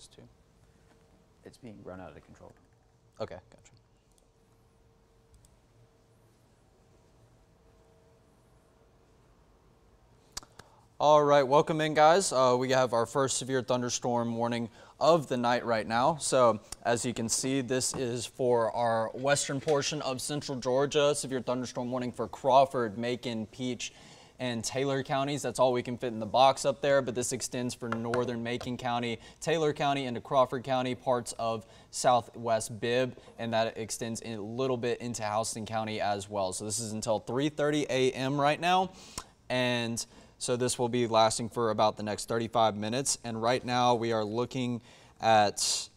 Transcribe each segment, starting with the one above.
next two. It's being run out of control. Okay, gotcha. All right, welcome in, guys. Uh, we have our first severe thunderstorm warning of the night right now. So, as you can see, this is for our western portion of central Georgia. Severe thunderstorm warning for Crawford, Macon, Peach, and Taylor counties. That's all we can fit in the box up there, but this extends for northern Macon County, Taylor County, into Crawford County, parts of southwest Bibb, and that extends a little bit into Houston County as well. So this is until 3.30 a.m. right now, and so this will be lasting for about the next 35 minutes. And right now we are looking at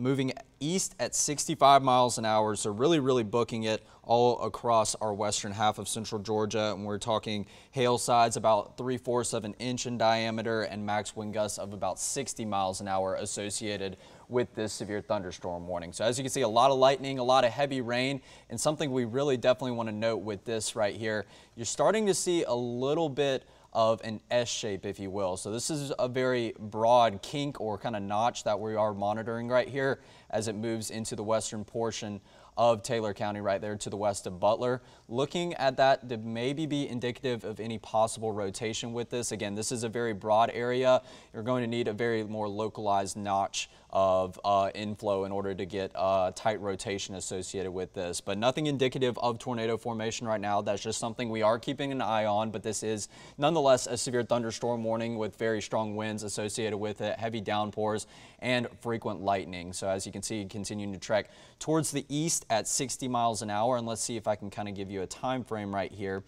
moving east at 65 miles an hour. So really, really booking it all across our western half of central Georgia. And we're talking hail sides about three fourths of an inch in diameter and max wind gusts of about 60 miles an hour associated with this severe thunderstorm warning. So as you can see, a lot of lightning, a lot of heavy rain, and something we really definitely want to note with this right here, you're starting to see a little bit of an S shape, if you will. So this is a very broad kink or kind of notch that we are monitoring right here as it moves into the western portion of Taylor County right there to the west of Butler. Looking at that to maybe be indicative of any possible rotation with this. Again, this is a very broad area. You're going to need a very more localized notch of uh, inflow in order to get uh, tight rotation associated with this. But nothing indicative of tornado formation right now. That's just something we are keeping an eye on, but this is nonetheless a severe thunderstorm warning with very strong winds associated with it, heavy downpours, and frequent lightning. So as you can see, continuing to trek towards the east at 60 miles an hour. And let's see if I can kind of give you a time frame right here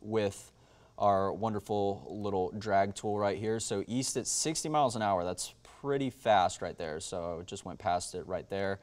with our wonderful little drag tool right here. So east at 60 miles an hour, that's pretty fast right there. So just went past it right there.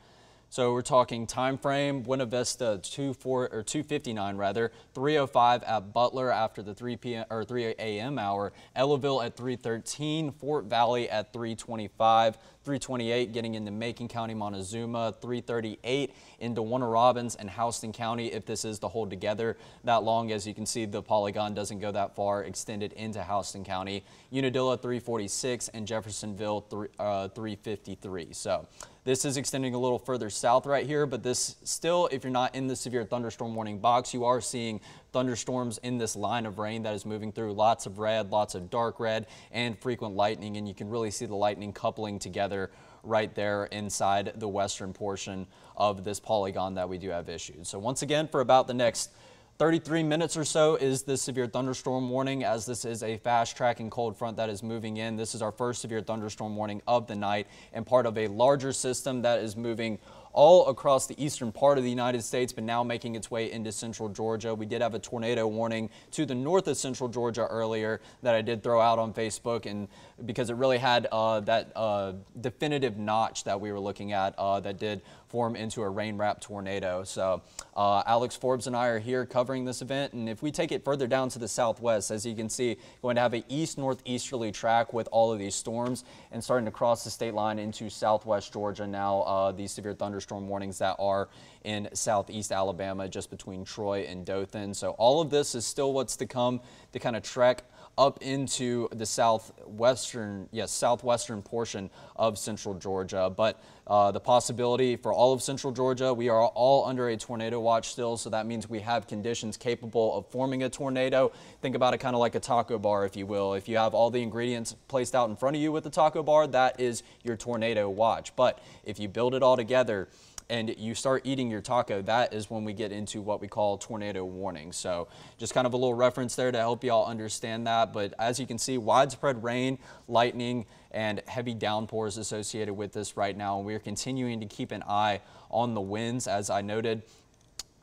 So we're talking time frame, Buena Vista 24 or 259 rather, 305 at Butler after the 3 p.m. or 3 a.m. hour, Ellaville at 313, Fort Valley at 325, 328 getting into Macon County, Montezuma, 338 into Warner Robins and Houston County if this is to hold together that long. As you can see, the polygon doesn't go that far extended into Houston County. Unadilla 346 and Jeffersonville 3, uh, 353. So this is extending a little further south right here, but this still, if you're not in the severe thunderstorm warning box, you are seeing thunderstorms in this line of rain that is moving through. Lots of red, lots of dark red, and frequent lightning, and you can really see the lightning coupling together right there inside the western portion of this polygon that we do have issued. So once again, for about the next 33 minutes or so is this severe thunderstorm warning as this is a fast tracking cold front that is moving in. This is our first severe thunderstorm warning of the night and part of a larger system that is moving all across the eastern part of the United States, but now making its way into central Georgia. We did have a tornado warning to the north of central Georgia earlier that I did throw out on Facebook, and because it really had uh, that uh, definitive notch that we were looking at uh, that did form into a rain wrap tornado. So uh, Alex Forbes and I are here covering this event. And if we take it further down to the southwest, as you can see, going to have an east northeasterly track with all of these storms and starting to cross the state line into southwest Georgia now, uh, these severe thunderstorm warnings that are in southeast Alabama just between Troy and Dothan. So all of this is still what's to come to kind of trek up into the southwestern, yes, southwestern portion of central Georgia. But uh, the possibility for all of central Georgia, we are all under a tornado watch still, so that means we have conditions capable of forming a tornado. Think about it kind of like a taco bar, if you will. If you have all the ingredients placed out in front of you with the taco bar, that is your tornado watch. But if you build it all together, and you start eating your taco, that is when we get into what we call tornado warning. So just kind of a little reference there to help you all understand that. But as you can see, widespread rain, lightning, and heavy downpours associated with this right now. And we are continuing to keep an eye on the winds, as I noted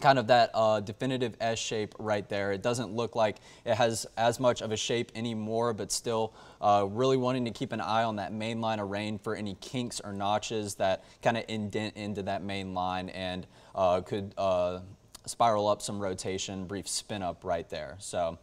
kind of that uh, definitive S shape right there. It doesn't look like it has as much of a shape anymore, but still uh, really wanting to keep an eye on that main line of rain for any kinks or notches that kind of indent into that main line and uh, could uh, spiral up some rotation, brief spin up right there. So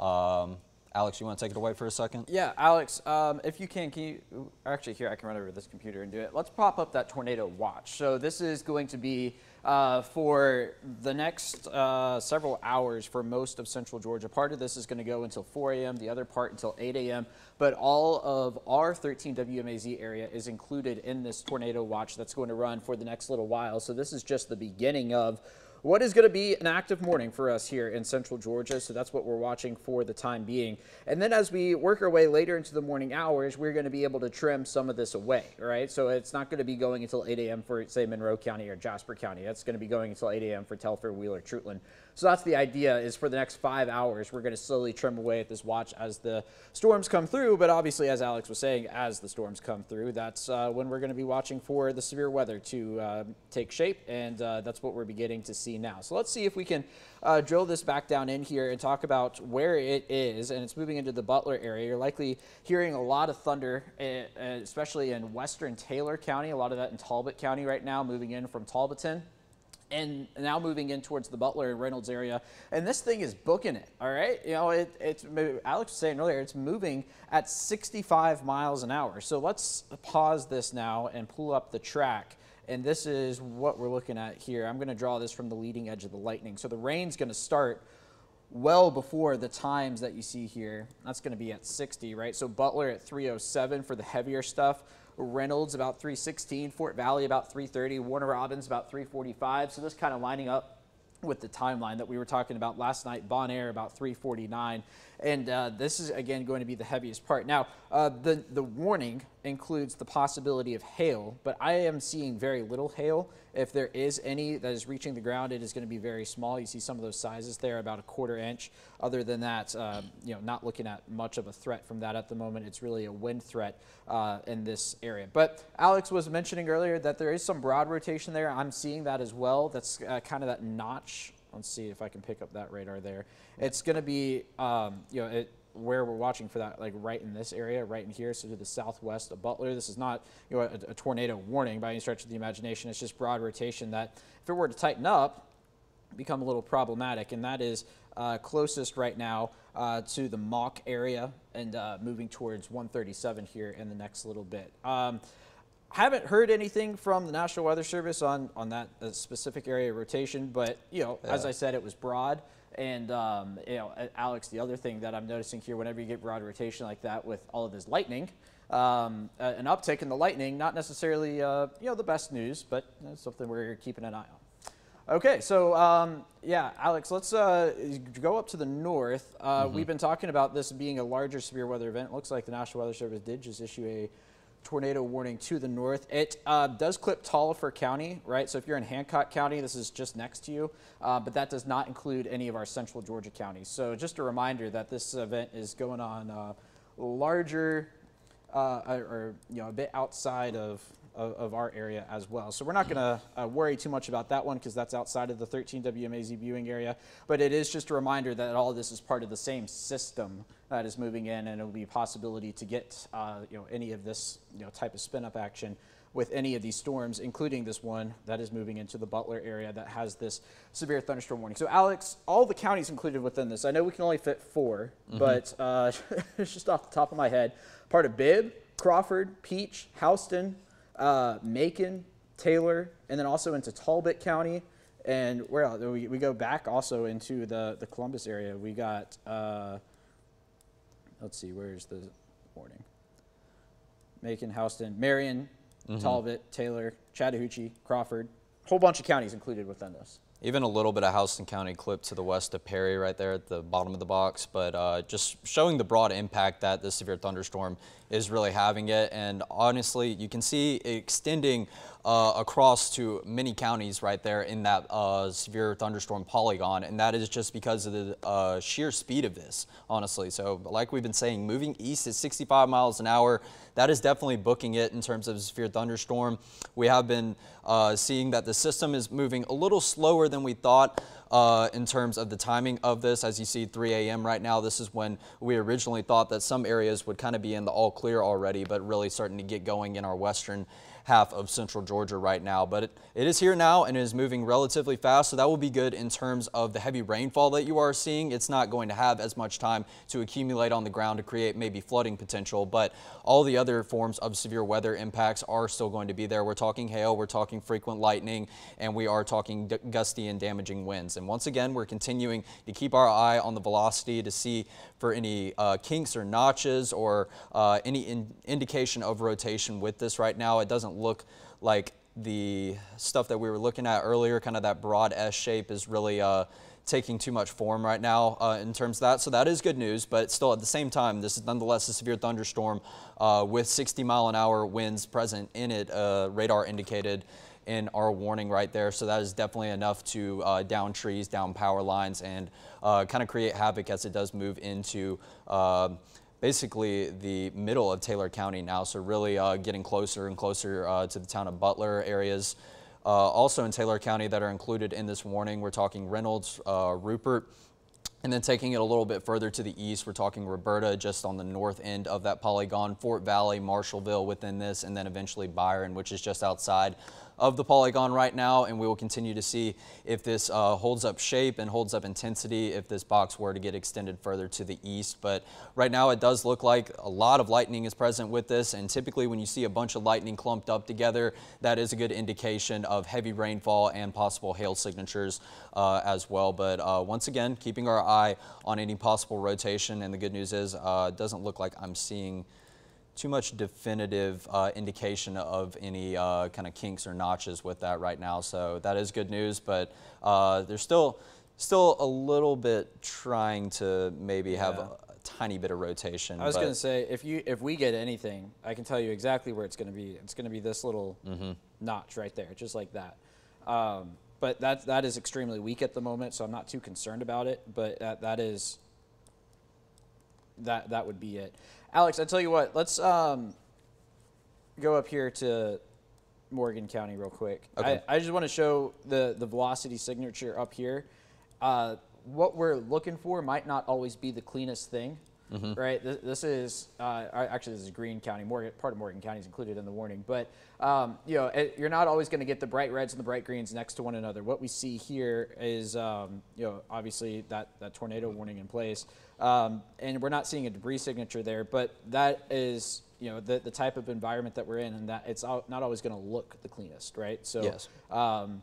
um, Alex, you want to take it away for a second? Yeah, Alex, um, if you can, can you actually here? I can run over this computer and do it. Let's pop up that tornado watch. So this is going to be uh, for the next uh, several hours for most of central Georgia. Part of this is going to go until 4 a.m., the other part until 8 a.m. But all of our 13 WMAZ area is included in this tornado watch that's going to run for the next little while. So this is just the beginning of what is going to be an active morning for us here in central Georgia. So that's what we're watching for the time being. And then as we work our way later into the morning hours, we're going to be able to trim some of this away, right? So it's not going to be going until 8 a.m. for, say, Monroe County or Jasper County. That's going to be going until 8 a.m. for Telfair, Wheeler, Treutlen. So that's the idea is for the next five hours, we're going to slowly trim away at this watch as the storms come through. But obviously, as Alex was saying, as the storms come through, that's uh, when we're going to be watching for the severe weather to uh, take shape. And uh, that's what we're beginning to see now. So let's see if we can uh, drill this back down in here and talk about where it is. And it's moving into the Butler area. You're likely hearing a lot of thunder, eh, eh, especially in western Taylor County, a lot of that in Talbot County right now, moving in from Talbotton and now moving in towards the Butler and Reynolds area. And this thing is booking it, all right? You know, it, it's, Alex was saying earlier, it's moving at 65 miles an hour. So let's pause this now and pull up the track. And this is what we're looking at here. I'm going to draw this from the leading edge of the lightning. So the rain's going to start well before the times that you see here. That's going to be at 60, right? So Butler at 307 for the heavier stuff. Reynolds about 316, Fort Valley about 330, Warner Robins about 345. So this kind of lining up with the timeline that we were talking about last night. Bon Air about 349. And uh, this is, again, going to be the heaviest part. Now, uh, the, the warning includes the possibility of hail, but I am seeing very little hail. If there is any that is reaching the ground, it is going to be very small. You see some of those sizes there, about a quarter inch. Other than that, uh, you know, not looking at much of a threat from that at the moment. It's really a wind threat uh, in this area. But Alex was mentioning earlier that there is some broad rotation there. I'm seeing that as well. That's uh, kind of that notch Let's see if I can pick up that radar there. It's going to be, um, you know, it, where we're watching for that, like right in this area, right in here, so to the southwest of Butler. This is not, you know, a, a tornado warning by any stretch of the imagination. It's just broad rotation that, if it were to tighten up, become a little problematic, and that is uh, closest right now uh, to the Mauk area and uh, moving towards 137 here in the next little bit. Um, haven't heard anything from the National Weather Service on on that uh, specific area of rotation, but you know, yeah. as I said, it was broad. And um, you know, Alex, the other thing that I'm noticing here, whenever you get broad rotation like that with all of this lightning, um, uh, an uptick in the lightning, not necessarily uh, you know the best news, but something we're keeping an eye on. Okay, so um, yeah, Alex, let's uh, go up to the north. Uh, mm -hmm. We've been talking about this being a larger severe weather event. It looks like the National Weather Service did just issue a tornado warning to the north. It uh, does clip Taliaferro County, right? So if you're in Hancock County, this is just next to you, uh, but that does not include any of our central Georgia counties. So just a reminder that this event is going on uh, larger uh, or you know a bit outside of of, of, our area as well. So we're not going to uh, worry too much about that one because that's outside of the 13 WMAZ viewing area. But it is just a reminder that all of this is part of the same system that is moving in, and it will be a possibility to get uh, you know any of this you know type of spin up action with any of these storms, including this one that is moving into the Butler area that has this severe thunderstorm warning. So, Alex, all the counties included within this. I know we can only fit 4 mm -hmm. but uh, it's just off the top of my head. Part of Bibb, Crawford, Peach, Houston, uh, Macon, Taylor, and then also into Talbot County. And where else? We, we go back also into the, the Columbus area. We got, uh, let's see, where's the warning? Macon, Houston, Marion, mm -hmm. Talbot, Taylor, Chattahoochee, Crawford. Whole bunch of counties included within this. Even a little bit of Houston County clip to the west of Perry right there at the bottom of the box, but uh, just showing the broad impact that this severe thunderstorm is really having it. And honestly, you can see extending uh, across to many counties right there in that uh, severe thunderstorm polygon. And that is just because of the uh, sheer speed of this, honestly. So like we've been saying, moving east at 65 miles an hour, that is definitely booking it in terms of severe thunderstorm. We have been uh, seeing that the system is moving a little slower than we thought. Uh, in terms of the timing of this. As you see, 3 a.m. right now, this is when we originally thought that some areas would kind of be in the all clear already, but really starting to get going in our western half of central Georgia right now. But it, it is here now and is moving relatively fast, so that will be good in terms of the heavy rainfall that you are seeing. It's not going to have as much time to accumulate on the ground to create maybe flooding potential, but all the other forms of severe weather impacts are still going to be there. We're talking hail, we're talking frequent lightning, and we are talking gusty and damaging winds. And once again, we're continuing to keep our eye on the velocity to see for any uh, kinks or notches or uh, any in indication of rotation with this right now. It doesn't look like the stuff that we were looking at earlier, kind of that broad S shape is really uh, taking too much form right now uh, in terms of that. So that is good news, but still at the same time, this is nonetheless a severe thunderstorm uh, with 60 mile an hour winds present in it, uh, radar indicated in our warning right there. So that is definitely enough to uh, down trees, down power lines, and uh, kind of create havoc as it does move into uh, basically the middle of Taylor County now. So really uh, getting closer and closer uh, to the town of Butler areas. Uh, also in Taylor County that are included in this warning, we're talking Reynolds, Rupert, and then taking it a little bit further to the east, we're talking Roberta just on the north end of that polygon, Fort Valley, Marshallville within this, and then eventually Byron, which is just outside of the polygon right now, and we will continue to see if this uh, holds up shape and holds up intensity if this box were to get extended further to the east. But right now it does look like a lot of lightning is present with this, and typically when you see a bunch of lightning clumped up together, that is a good indication of heavy rainfall and possible hail signatures uh, as well. But uh, once again, keeping our eye on any possible rotation, and the good news is uh, it doesn't look like I'm seeing too much definitive uh, indication of any uh, kind of kinks or notches with that right now. So that is good news, but uh, there's still still a little bit trying to maybe have yeah. a, a, tiny bit of rotation. I was going to say if you if we get anything, I can tell you exactly where it's going to be. It's going to be this little mm-hmm. notch right there, just like that. Um, but that that is extremely weak at the moment, so I'm not too concerned about it. But that that is that that would be it. Alex, I tell you what, let's um, go up here to Morgan County real quick. Okay. I, I just want to show the, the velocity signature up here. Uh, what we're looking for might not always be the cleanest thing, mm-hmm. right? This, this is uh, actually this is Greene County. Morgan, part of Morgan County is included in the warning, but um, you know it, you're not always going to get the bright reds and the bright greens next to one another. What we see here is um, you know obviously that that tornado warning in place. Um, and we're not seeing a debris signature there, but that is you know the, the type of environment that we're in, and that it's not always going to look the cleanest, right? So, yes. um,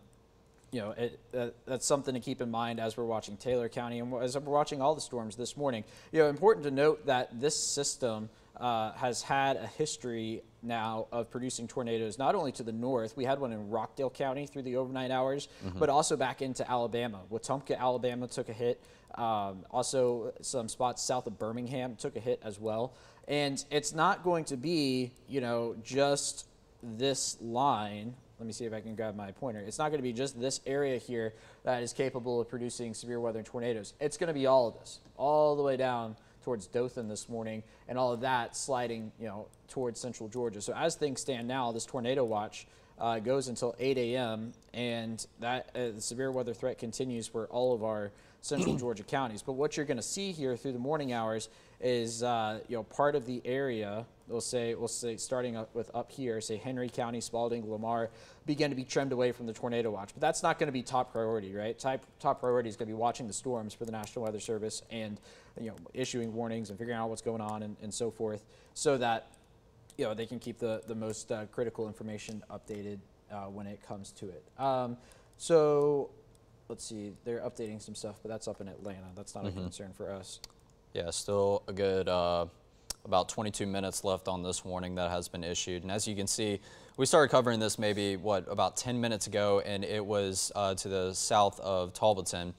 you know, it, uh, that's something to keep in mind as we're watching Taylor County and as we're watching all the storms this morning. You know, important to note that this system uh, has had a history now of producing tornadoes not only to the north, we had one in Rockdale County through the overnight hours, mm-hmm. but also back into Alabama. Wetumpka, Alabama took a hit. Um, also, some spots south of Birmingham took a hit as well. And it's not going to be, you know, just this line. Let me see if I can grab my pointer. It's not going to be just this area here that is capable of producing severe weather and tornadoes. It's going to be all of this, all the way down towards Dothan this morning, and all of that sliding, you know, towards central Georgia. So as things stand now, this tornado watch uh, goes until 8 a.m. and that uh, the severe weather threat continues for all of our central Georgia counties. But what you're going to see here through the morning hours is uh, you know part of the area. We'll say we'll say starting up with up here, say Henry County, Spalding, Lamar, begin to be trimmed away from the tornado watch. But that's not going to be top priority, right? Top top priority is going to be watching the storms for the National Weather Service and you know issuing warnings and figuring out what's going on and, and so forth, so that you know they can keep the the most uh, critical information updated uh, when it comes to it. Um, so let's see, they're updating some stuff, but that's up in Atlanta. That's not mm-hmm. a concern for us. Yeah, still a good uh, about 22 minutes left on this warning that has been issued. And as you can see, we started covering this maybe, what, about 10 minutes ago, and it was uh, to the south of Talbotton,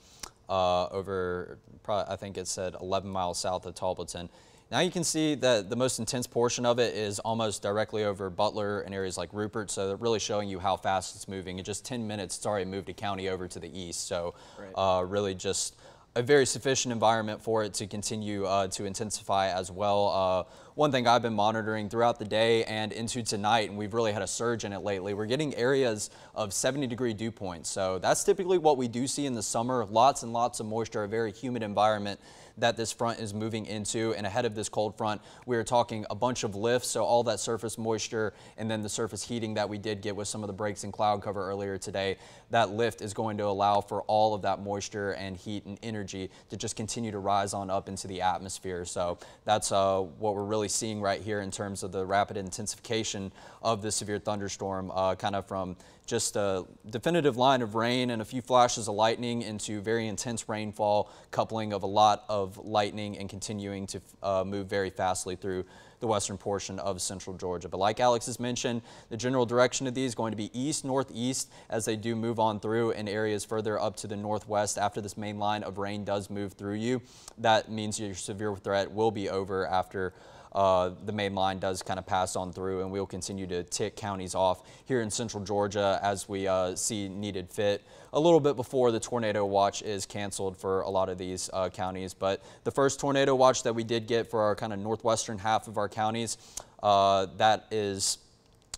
uh, over, I think it said 11 miles south of Talbotton. Now you can see that the most intense portion of it is almost directly over Butler and areas like Rupert, so they're really showing you how fast it's moving. In just 10 minutes, it's already moved a county over to the east, so right. uh, really just a very sufficient environment for it to continue uh, to intensify as well. Uh, one thing I've been monitoring throughout the day and into tonight, and we've really had a surge in it lately, we're getting areas of 70 degree dew points. So that's typically what we do see in the summer. Lots and lots of moisture, a very humid environment that this front is moving into. And ahead of this cold front, we are talking a bunch of lifts. So all that surface moisture and then the surface heating that we did get with some of the breaks in cloud cover earlier today, that lift is going to allow for all of that moisture and heat and energy to just continue to rise on up into the atmosphere. So that's uh, what we're really seeing right here in terms of the rapid intensification of the severe thunderstorm, uh, kind of from just a definitive line of rain and a few flashes of lightning into very intense rainfall, coupling of a lot of lightning and continuing to uh, move very fastly through the western portion of central Georgia. But like Alex has mentioned, the general direction of these going to be east, northeast as they do move on through in areas further up to the northwest after this main line of rain does move through you. That means your severe threat will be over after uh, the main line does kind of pass on through and we'll continue to tick counties off here in central Georgia as we uh, see needed fit a little bit before the tornado watch is canceled for a lot of these uh, counties. But the first tornado watch that we did get for our kind of northwestern half of our counties, uh, that is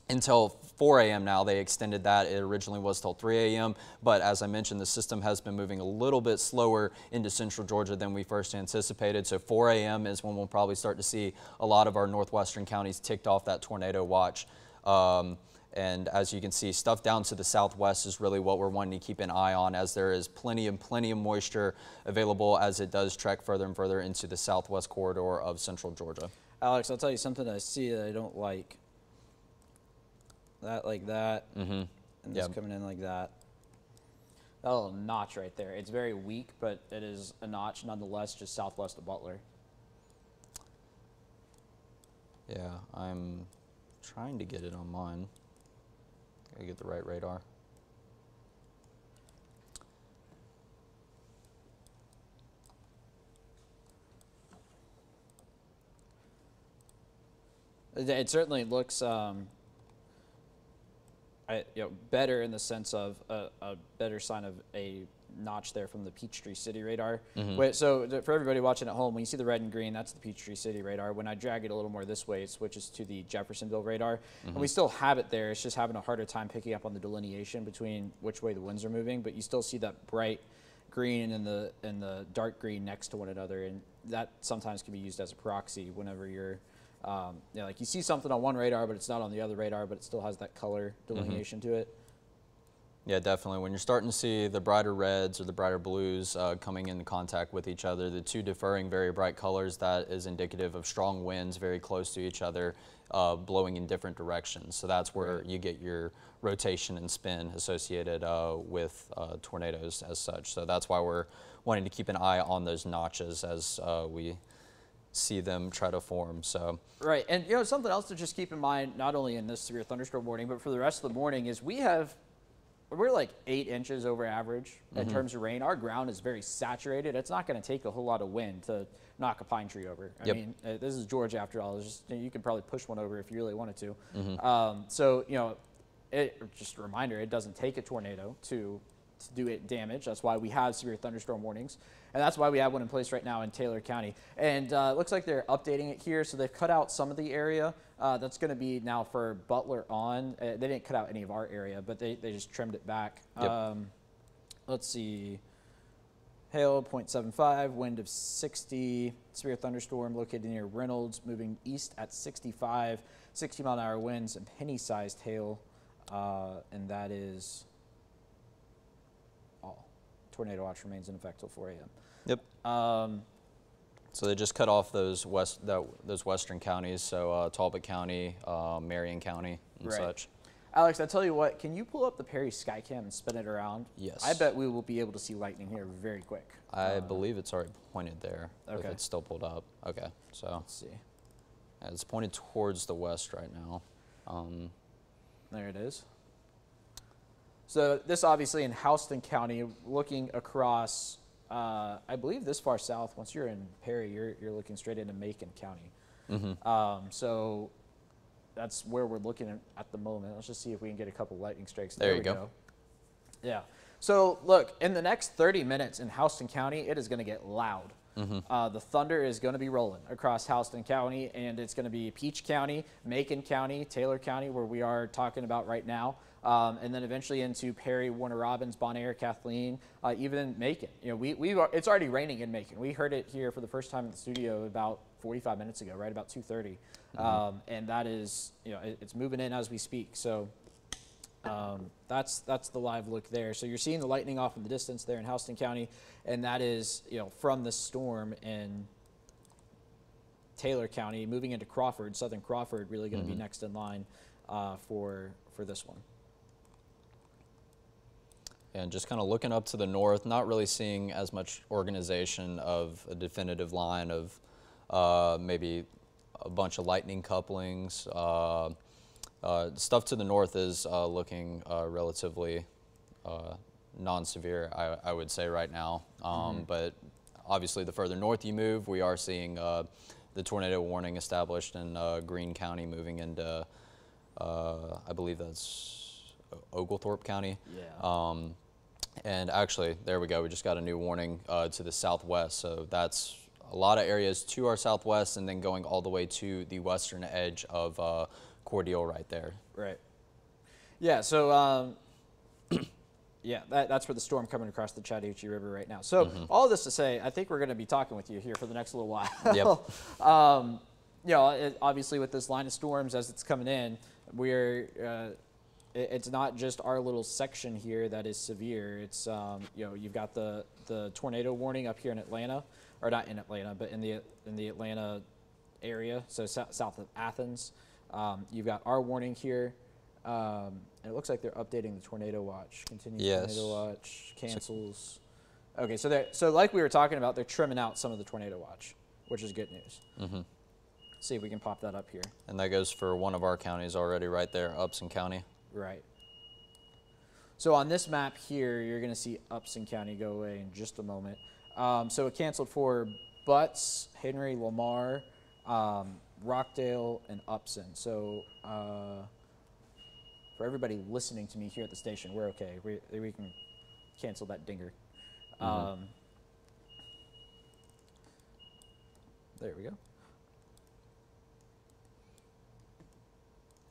until 4 a.m. now. They extended that. It originally was till 3 a.m. But as I mentioned, the system has been moving a little bit slower into central Georgia than we first anticipated. So 4 a.m. is when we'll probably start to see a lot of our northwestern counties ticked off that tornado watch. Um, and as you can see, stuff down to the southwest is really what we're wanting to keep an eye on as there is plenty and plenty of moisture available as it does trek further and further into the southwest corridor of central Georgia. Alex, I'll tell you something I see that I don't like that like that, mm-hmm. and this coming in like that. That little notch right there. It's very weak, but it is a notch nonetheless, just southwest of Butler. Yeah, I'm trying to get it on mine. Gotta get the right radar. It certainly looks um, I, you know, better in the sense of a, a, better sign of a notch there from the Peachtree City radar. Mm-hmm. Wait, so for everybody watching at home, when you see the red and green, that's the Peachtree City radar. When I drag it a little more this way, it switches to the Jeffersonville radar. Mm-hmm. And we still have it there. It's just having a harder time picking up on the delineation between which way the winds are moving. But you still see that bright green and the and the dark green next to one another, and that sometimes can be used as a proxy whenever you're um, you know, like you see something on one radar, but it's not on the other radar, but it still has that color mm-hmm. delineation mm-hmm. to it. Yeah, definitely. When you're starting to see the brighter reds or the brighter blues uh, coming into contact with each other, the two differing very bright colors, that is indicative of strong winds very close to each other, uh, blowing in different directions. So that's where right. you get your rotation and spin associated uh, with uh, tornadoes as such. So that's why we're wanting to keep an eye on those notches as uh, we see them try to form. So right, and you know something else to just keep in mind, not only in this severe thunderstorm warning, but for the rest of the morning, is we have we're like eight inches over average in mm-hmm. terms of rain. Our ground is very saturated. It's not going to take a whole lot of wind to knock a pine tree over. I yep. mean, uh, this is Georgia after all. Just, you, know, you could probably push one over if you really wanted to. Mm-hmm. Um, so you know, it, just a reminder, it doesn't take a tornado to to do it damage. That's why we have severe thunderstorm warnings. And that's why we have one in place right now in Taylor County. And uh, it looks like they're updating it here. So they've cut out some of the area. Uh, that's going to be now for Butler on. Uh, they didn't cut out any of our area, but they, they just trimmed it back. Yep. Um, let's see. Hail 0.75, wind of 60, severe thunderstorm located near Reynolds, moving east at 65, 60 mile an hour winds, and penny sized hail. Uh, and that is tornado watch remains in effect till 4 a.m. Yep. Um, so they just cut off those west that, those western counties, so uh, Talbot County, uh, Marion County, and right. such. Alex, I tell you what, can you pull up the Perry Skycam and spin it around? Yes. I bet we will be able to see lightning here very quick. I uh, believe it's already pointed there. Okay. If it's still pulled up. Okay. So. Let's see. Yeah, it's pointed towards the west right now. Um, there it is. So this obviously in Houston County, looking across, uh, I believe this far south. Once you're in Perry, you're you're looking straight into Macon County. Mm-hmm. Um, so that's where we're looking at, at, the moment. Let's just see if we can get a couple lightning strikes. There, there you go. go. Yeah. So look, in the next 30 minutes in Houston County, it is going to get loud. Uh, the thunder is going to be rolling across Houston County, and it's going to be Peach County, Macon County, Taylor County, where we are talking about right now, um, and then eventually into Perry, Warner Robins, Bon Air, Kathleen, uh, even Macon. You know, we we it's already raining in Macon. We heard it here for the first time in the studio about 45 minutes ago, right about 2:30, um, and that is you know it, it's moving in as we speak. So. Um, that's that's the live look there. So you're seeing the lightning off in the distance there in Houston County, and that is you know from the storm in Taylor County moving into Crawford, Southern Crawford, really going to be next in line uh, for for this one. And just kind of looking up to the north, not really seeing as much organization of a definitive line of uh, maybe a bunch of lightning couplings. Uh, uh, stuff to the north is uh, looking uh, relatively uh, non-severe, I, I would say right now. Um, But obviously, the further north you move, we are seeing uh, the tornado warning established in uh, Greene County, moving into, uh, I believe that's Oglethorpe County. Yeah. Um, and actually, there we go. We just got a new warning uh, to the southwest. So that's a lot of areas to our southwest, and then going all the way to the western edge of uh, Cordele right there. Right. Yeah. So, um, yeah, that, that's where the storm coming across the Chattahoochee River right now. So, all this to say, I think we're going to be talking with you here for the next little while. Yep. um, you know, it, obviously with this line of storms as it's coming in, we're uh, it, it's not just our little section here that is severe. It's um, you know you've got the the tornado warning up here in Atlanta, or not in Atlanta, but in the in the Atlanta area, so sou- south of Athens. Um, you've got our warning here. Um, and it looks like they're updating the tornado watch. Continues Yes. tornado watch cancels. Okay, so they so like we were talking about, they're trimming out some of the tornado watch, which is good news. Mhm. See if we can pop that up here. And that goes for one of our counties already right there, Upson County. Right. So on this map here, you're going to see Upson County go away in just a moment. Um, so it canceled for Butts, Henry, Lamar, um, Rockdale, and Upson. So uh, for everybody listening to me here at the station, we're okay. We, we can cancel that dinger. Um, there we go.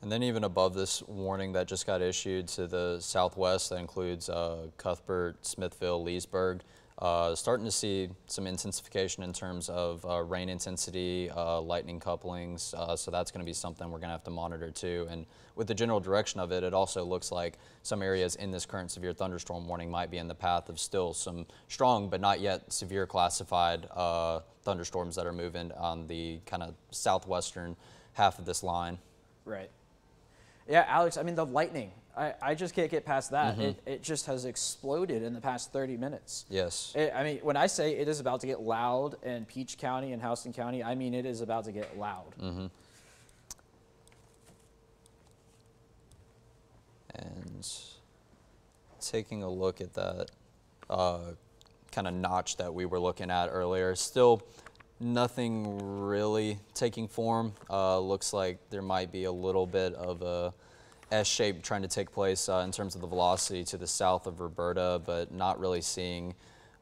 And then even above this warning that just got issued to the southwest, that includes uh, Cuthbert, Smithville, Leesburg, uh, starting to see some intensification in terms of uh, rain intensity, uh, lightning couplings. Uh, so that's going to be something we're going to have to monitor too. And with the general direction of it, it also looks like some areas in this current severe thunderstorm warning might be in the path of still some strong but not yet severe classified uh, thunderstorms that are moving on the kind of southwestern half of this line. Right. Yeah, Alex, I mean, the lightning, I, I just can't get past that. It, it just has exploded in the past 30 minutes. Yes. It, I mean, when I say it is about to get loud in Peach County and Houston County, I mean it is about to get loud. And taking a look at that uh, kind of notch that we were looking at earlier, still nothing really taking form. Uh, looks like there might be a little bit of a S shape trying to take place uh, in terms of the velocity to the south of Roberta, but not really seeing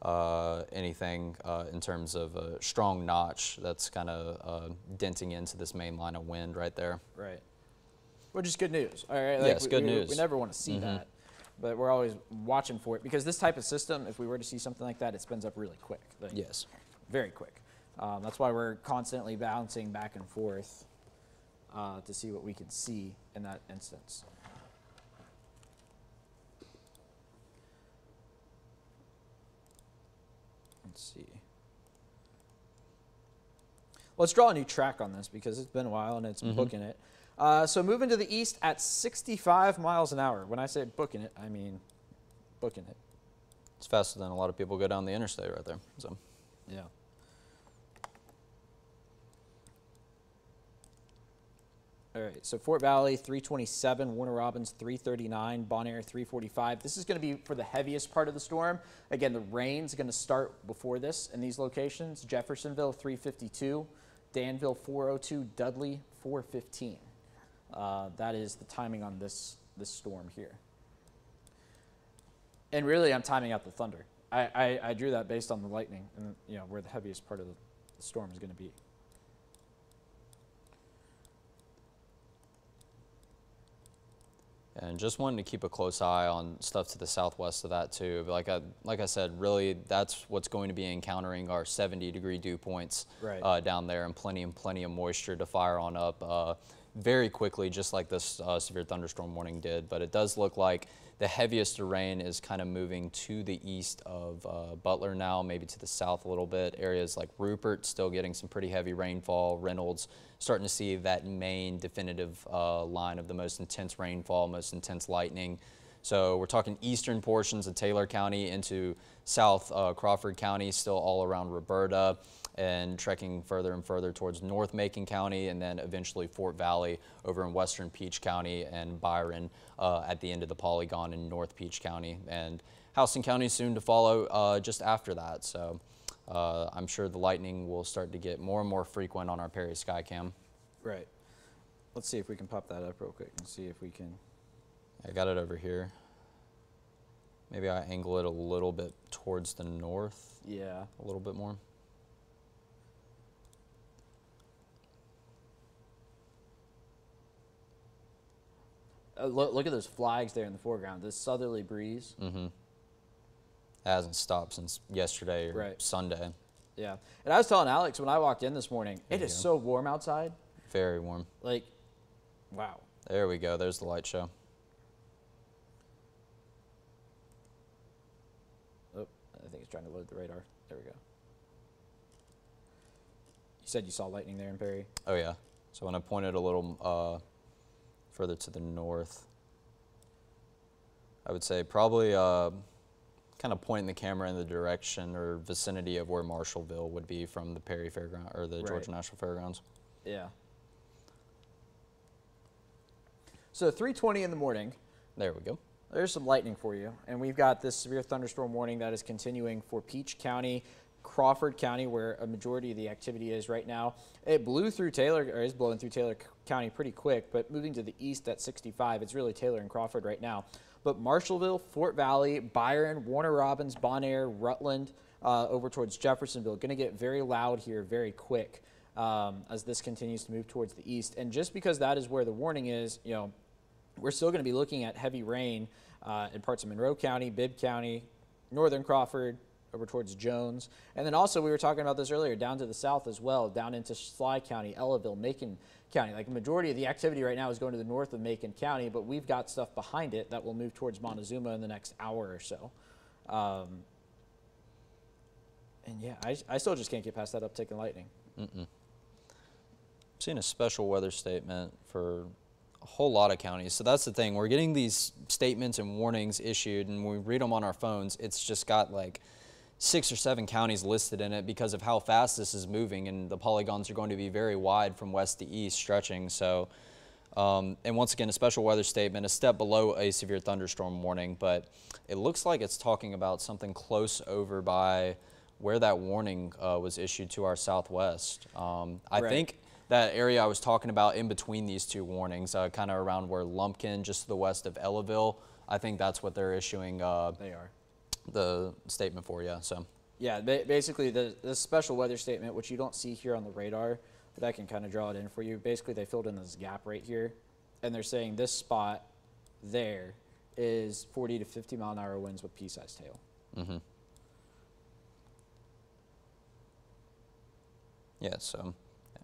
uh, anything uh, in terms of a strong notch that's kind of uh, denting into this main line of wind right there. Right. Which is good news. All right. Yes, we, good we, news. We never want to see that, but we're always watching for it because this type of system, if we were to see something like that, it spins up really quick. Like, Yes. Very quick. Um, that's why we're constantly bouncing back and forth uh, to see what we can see in that instance. Let's see. Let's draw a new track on this because it's been a while and it's booking it. Uh, so moving to the east at 65 miles an hour. When I say booking it, I mean booking it. It's faster than a lot of people go down the interstate right there. So. Yeah. All right, so Fort Valley 327, Warner Robins 339, Bon Air 345. This is going to be for the heaviest part of the storm. Again, the rain's going to start before this in these locations. Jeffersonville 352, Danville 402, Dudley 415. Uh, that is the timing on this this storm here. And really, I'm timing out the thunder. I, I, I drew that based on the lightning and you know where the heaviest part of the storm is going to be. And just wanting to keep a close eye on stuff to the southwest of that too. But like I like I said, really that's what's going to be encountering our 70 degree dew points Right. uh, down there, and plenty and plenty of moisture to fire on up uh, very quickly, just like this uh, severe thunderstorm warning did. But it does look like the heaviest rain is kind of moving to the east of uh, Butler now, maybe to the south a little bit. Areas like Rupert still getting some pretty heavy rainfall. Reynolds starting to see that main definitive uh, line of the most intense rainfall, most intense lightning. So we're talking eastern portions of Taylor County into South uh, Crawford County, still all around Roberta, and trekking further and further towards North Macon County, and then eventually Fort Valley over in western Peach County and Byron uh, at the end of the polygon in North Peach County. And Houston County soon to follow uh, just after that. So uh, I'm sure the lightning will start to get more and more frequent on our Perry Skycam. Right. Let's see if we can pop that up real quick and see if we can. I got it over here. Maybe I angle it a little bit towards the north, Yeah. a little bit more. Uh, look, look at those flags there in the foreground. This southerly breeze. Mm-hmm. It hasn't stopped since yesterday or Right. Sunday. Yeah. And I was telling Alex when I walked in this morning, it There is you go. so warm outside. Very warm. Like, wow. There we go. There's the light show. Oh, I think it's trying to load the radar. There we go. You said you saw lightning there in Perry. Oh yeah. So when I pointed a little uh, further to the north, I would say probably uh, kind of pointing the camera in the direction or vicinity of where Marshallville would be from the Perry Fairground or the Right. Georgia National Fairgrounds. Yeah. So 3:20 in the morning. There we go. There's some lightning for you, and we've got this severe thunderstorm warning that is continuing for Peach County, Crawford County, where a majority of the activity is right now. It blew through Taylor, or is blowing through Taylor County pretty quick, but moving to the east at 65, it's really Taylor and Crawford right now. But Marshallville, Fort Valley, Byron, Warner Robins, Bon Air, Rutland, uh, over towards Jeffersonville, going to get very loud here very quick um, as this continues to move towards the east. And just because that is where the warning is, you know, we're still going to be looking at heavy rain uh, in parts of Monroe County, Bibb County, northern Crawford, over towards Jones. And then also, we were talking about this earlier, down to the south as well, down into Schley County, Ellaville, Macon County. Like the majority of the activity right now is going to the north of Macon County, but we've got stuff behind it that will move towards Montezuma in the next hour or so. Um, and yeah, I, I still just can't get past that uptick in lightning. I've seen a special weather statement for a whole lot of counties. So that's the thing. We're getting these statements and warnings issued, and when we read them on our phones, it's just got like six or seven counties listed in it because of how fast this is moving, and the polygons are going to be very wide from west to east, stretching. So, um, and once again, a special weather statement, a step below a severe thunderstorm warning, but it looks like it's talking about something close over by where that warning uh, was issued to our southwest. Um, I Right. think that area I was talking about in between these two warnings, uh, kind of around where Lumpkin, just to the west of Ellaville, I think that's what they're issuing uh, They are. The statement for. you. so Yeah, ba- basically the, the special weather statement, which you don't see here on the radar, but I can kind of draw it in for you. Basically, they filled in this gap right here, and they're saying this spot there is 40 to 50 mile an hour winds with pea-sized hail. yeah, so.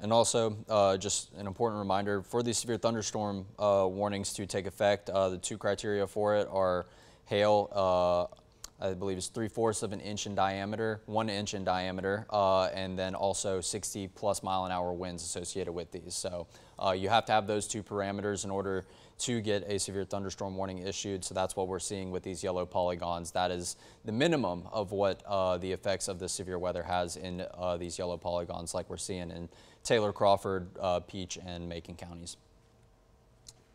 And also, uh, just an important reminder for these severe thunderstorm uh, warnings to take effect, uh, the two criteria for it are hail, uh, I believe it's three fourths of an inch in diameter, one inch in diameter, uh, and then also 60 plus mile an hour winds associated with these. So uh, you have to have those two parameters in order to get a severe thunderstorm warning issued. So that's what we're seeing with these yellow polygons. That is the minimum of what uh, the effects of the severe weather has in uh, these yellow polygons, like we're seeing in Taylor, Crawford, uh, Peach, and Macon counties.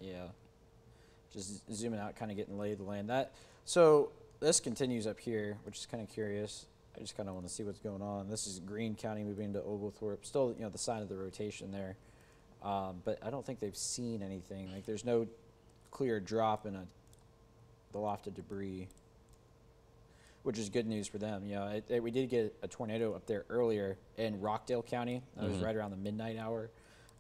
Yeah. Just zooming out, kind of getting laid the land. That so this continues up here, which is kind of curious. I just kind of want to see what's going on. This is Greene County moving into Oglethorpe. Still, you know, the sign of the rotation there. Um, but I don't think they've seen anything. Like there's no clear drop in a the of debris. which is good news for them. You know, it, it- we did get a tornado up there earlier in Rockdale County. That was right around the midnight hour.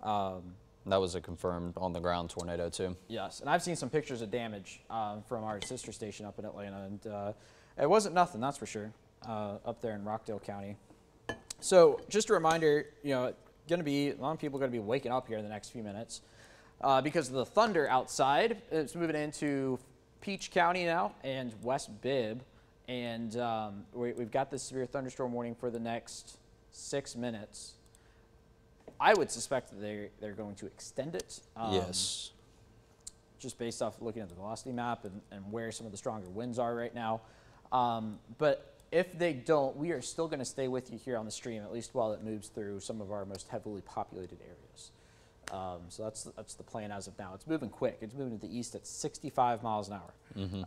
Um, That was a confirmed on the ground tornado too. Yes, and I've seen some pictures of damage um, from our sister station up in Atlanta, and uh, it wasn't nothing, that's for sure, uh, up there in Rockdale County. So, just a reminder, you know, going to be a lot of people going to be waking up here in the next few minutes uh, because of the thunder outside. It's moving into Peach County now and West Bibb, and um, we, we've got this severe thunderstorm warning for the next six minutes. I would suspect that they're, they're going to extend it. um, yes. just based off looking at the velocity map and, and where some of the stronger winds are right now. Um, but if they don't, we are still going to stay with you here on the stream, at least while it moves through some of our most heavily populated areas. Um, so that's that's the plan as of now. It's moving quick. It's moving to the east at 65 miles an hour.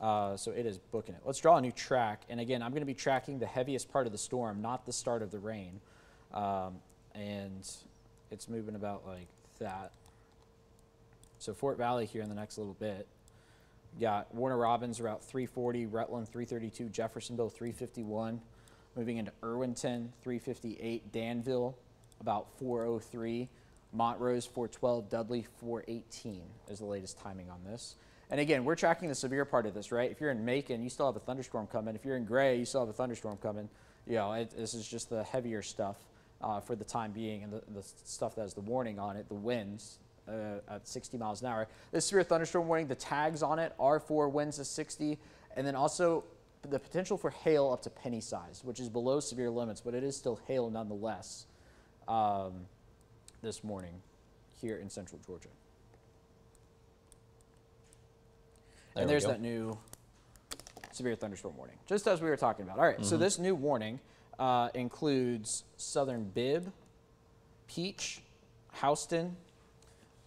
Uh, so it is booking it. Let's draw a new track. And again, I'm going to be tracking the heaviest part of the storm, not the start of the rain. Um, and it's moving about like that. So Fort Valley here in the next little bit. Got Warner Robins Route 340, Rutland 332, Jeffersonville 351, moving into Irwinton 358, Danville about 403, Montrose 412, Dudley 418 is the latest timing on this. And again, we're tracking the severe part of this, right? If you're in Macon, you still have a thunderstorm coming. If you're in Gray, you still have a thunderstorm coming. You know, it, this is just the heavier stuff uh, for the time being, and the, the stuff that has the warning on it, the winds uh, at 60 miles an hour. This severe thunderstorm warning, the tags on it are for winds of 60, and then also the potential for hail up to penny size, which is below severe limits, but it is still hail nonetheless um, this morning here in central Georgia. There and there's that new severe thunderstorm warning, just as we were talking about. All right, Mm-hmm. so this new warning uh, includes southern Bibb, Peach, Houston.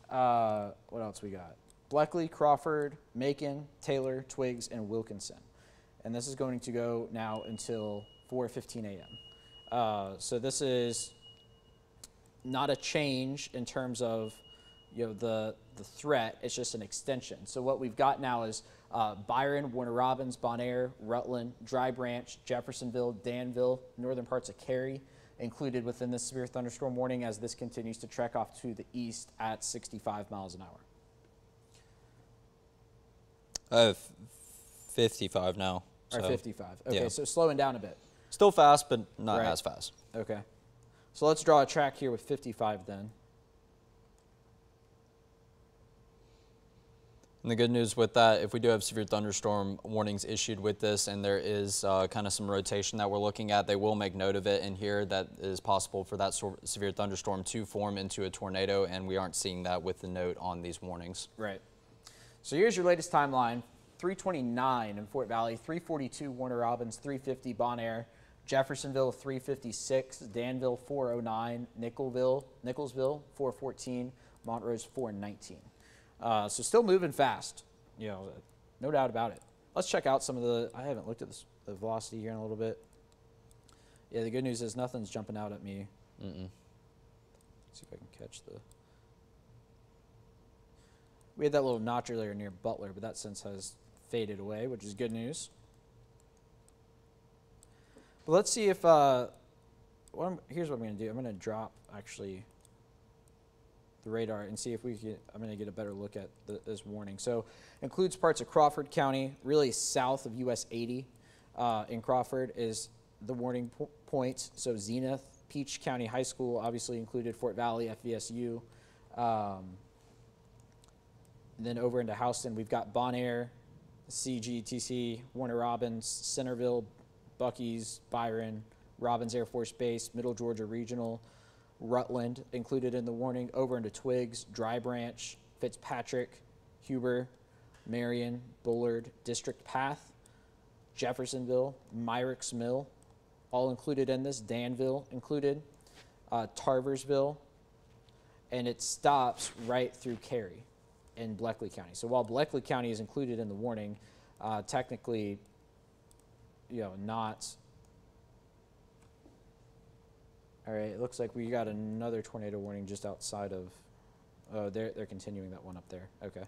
Uh, what else we got? Bleckley, Crawford, Macon, Taylor, Twiggs, and Wilkinson. And this is going to go now until 4:15 a.m. Uh, so this is not a change in terms of you know the the threat. It's just an extension. So what we've got now is uh, Byron, Warner Robins, Bonaire, Rutland, Dry Branch, Jeffersonville, Danville, northern parts of Cary included within this severe thunderstorm warning as this continues to trek off to the east at 65 miles an hour. Uh, f- 55 now. Or so 55. Okay, yeah. so slowing down a bit. Still fast, but not Right. as fast. Okay. So let's draw a track here with 55 then. And the good news with that, if we do have severe thunderstorm warnings issued with this, and there is uh, kind of some rotation that we're looking at, they will make note of it in here that is possible for that severe thunderstorm to form into a tornado, and we aren't seeing that with the note on these warnings. Right. So here's your latest timeline 329 in Fort Valley, 342 Warner Robins, 350 Bonaire, Jeffersonville 356, Danville 409, Nickelville, Nicholsville 414, Montrose 419. Uh, so still moving fast, you know, no doubt about it. Let's check out some of the. I haven't looked at this, the velocity here in a little bit. Yeah, the good news is nothing's jumping out at me. Mm-mm. see if I can catch the. We had that little notch earlier near Butler, but that since has faded away, which is good news. But let's see if. Uh, what I'm, here's what I'm going to do. I'm going to drop actually the radar and see if we can. I'm going to get a better look at the, this warning. So, includes parts of Crawford County, really south of US 80. Uh, in Crawford is the warning po- points. So Zenith, Peach County High School, obviously included Fort Valley, FVSU. Um, then over into Houston, we've got Bonaire, CGTC, Warner Robins, Centerville, Buc-ee's, Byron, Robins Air Force Base, Middle Georgia Regional, Rutland included in the warning, over into Twiggs, Dry Branch, Fitzpatrick, Huber, Marion, Bullard, District Path, Jeffersonville, Myrick's Mill, all included in this, Danville included, uh, Tarversville, and it stops right through Cary in Bleckley County. So while Bleckley County is included in the warning, uh, technically, you know, not. All right, it looks like we got another tornado warning just outside of. Oh, they're they're continuing that one up there. Okay.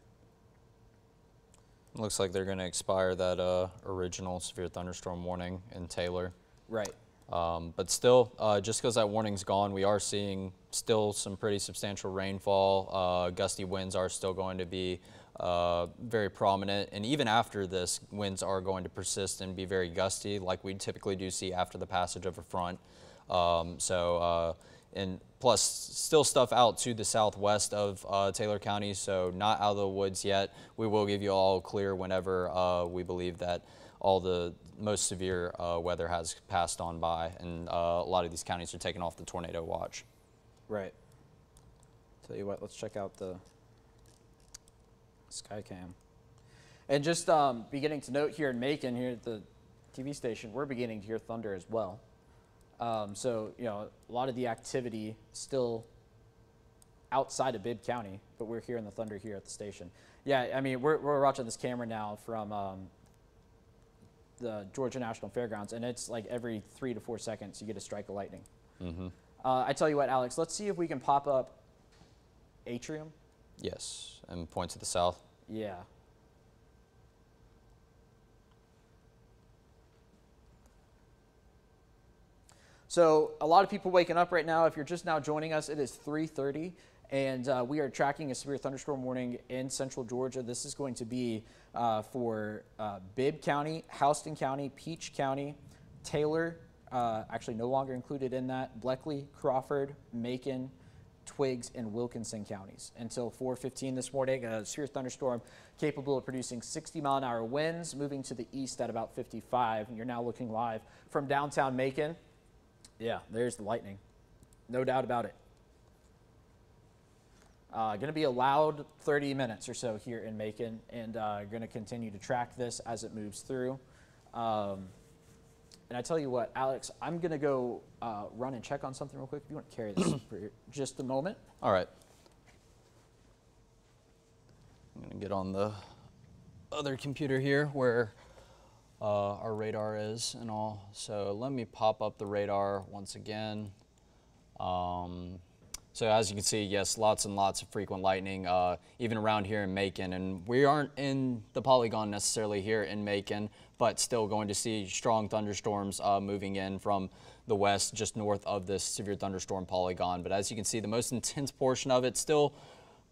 Looks like they're going to expire that uh, original severe thunderstorm warning in Taylor. Right. Um, but still, uh, just because that warning's gone, we are seeing still some pretty substantial rainfall. Uh, gusty winds are still going to be uh, very prominent. And even after this, winds are going to persist and be very gusty, like we typically do see after the passage of a front. Um, so, uh, and plus, still stuff out to the southwest of uh, Taylor County, so not out of the woods yet. We will give you all clear whenever uh, we believe that all the most severe uh, weather has passed on by, and uh, a lot of these counties are taking off the tornado watch. Right. Tell you what, let's check out the Skycam. And just um, beginning to note here in Macon, here at the TV station, we're beginning to hear thunder as well. Um, so, you know, a lot of the activity still outside of Bibb County, but we're hearing the thunder here at the station. Yeah, I mean, we're, we're watching this camera now from um, the Georgia National Fairgrounds, and it's like every three to four seconds you get a strike of lightning. Mm-hmm. Uh, I tell you what, Alex, let's see if we can pop up Atrium. Yes, and point to the south. Yeah. So a lot of people waking up right now. If you're just now joining us, it is 3:30, and uh, we are tracking a severe thunderstorm warning in central Georgia. This is going to be uh, for uh, Bibb County, Houston County, Peach County, Taylor, uh, actually no longer included in that, Bleckley, Crawford, Macon, Twiggs, and Wilkinson counties. Until 4:15 this morning, a severe thunderstorm capable of producing 60 mile an hour winds, moving to the east at about 55. And you're now looking live from downtown Macon. Yeah, there's the lightning, no doubt about it. Uh, going to be a loud 30 minutes or so here in Macon, and uh, going to continue to track this as it moves through. Um, and I tell you what, Alex, I'm going to go uh, run and check on something real quick. If you want to carry this for just a moment. All right. I'm going to get on the other computer here where uh, our radar is and all. So let me pop up the radar once again. Um, so as you can see, yes, lots and lots of frequent lightning, uh, even around here in Macon. And we aren't in the polygon necessarily here in Macon, but still going to see strong thunderstorms uh, moving in from the west, just north of this severe thunderstorm polygon. But as you can see, the most intense portion of it still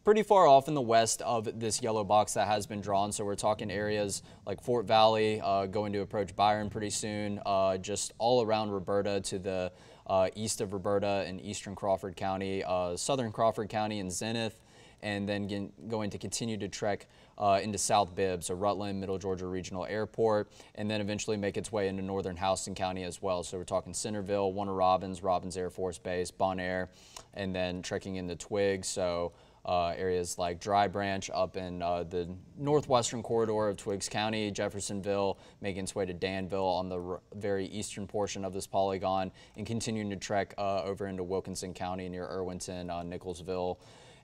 pretty far off in the west of this yellow box that has been drawn. So we're talking areas like Fort Valley, uh, going to approach Byron pretty soon, uh, just all around Roberta to the uh, east of Roberta and eastern Crawford County, uh, southern Crawford County and Zenith, and then going to continue to trek uh, into South Bibb, so Rutland, Middle Georgia Regional Airport, and then eventually make its way into northern Houston County as well. So we're talking Centerville, Warner Robins, Robins Air Force Base, Bonaire, and then trekking into Twig. So uh, areas like Dry Branch up in uh, the northwestern corridor of Twiggs County, Jeffersonville, making its way to Danville on the very eastern portion of this polygon, and continuing to trek uh, over into Wilkinson County near Irwinton, uh, Nicholsville,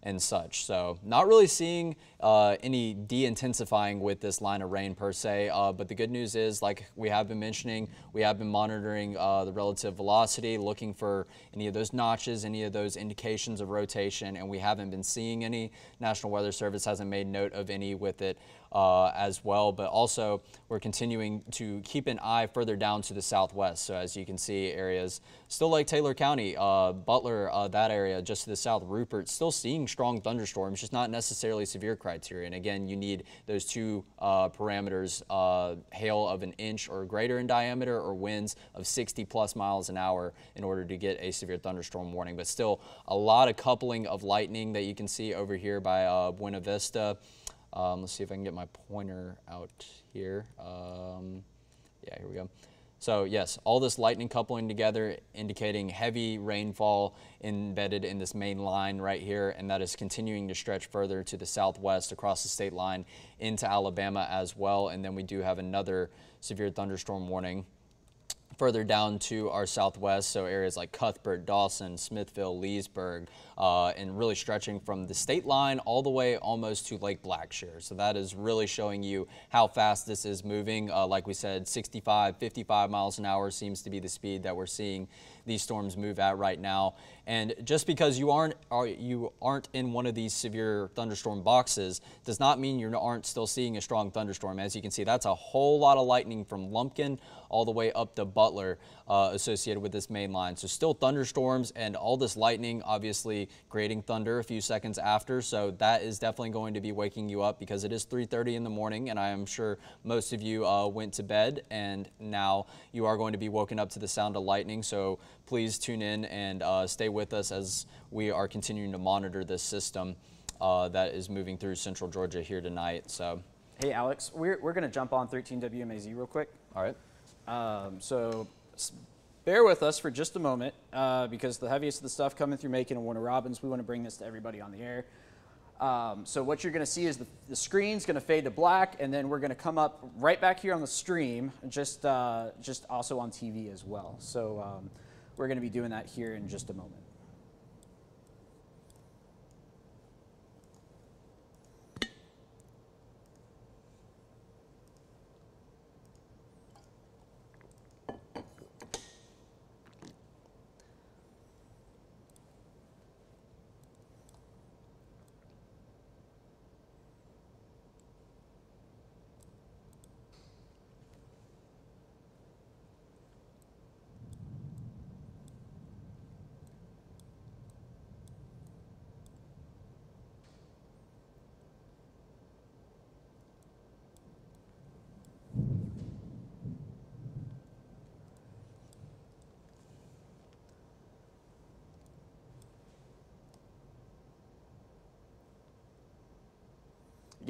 and such. So not really seeing uh, any de-intensifying with this line of rain per se, uh, but the good news is, like we have been mentioning, we have been monitoring uh, the relative velocity, looking for any of those notches, any of those indications of rotation, and we haven't been seeing any. National Weather Service hasn't made note of any with it uh, as well, but also we're continuing to keep an eye further down to the southwest. So as you can see, areas still like Taylor County, uh, Butler, uh, that area just to the south, Rupert, still seeing strong thunderstorms, just not necessarily severe criteria. And again, you need those two uh, parameters, uh, hail of an inch or greater in diameter or winds of 60 plus miles an hour in order to get a severe thunderstorm warning. But still a lot of coupling of lightning that you can see over here by uh, Buena Vista. Um, let's see if I can get my pointer out here. Um, yeah, here we go. So yes, all this lightning coupling together indicating heavy rainfall embedded in this main line right here, and that is continuing to stretch further to the southwest across the state line into Alabama as well. And then we do have another severe thunderstorm warning further down to our southwest, so areas like Cuthbert, Dawson, Smithville, Leesburg, uh, and really stretching from the state line all the way almost to Lake Blackshear. So that is really showing you how fast this is moving. Uh, like we said, 65, 55 miles an hour seems to be the speed that we're seeing these storms move at right now. And just because you aren't are, you aren't in one of these severe thunderstorm boxes does not mean you aren't still seeing a strong thunderstorm. As you can see, that's a whole lot of lightning from Lumpkin all the way up to Butler uh, associated with this main line. So still thunderstorms and all this lightning obviously creating thunder a few seconds after. So that is definitely going to be waking you up because it is 3.30 in the morning and I am sure most of you uh, went to bed and now you are going to be woken up to the sound of lightning. So please tune in and uh, stay with us as we are continuing to monitor this system uh, that is moving through central Georgia here tonight. So, Hey, Alex, we're, we're going to jump on 13 WMAZ real quick. all right. Um, so bear with us for just a moment uh, because the heaviest of the stuff coming through Macon and Warner Robins, we want to bring this to everybody on the air. Um, so what you're going to see is the, the screen's going to fade to black, and then we're going to come up right back here on the stream, just uh, just also on TV as well. So um, we're going to be doing that here in just a moment.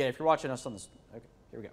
Again, if you're watching us on this, okay, here we go.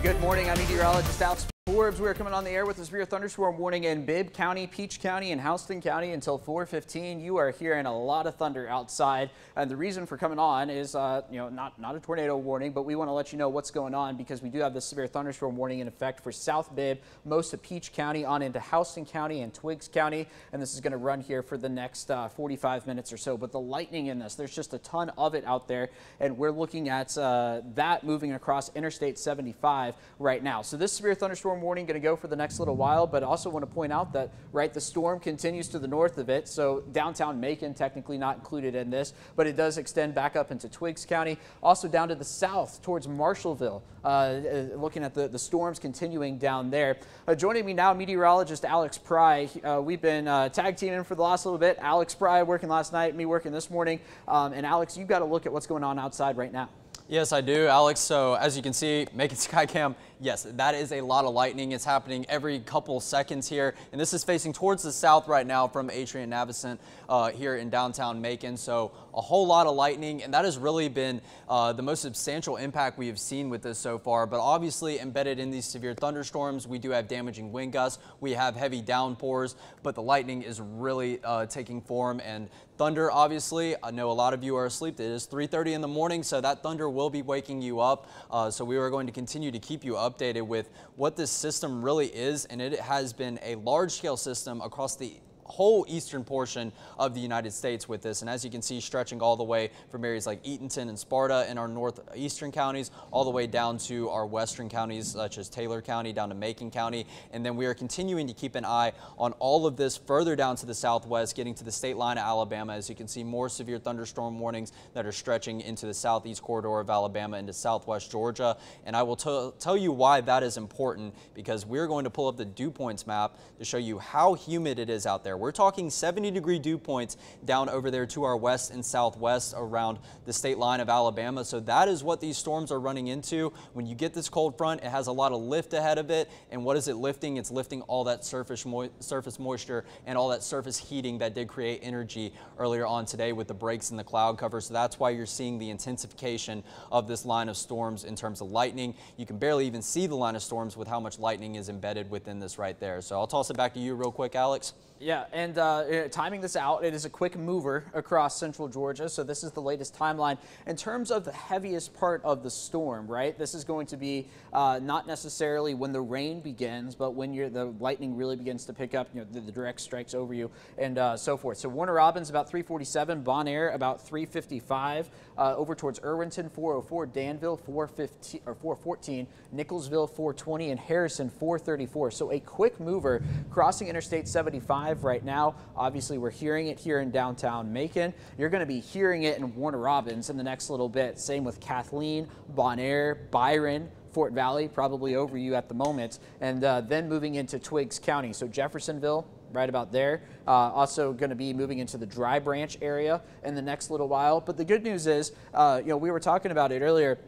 Good morning. I'm meteorologist Alex Forbes. We are coming on the air with a severe thunderstorm warning in Bibb County, Peach County, and Houston County until 4:15. You are hearing a lot of thunder outside, and the reason for coming on is, uh, you know, not not a tornado warning, but we want to let you know what's going on because we do have this severe thunderstorm warning in effect for South Bibb, most of Peach County, on into Houston County and Twiggs County, and this is going to run here for the next uh, 45 minutes or so. But the lightning in this, there's just a ton of it out there, and we're looking at uh, that moving across Interstate 75 right now. So this severe thunderstorm warning going to go for the next little while, but also want to point out that right the storm continues to the north of it. So downtown Macon technically not included in this, but it does extend back up into Twiggs County, also down to the south towards Marshallville. Uh, uh, looking at the, the storms continuing down there. Uh, joining me now, meteorologist Alex Pry. Uh, we've been uh, tag teaming for the last little bit. Alex Pry working last night, me working this morning. Um, and Alex, you've got to look at what's going on outside right now. Yes, I do, Alex. So as you can see, Macon Skycam, yes, that is a lot of lightning. It's happening every couple seconds here. And this is facing towards the south right now from Atrium Navicent uh, here in downtown Macon. So a whole lot of lightning. And that has really been uh, the most substantial impact we have seen with this so far. But obviously embedded in these severe thunderstorms, we do have damaging wind gusts. We have heavy downpours, but the lightning is really uh, taking form. And thunder, obviously, I know a lot of you are asleep. It is 3.30 in the morning, so that thunder will be waking you up. Uh, so we are going to continue to keep you updated with what this system really is. And it has been a large scale system across the whole eastern portion of the United States with this. And as you can see, stretching all the way from areas like Eatonton and Sparta in our northeastern counties, all the way down to our western counties, such as Taylor County, down to Macon County. And then we are continuing to keep an eye on all of this further down to the southwest, getting to the state line of Alabama. As you can see, more severe thunderstorm warnings that are stretching into the southeast corridor of Alabama into southwest Georgia. And I will tell you why that is important because we're going to pull up the dew points map to show you how humid it is out there We're talking 70 degree dew points down over there to our west and southwest around the state line of Alabama. So that is what these storms are running into. When you get this cold front, it has a lot of lift ahead of it. And what is it lifting? It's lifting all that surface, mo surface moisture and all that surface heating that did create energy earlier on today with the breaks in the cloud cover. So that's why you're seeing the intensification of this line of storms in terms of lightning. You can barely even see the line of storms with how much lightning is embedded within this right there. So I'll toss it back to you real quick, Alex. Yeah, and uh, uh, timing this out, it is a quick mover across central Georgia. So this is the latest timeline. In terms of the heaviest part of the storm, right, this is going to be uh, not necessarily when the rain begins, but when the lightning really begins to pick up, you know, the, the direct strikes over you and uh, so forth. So Warner Robins about 347, Bonaire about 355, uh, over towards Irwinton 404, Danville 415 or 414, Nicholsville 420, and Harrison 434. So a quick mover crossing Interstate 75 live right now. Obviously, we're hearing it here in downtown Macon. You're going to be hearing it in Warner Robins in the next little bit. Same with Kathleen, Bonaire, Byron, Fort Valley, probably over you at the moment, and uh, then moving into Twiggs County. So Jeffersonville, right about there. Uh, also going to be moving into the Dry Branch area in the next little while. But the good news is, uh, you know, we were talking about it earlier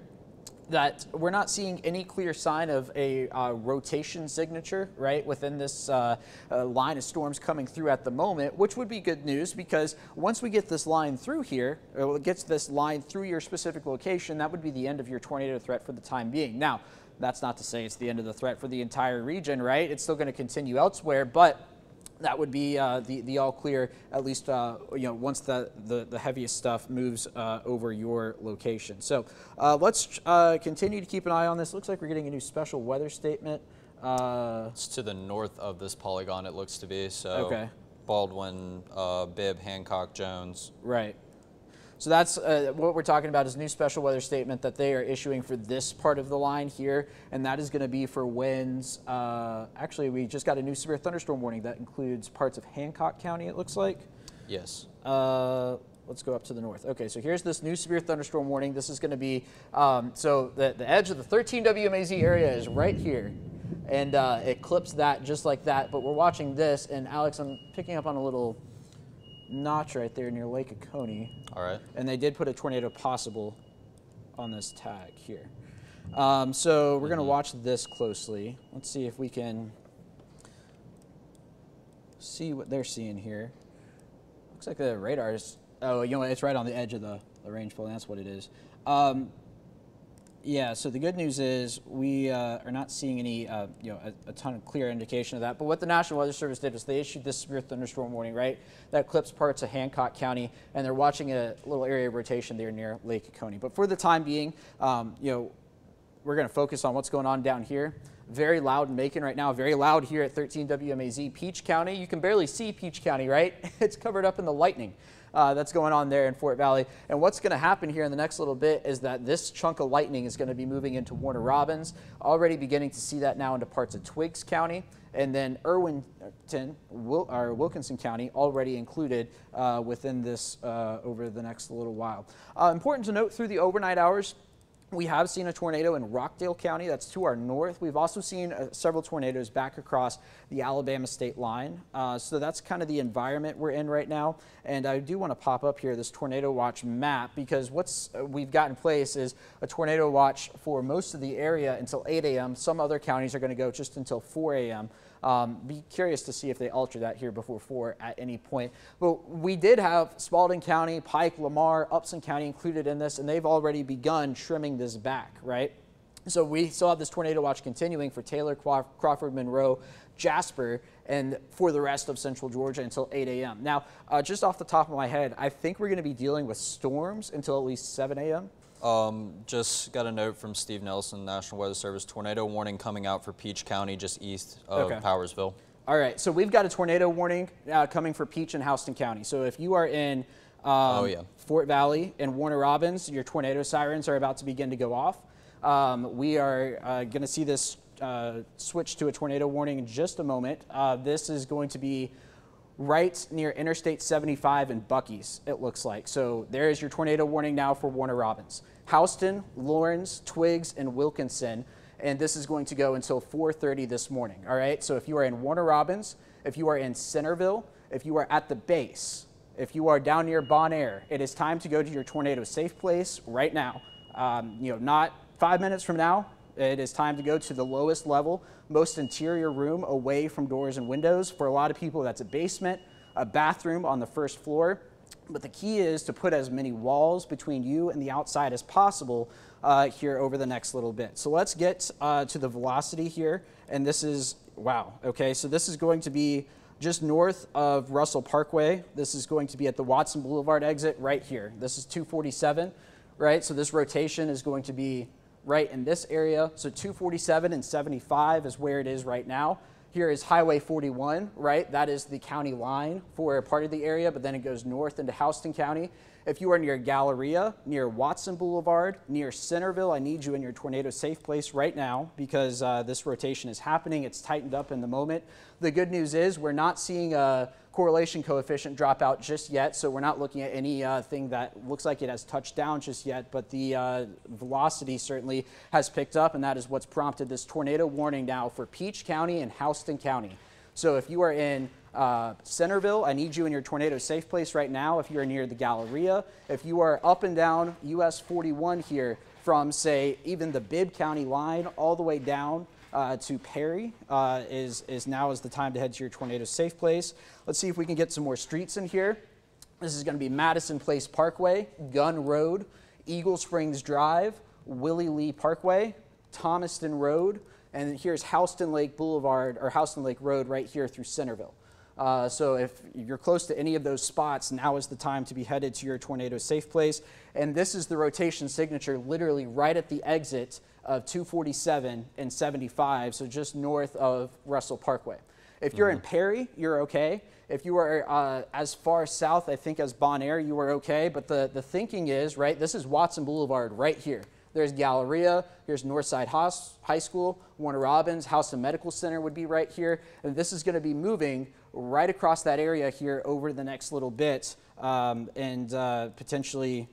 that we're not seeing any clear sign of a uh, rotation signature, right, within this uh, uh, line of storms coming through at the moment, which would be good news because once we get this line through here, or it gets this line through your specific location, that would be the end of your tornado threat for the time being. Now, that's not to say it's the end of the threat for the entire region, right? It's still going to continue elsewhere, but that would be uh, the, the all clear, at least uh, you know, once the, the, the heaviest stuff moves uh, over your location. So uh, let's uh, continue to keep an eye on this. Looks like we're getting a new special weather statement. Uh, it's to the north of this polygon, it looks to be. So okay. Baldwin, Bibb, Hancock, Jones. Right. So that's uh, what we're talking about is new special weather statement that they are issuing for this part of the line here, and that is going to be for winds. Uh, actually, we just got a new severe thunderstorm warning that includes parts of Hancock County. It looks like. Yes. Uh, let's go up to the north. Okay, so here's this new severe thunderstorm warning. This is going to be um, so the the edge of the 13 WMAZ area is right here and uh, it clips that just like that. But we're watching this, and Alex, I'm picking up on a little notch right there near Lake Oconee. All right. And they did put a tornado possible on this tag here. Um, so we're going to watch this closely. Let's see if we can see what they're seeing here. Looks like the radar is, oh, you know, it's right on the edge of the, the range pole. That's what it is. Um, yeah, so the good news is we uh, are not seeing any, uh, you know, a, a, ton of clear indication of that. But what the National Weather Service did is they issued this severe thunderstorm warning, right? That clips parts of Hancock County, and they're watching a little area of rotation there near Lake Oconee. But for the time being, um, you know, we're going to focus on what's going on down here. Very loud in Macon right now, very loud here at 13 WMAZ. Peach County, you can barely see Peach County, right? it's covered up in the lightning uh, that's going on there in Fort Valley. And what's going to happen here in the next little bit is that this chunk of lightning is going to be moving into Warner Robins. Already beginning to see that now into parts of Twiggs County. And then Irwinton, Wil or Wilkinson County, already included uh, within this uh, over the next little while. Uh, important to note through the overnight hours, we have seen a tornado in Rockdale County, that's to our north. We've also seen uh, several tornadoes back across the Alabama state line. Uh, so that's kind of the environment we're in right now. And I do want to pop up here this tornado watch map because what's uh, we've got in place is a tornado watch for most of the area until 8 a.m. Some other counties are going to go just until 4 a.m. Um, be curious to see if they alter that here before four at any point. But we did have Spalding County, Pike, Lamar, Upson County included in this, and they've already begun trimming this back, right? So we still have this tornado watch continuing for Taylor, Crawford, Monroe, Jasper, and for the rest of central Georgia until 8 a.m. Now, uh, just off the top of my head, I think we're going to be dealing with storms until at least 7 a.m. Um, just got a note from Steve Nelson, National Weather Service. Tornado warning coming out for Peach County, just east of okay. Powersville. All right, so we've got a tornado warning uh, coming for Peach and Houston County. So if you are in um, oh, yeah. Fort Valley and Warner Robins, your tornado sirens are about to begin to go off. Um, we are uh, going to see this uh, switch to a tornado warning in just a moment. Uh, this is going to be right near Interstate 75 and Buc-ee's, it looks like. So there is your tornado warning now for Warner Robins. Houston, Laurens, Twiggs, and Wilkinson. and this is going to go until 4:30 this morning. All right. So if you are in Warner Robins, if you are in Centerville, if you are at the base, if you are down near Bonaire, it is time to go to your tornado safe place right now. Um, you know, not five minutes from now. It is time to go to the lowest level, most interior room away from doors and windows. For a lot of people, that's a basement, a bathroom on the first floor. But the key is to put as many walls between you and the outside as possible uh, here over the next little bit. So let's get uh, to the velocity here. And this is, wow, okay, so this is going to be just north of Russell Parkway. This is going to be at the Watson Boulevard exit right here. This is 247, right? So this rotation is going to be right in this area. So 247 and 75 is where it is right now. Here is Highway 41, right? That is the county line for a part of the area, but then it goes north into Houston County. If you are near Galleria, near Watson Boulevard, near Centerville, I need you in your tornado safe place right now because uh, this rotation is happening. It's tightened up in the moment. The good news is we're not seeing a correlation coefficient drop out just yet, so we're not looking at anything uh, that looks like it has touched down just yet, but the uh, velocity certainly has picked up, and that is what's prompted this tornado warning now for Peach County and Houston County. So if you are in uh, Centerville, I need you in your tornado safe place right now if you're near the Galleria. If you are up and down US 41 here from, say, even the Bibb County line all the way down uh, to Perry uh, is, is now is the time to head to your tornado safe place. Let's see if we can get some more streets in here. This is going to be Madison Place Parkway, Gunn Road, Eagle Springs Drive, Willie Lee Parkway, Thomaston Road, and here's Houston Lake Boulevard or Houston Lake Road right here through Centerville. Uh, so if you're close to any of those spots, now is the time to be headed to your tornado safe place. And this is the rotation signature literally right at the exit of 247 and 75, so just north of Russell Parkway. If you're mm-hmm. in Perry, you're okay. If you are uh, as far south, I think, as Bonaire, you are okay. But the, the thinking is, right, this is Watson Boulevard right here. There's Galleria, here's Northside High School, Warner Robins, Houston Medical Center would be right here. And this is going to be moving right across that area here over the next little bit um, and uh, potentially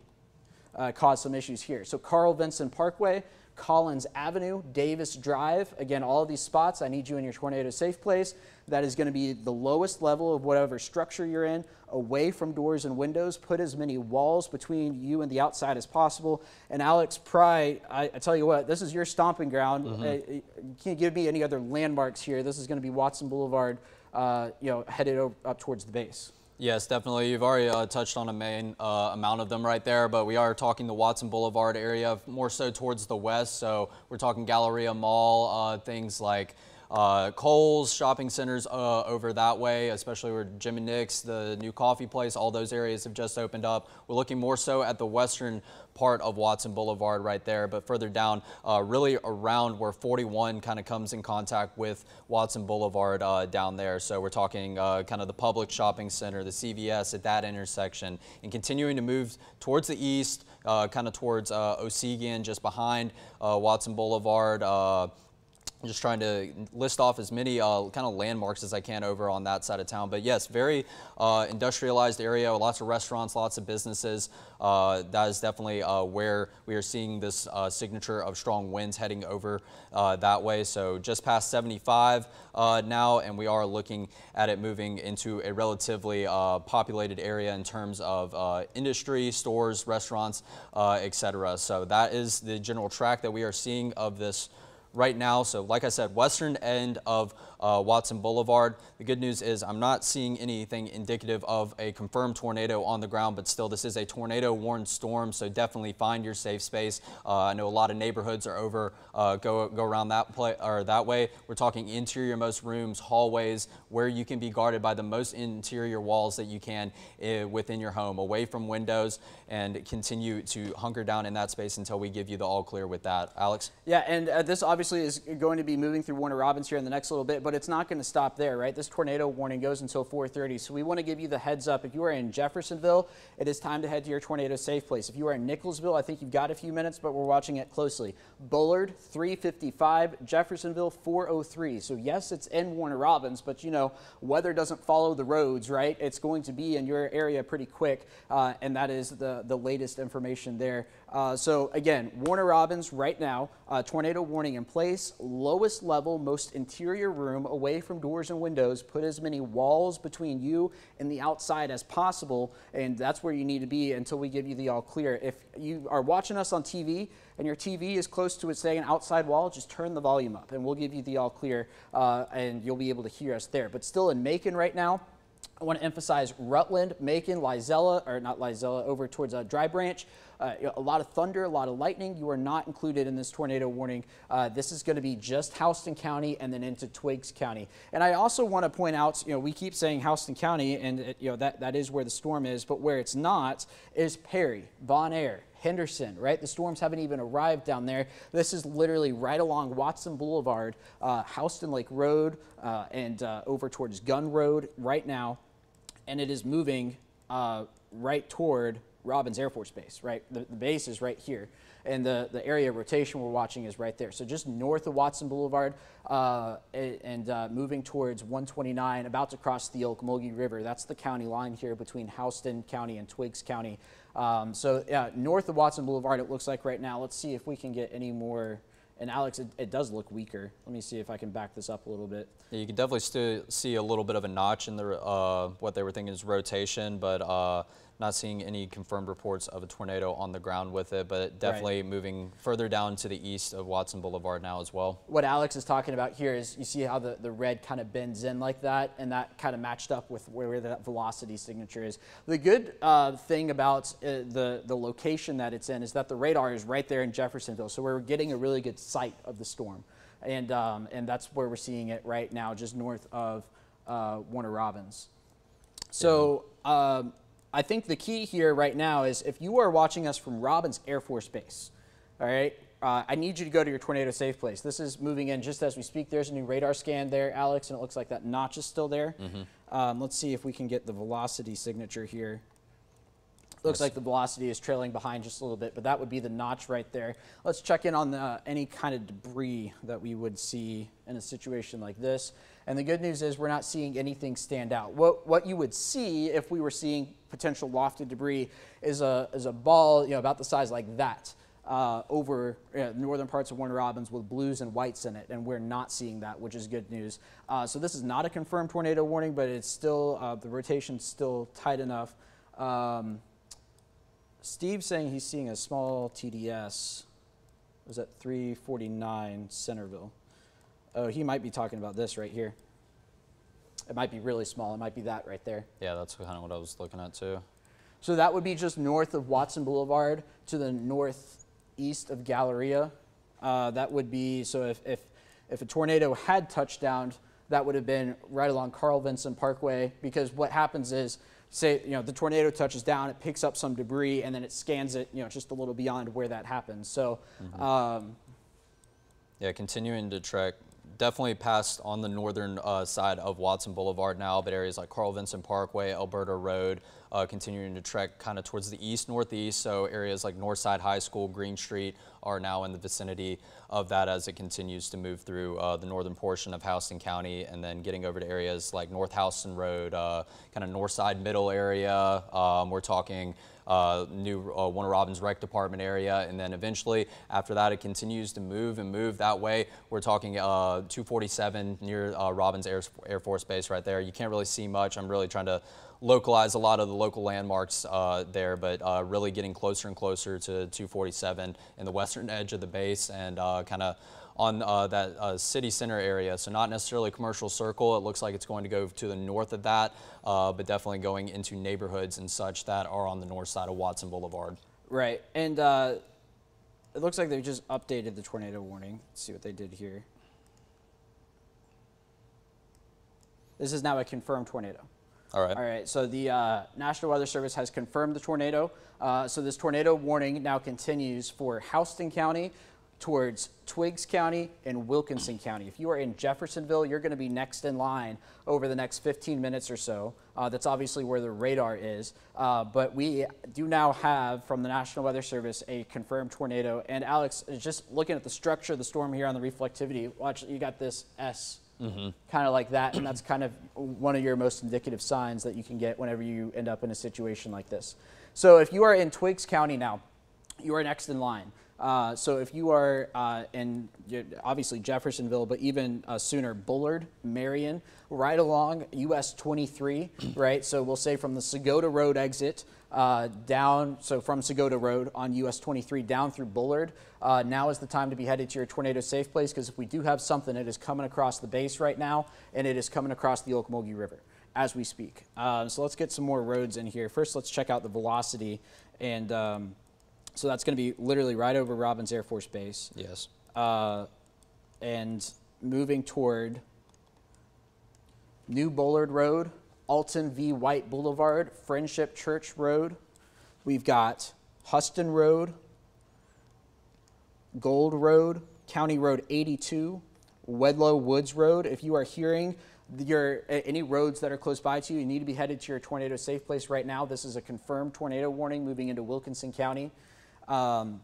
uh, cause some issues here. So Carl Vinson Parkway, Collins Avenue, Davis Drive. Again, all of these spots, I need you in your tornado safe place. That is going to be the lowest level of whatever structure you're in, away from doors and windows. Put as many walls between you and the outside as possible. And Alex Pry, I, I tell you what, this is your stomping ground. Mm -hmm. uh, can you give me any other landmarks here? This is going to be Watson Boulevard, uh, you know, headed up towards the base. Yes, definitely. You've already uh, touched on a main uh, amount of them right there, but we are talking the Watson Boulevard area more so towards the west. So we're talking Galleria Mall, uh, things like uh, Kohl's shopping centers uh, over that way, especially where Jim and Nick's, the new coffee place, all those areas have just opened up. We're looking more so at the western part of Watson Boulevard right there, but further down, uh, really around where 41 kind of comes in contact with Watson Boulevard uh, down there. So we're talking uh, kind of the Publix shopping center, the CVS at that intersection, and continuing to move towards the east, uh, kind of towards Osage, just behind Watson Boulevard just trying to list off as many uh, kind of landmarks as I can over on that side of town. But yes, very uh, industrialized area, lots of restaurants, lots of businesses. Uh, that is definitely uh, where we are seeing this uh, signature of strong winds heading over uh, that way. So just past 75 now, and we are looking at it moving into a relatively populated area in terms of industry, stores, restaurants, etc. So that is the general track that we are seeing of this right now. So like I said, western end of uh, Watson Boulevard. The good news is I'm not seeing anything indicative of a confirmed tornado on the ground, but still this is a tornado warned storm. So definitely find your safe space. Uh, I know a lot of neighborhoods are over, uh, go, go around that play or that way. We're talking interior most rooms, hallways, where you can be guarded by the most interior walls that you can uh, within your home, away from windows and continue to hunker down in that space until we give you the all clear with that. Alex? Yeah, and uh, this obviously is going to be moving through Warner Robins here in the next little bit, but it's not going to stop there, right? This tornado warning goes until 4.30, so we want to give you the heads up. If you are in Jeffersonville, it is time to head to your tornado safe place. If you are in Nicholsville, I think you've got a few minutes, but we're watching it closely. Bullard, 355, Jeffersonville, 403. So yes, it's in Warner Robins, but you know, weather doesn't follow the roads, right? It's going to be in your area pretty quick, uh, and that is the, the latest information there. Uh, so again, Warner Robins right now, uh, tornado warning in place, lowest level, most interior room, away from doors and windows. Put as many walls between you and the outside as possible, and that's where you need to be until we give you the all clear. If you are watching us on TV and your TV is close to, say, an outside wall, just turn the volume up, and we'll give you the all clear, uh, and you'll be able to hear us there. But still in Macon right now, I want to emphasize Rutland, Macon, Lizella, or not Lizella, over towards uh, Dry Branch. Uh, a lot of thunder, a lot of lightning. You are not included in this tornado warning. Uh, this is going to be just Houston County and then into Twiggs County. And I also want to point out, you know, we keep saying Houston County, and it, you know that that is where the storm is, but where it's not is Perry, Bonaire, Henderson, right? The storms haven't even arrived down there. This is literally right along Watson Boulevard, uh, Houston Lake Road, uh, and uh, over towards Gunn Road right now. And it is moving uh, right toward Robins Air Force Base, right? The, the, base is right here. And the, the area of rotation we're watching is right there. So just north of Watson Boulevard uh, and uh, moving towards 129, about to cross the Ocmulgee River. That's the county line here between Houston County and Twiggs County. Um, so yeah, north of Watson Boulevard, it looks like right now. Let's see if we can get any more. And Alex, it, it does look weaker. Let me see if I can back this up a little bit. Yeah, you can definitely still see a little bit of a notch in the uh, what they were thinking is rotation, but uh, not seeing any confirmed reports of a tornado on the ground with it, but definitely right. moving further down to the east of Watson Boulevard now as well. What Alex is talking about here is you see how the, the red kind of bends in like that, and that kind of matched up with where that velocity signature is. The good uh, thing about uh, the, the location that it's in is that the radar is right there in Jeffersonville, so we're getting a really good sight of the storm. And, um, and that's where we're seeing it right now, just north of uh, Warner Robins. So, um, I think the key here right now is if you are watching us from Robins Air Force Base, all right, uh, I need you to go to your tornado safe place. This is moving in just as we speak. There's a new radar scan there, Alex, and it looks like that notch is still there. Mm -hmm. um, let's see if we can get the velocity signature here. Looks like the velocity is trailing behind just a little bit, but that would be the notch right there. Let's check in on the, any kind of debris that we would see in a situation like this. And the good news is we're not seeing anything stand out. What, what you would see if we were seeing potential lofted debris is a, is a ball you know, about the size like that. Uh, over you know, northern parts of Warner Robins with blues and whites in it, and we're not seeing that, which is good news. Uh, so this is not a confirmed tornado warning, but it's still uh, the rotation's still tight enough. Um, Steve's saying he's seeing a small TDS. Was at 349 Centerville. Oh, he might be talking about this right here. It might be really small. It might be that right there. Yeah, that's kind of what I was looking at too. So that would be just north of Watson Boulevard to the northeast of Galleria. Uh, that would be, so if, if, if a tornado had touched down, that would have been right along Carl Vinson Parkway because what happens is, say, you know, the tornado touches down, it picks up some debris, and then it scans it, you know, just a little beyond where that happens. So, mm -hmm. um, yeah, continuing to track definitely past on the northern uh, side of Watson Boulevard now, but areas like Carl Vinson Parkway, Alberta Road, uh, continuing to trek kind of towards the east northeast. So areas like Northside High School, Green Street are now in the vicinity of that as it continues to move through uh, the northern portion of Houston County, and then getting over to areas like North Houston Road, uh, kind of Northside Middle area. Um, we're talking uh, new uh, Warner Robins Rec Department area. And then eventually after that, it continues to move and move that way. We're talking uh, 247 near uh, Robins Air, Air Force Base right there. You can't really see much. I'm really trying to localize a lot of the local landmarks uh, there, but uh, really getting closer and closer to 247 in the western edge of the base and uh, kind of on uh, that uh, city center area. So not necessarily commercial circle. It looks like it's going to go to the north of that, uh, but definitely going into neighborhoods and such that are on the north side of Watson Boulevard. Right. And uh, it looks like they've just updated the tornado warning. Let's see what they did here. This is now a confirmed tornado. All right. All right. So the uh, National Weather Service has confirmed the tornado. Uh, so this tornado warning now continues for Houston County, towards Twiggs County and Wilkinson County. If you are in Jeffersonville, you're going to be next in line over the next 15 minutes or so. Uh, that's obviously where the radar is. Uh, but we do now have from the National Weather Service a confirmed tornado. And Alex, is just looking at the structure of the storm here on the reflectivity, watch, you got this S. Mm -hmm. Kind of like that, and that's kind of one of your most indicative signs that you can get whenever you end up in a situation like this. So if you are in Twiggs County now, you are next in line. Uh, so if you are uh, in obviously Jeffersonville, but even uh, sooner Bullard, Marion, right along US 23, right? So we'll say from the Sagoda Road exit uh, down, so from Sagoda Road on US 23 down through Bullard. Uh, now is the time to be headed to your tornado safe place because if we do have something, it is coming across the base right now and it is coming across the Ocmulgee River as we speak. Um, so let's get some more roads in here. First, let's check out the velocity. And um, so that's going to be literally right over Robins Air Force Base. Yes. Uh, and moving toward New Bullard Road, Alton V. White Boulevard, Friendship Church Road. We've got Huston Road, Gold Road, County Road 82, Wedlow Woods Road. If you are hearing your any roads that are close by to you, you need to be headed to your tornado safe place right now. This is a confirmed tornado warning moving into Wilkinson County um,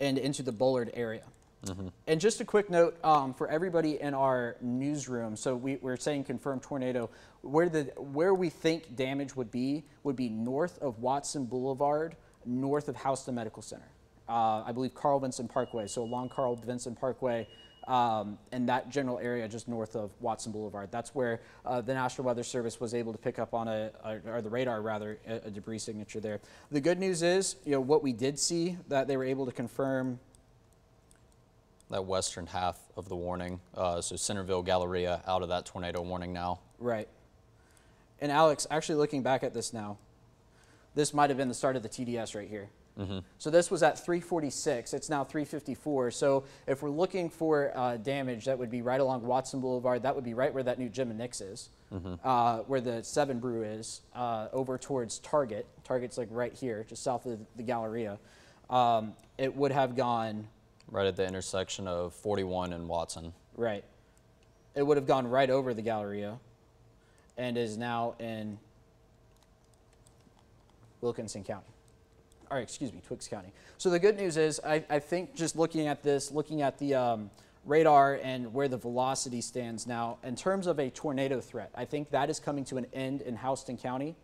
and into the Bullard area. And just a quick note um, for everybody in our newsroom. So we, we're saying confirmed tornado. Where the where we think damage would be would be north of Watson Boulevard, north of Houston Medical Center. Uh, I believe Carl Vinson Parkway. So along Carl Vinson Parkway, um, and that general area just north of Watson Boulevard. That's where uh, the National Weather Service was able to pick up on a, a or the radar rather, a, a debris signature there. The good news is, you know, what we did see that they were able to confirm That western half of the warning. Uh, so Centerville, Galleria, out of that tornado warning now. Right. And Alex, actually looking back at this now, this might have been the start of the TDS right here. So this was at 346. It's now 354. So if we're looking for uh, damage, that would be right along Watson Boulevard. That would be right where that new Jim and Nick's is, uh, where the Seven Brew is, uh, over towards Target. Target's like right here, just south of the Galleria. Um, it would have gone Right at the intersection of 41 and Watson. Right. It would have gone right over the Galleria and is now in Wilkinson County. Or, excuse me, Twiggs County. So the good news is, I, I think just looking at this, looking at the um, radar and where the velocity stands now, in terms of a tornado threat, I think that is coming to an end in Houston County.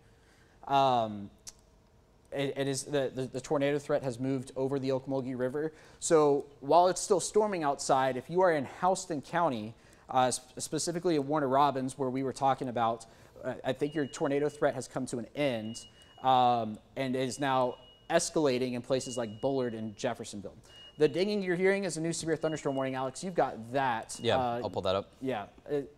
Um, it, it is the, the, the tornado threat has moved over the Ocmulgee River. So while it's still storming outside, if you are in Houston County, uh, sp- specifically at Warner Robins, where we were talking about, uh, I think your tornado threat has come to an end um, and is now escalating in places like Bullard and Jeffersonville. The dinging you're hearing is a new severe thunderstorm warning, Alex. You've got that. Yeah, Uh, I'll pull that up. yeah.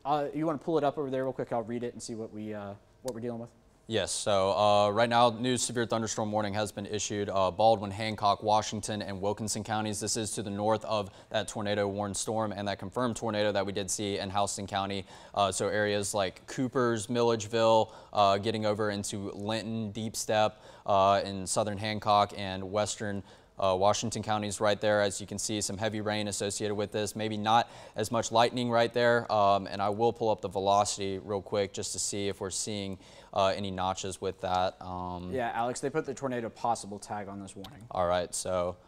Uh, you want to pull it up over there real quick? I'll read it and see what we uh, what we're dealing with. Yes, so uh, right now, new severe thunderstorm warning has been issued. Uh, Baldwin, Hancock, Washington, and Wilkinson counties. This is to the north of that tornado warned storm and that confirmed tornado that we did see in Houston County. Uh, so areas like Coopers, Milledgeville, uh, getting over into Linton, Deep Step, uh, in southern Hancock and western uh, Washington counties right there. As you can see, some heavy rain associated with this. Maybe not as much lightning right there. Um, and I will pull up the velocity real quick just to see if we're seeing uh, any notches with that. Um, Yeah, Alex, they put the tornado possible tag on this warning. All right, so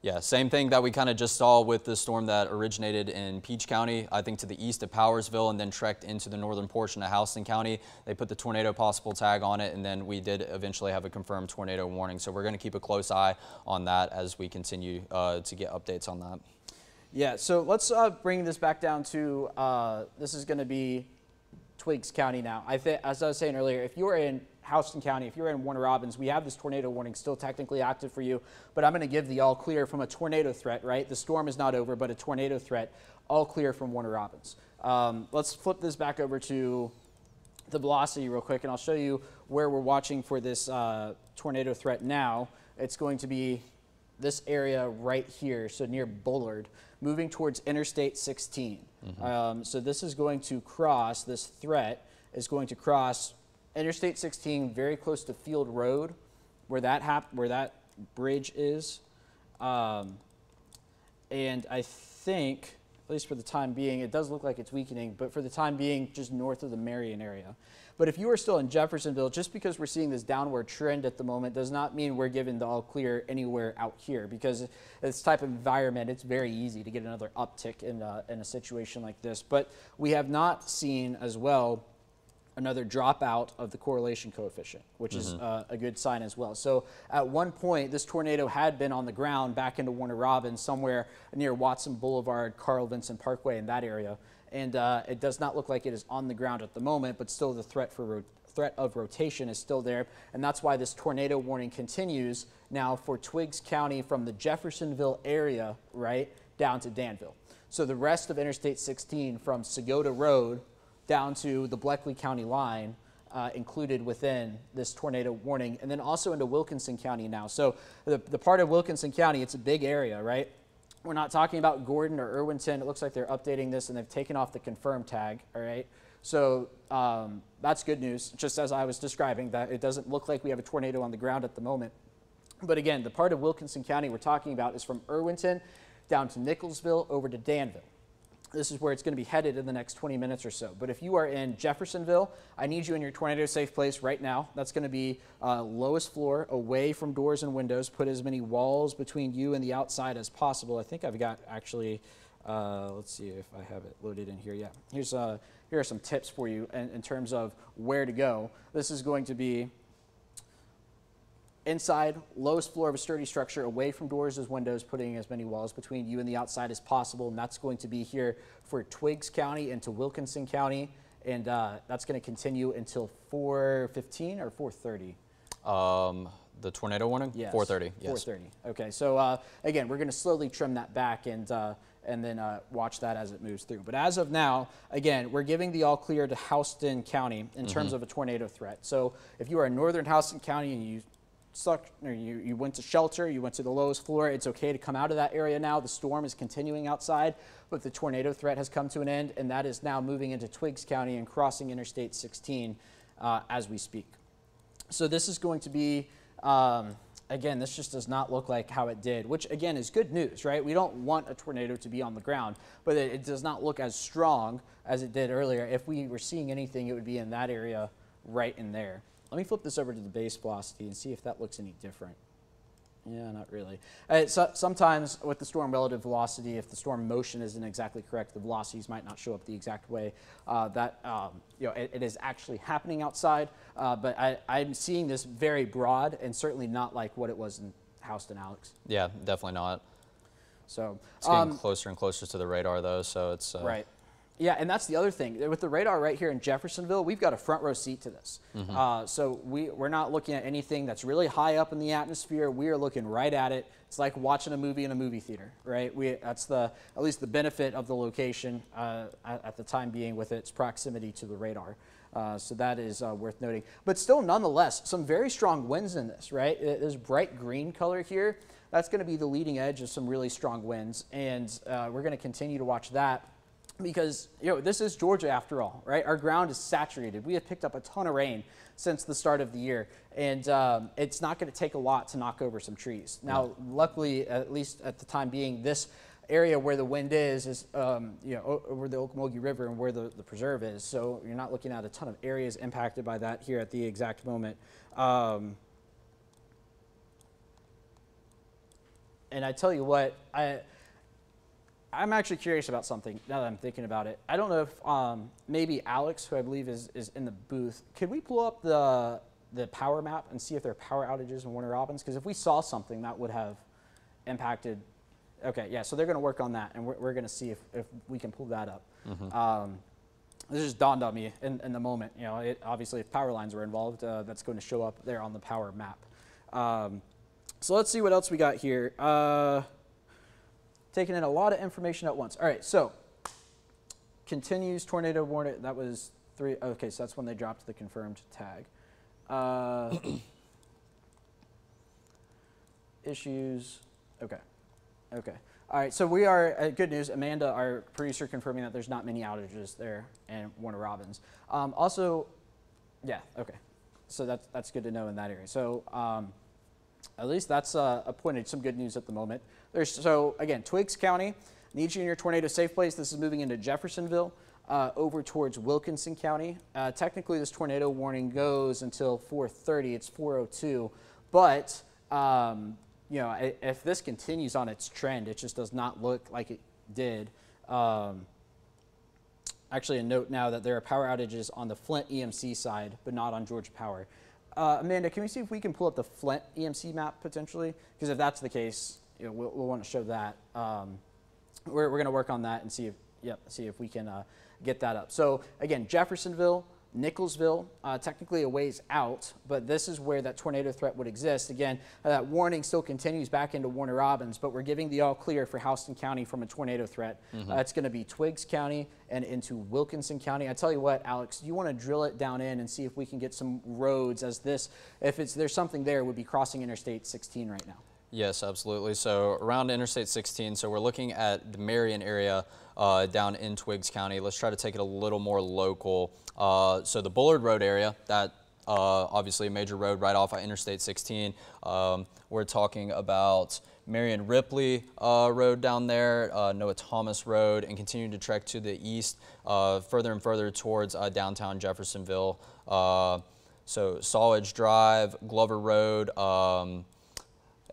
yeah, same thing that we kind of just saw with the storm that originated in Peach County, I think to the east of Powersville, and then trekked into the northern portion of Houston County. They put the tornado possible tag on it, and then we did eventually have a confirmed tornado warning. So we're going to keep a close eye on that as we continue uh, to get updates on that. Yeah, so let's uh, bring this back down to uh, this is going to be Twiggs County now. I think, as I was saying earlier, if you're in Houston County, if you're in Warner Robins, we have this tornado warning still technically active for you. But I'm going to give the all clear from a tornado threat. Right, the storm is not over, but a tornado threat, all clear from Warner Robins. Um, let's flip this back over to the velocity real quick, and I'll show you where we're watching for this uh, tornado threat now. It's going to be this area right here, so near Bullard, moving towards Interstate 16. Um, so this is going to cross, this threat is going to cross Interstate 16 very close to Field Road, where that, hap- where that bridge is. Um, and I think, at least for the time being, it does look like it's weakening, but for the time being, just north of the Marion area. But if you are still in Jeffersonville, just because we're seeing this downward trend at the moment does not mean we're given the all clear anywhere out here because this type of environment, it's very easy to get another uptick in a, in a situation like this. But we have not seen as well another dropout of the correlation coefficient, which is uh, a good sign as well. So at one point, this tornado had been on the ground back into Warner Robins, somewhere near Watson Boulevard, Carl Vinson Parkway, in that area. And uh, it does not look like it is on the ground at the moment, but still the threat for threat of rotation is still there, and that's why this tornado warning continues now for Twiggs County from the Jeffersonville area, right, down to Danville. So the rest of Interstate 16 from Segota Road down to the Bleckley County line uh, included within this tornado warning, and then also into Wilkinson County now. So the, the part of Wilkinson County, it's a big area, right? We're not talking about Gordon or Irwinton. It looks like they're updating this and they've taken off the confirm tag, all right? So um, that's good news, just as I was describing, that it doesn't look like we have a tornado on the ground at the moment. But again, the part of Wilkinson County we're talking about is from Irwinton down to Nicholsville over to Danville. This is where it's going to be headed in the next 20 minutes or so. But if you are in Jeffersonville, I need you in your tornado safe place right now. That's going to be uh, lowest floor, away from doors and windows. Put as many walls between you and the outside as possible. I think I've got actually, uh, let's see if I have it loaded in here. Yeah, here's uh, here are some tips for you in, in terms of where to go. This is going to be inside, lowest floor of a sturdy structure, away from doors as windows, putting as many walls between you and the outside as possible. And that's going to be here for Twiggs County into Wilkinson County. And uh, that's going to continue until 4:15 or 4:30. Um, the tornado warning? Yes. 4:30. Yes. 4:30. Okay. So uh, again, we're going to slowly trim that back and uh, and then uh, watch that as it moves through. But as of now, again, we're giving the all clear to Houston County in terms Mm-hmm. of a tornado threat. So if you are in northern Houston County and you or you, you went to shelter, you went to the lowest floor, it's okay to come out of that area now. The storm is continuing outside, but the tornado threat has come to an end, and that is now moving into Twiggs County and crossing Interstate 16 uh, as we speak. So this is going to be, um, again, this just does not look like how it did, which again is good news, right? We don't want a tornado to be on the ground, but it, it does not look as strong as it did earlier. If we were seeing anything, it would be in that area right in there. Let me flip this over to the base velocity and see if that looks any different. Yeah, not really. Uh, so, sometimes with the storm relative velocity, if the storm motion isn't exactly correct, the velocities might not show up the exact way uh, that um, you know it, it is actually happening outside. Uh, but I, I'm seeing this very broad and certainly not like what it was in Houston, Alex. Yeah, definitely not. So It's getting um, closer and closer to the radar, though, so it's uh, Right. Yeah, and that's the other thing. With the radar right here in Jeffersonville, we've got a front row seat to this. Uh, so we, we're not looking at anything that's really high up in the atmosphere. We are looking right at it. It's like watching a movie in a movie theater, right? We, that's the at least the benefit of the location uh, at, at the time being with its proximity to the radar. Uh, so that is uh, worth noting. But still, nonetheless, some very strong winds in this, right? This bright green color here, that's going to be the leading edge of some really strong winds. And uh, we're going to continue to watch that because you know this is Georgia after all, right? Our ground is saturated. We have picked up a ton of rain since the start of the year, and um, it's not going to take a lot to knock over some trees. Now, luckily, at least at the time being, this area where the wind is is um, you know over the Ocmulgee River and where the, the preserve is. So you're not looking at a ton of areas impacted by that here at the exact moment. Um, and I tell you what, I. I'm actually curious about something now that I'm thinking about it. I don't know if um, maybe Alex, who I believe is, is in the booth, could we pull up the the power map and see if there are power outages in Warner Robins? Because if we saw something that would have impacted. Okay, yeah, so they're going to work on that, and we're, we're going to see if, if we can pull that up. Um, this just dawned on me in, in the moment. You know, it, obviously, if power lines were involved, uh, that's going to show up there on the power map. Um, so let's see what else we got here. Uh, taking in a lot of information at once. All right, so continues tornado warning. That was three. Okay, so that's when they dropped the confirmed tag. Uh, issues. Okay. Okay. All right. So we are uh, good news. Amanda, our producer, confirming that there's not many outages there in Warner Robins. Um, also, yeah. Okay. So that's that's good to know in that area. So. Um, at least that's uh, a point some good news at the moment. There's so again, Twiggs County needs you in your tornado safe place. This is moving into Jeffersonville, uh, over towards Wilkinson County. Uh, technically, this tornado warning goes until 4:30. It's 4:02, but um, you know, if this continues on its trend, it just does not look like it did. Um, actually a note now that there are power outages on the Flint EMC side, but not on Georgia Power. Uh, Amanda, can we see if we can pull up the Flint EMC map potentially? Because if that's the case, you know, we'll, we'll want to show that. Um, we're we're going to work on that and see if, yep, see if we can uh, get that up. So again, Jeffersonville, Nicholsville, uh, technically a ways out, but this is where that tornado threat would exist. Again, uh, that warning still continues back into Warner Robins, but we're giving the all clear for Houston County from a tornado threat. Uh, it's going to be Twiggs County and into Wilkinson County. I tell you what, Alex, you want to drill it down in and see if we can get some roads as this, if it's there's something there, would be crossing Interstate 16 right now. Yes, absolutely. So around Interstate 16, so we're looking at the Marion area uh, down in Twiggs County. Let's try to take it a little more local. Uh, so the Bullard Road area, that uh, obviously a major road right off of Interstate 16. Um, we're talking about Marion Ripley uh, Road down there, uh, Noah Thomas Road, and continuing to trek to the east, uh, further and further towards uh, downtown Jeffersonville. Uh, so Sawledge Drive, Glover Road, um,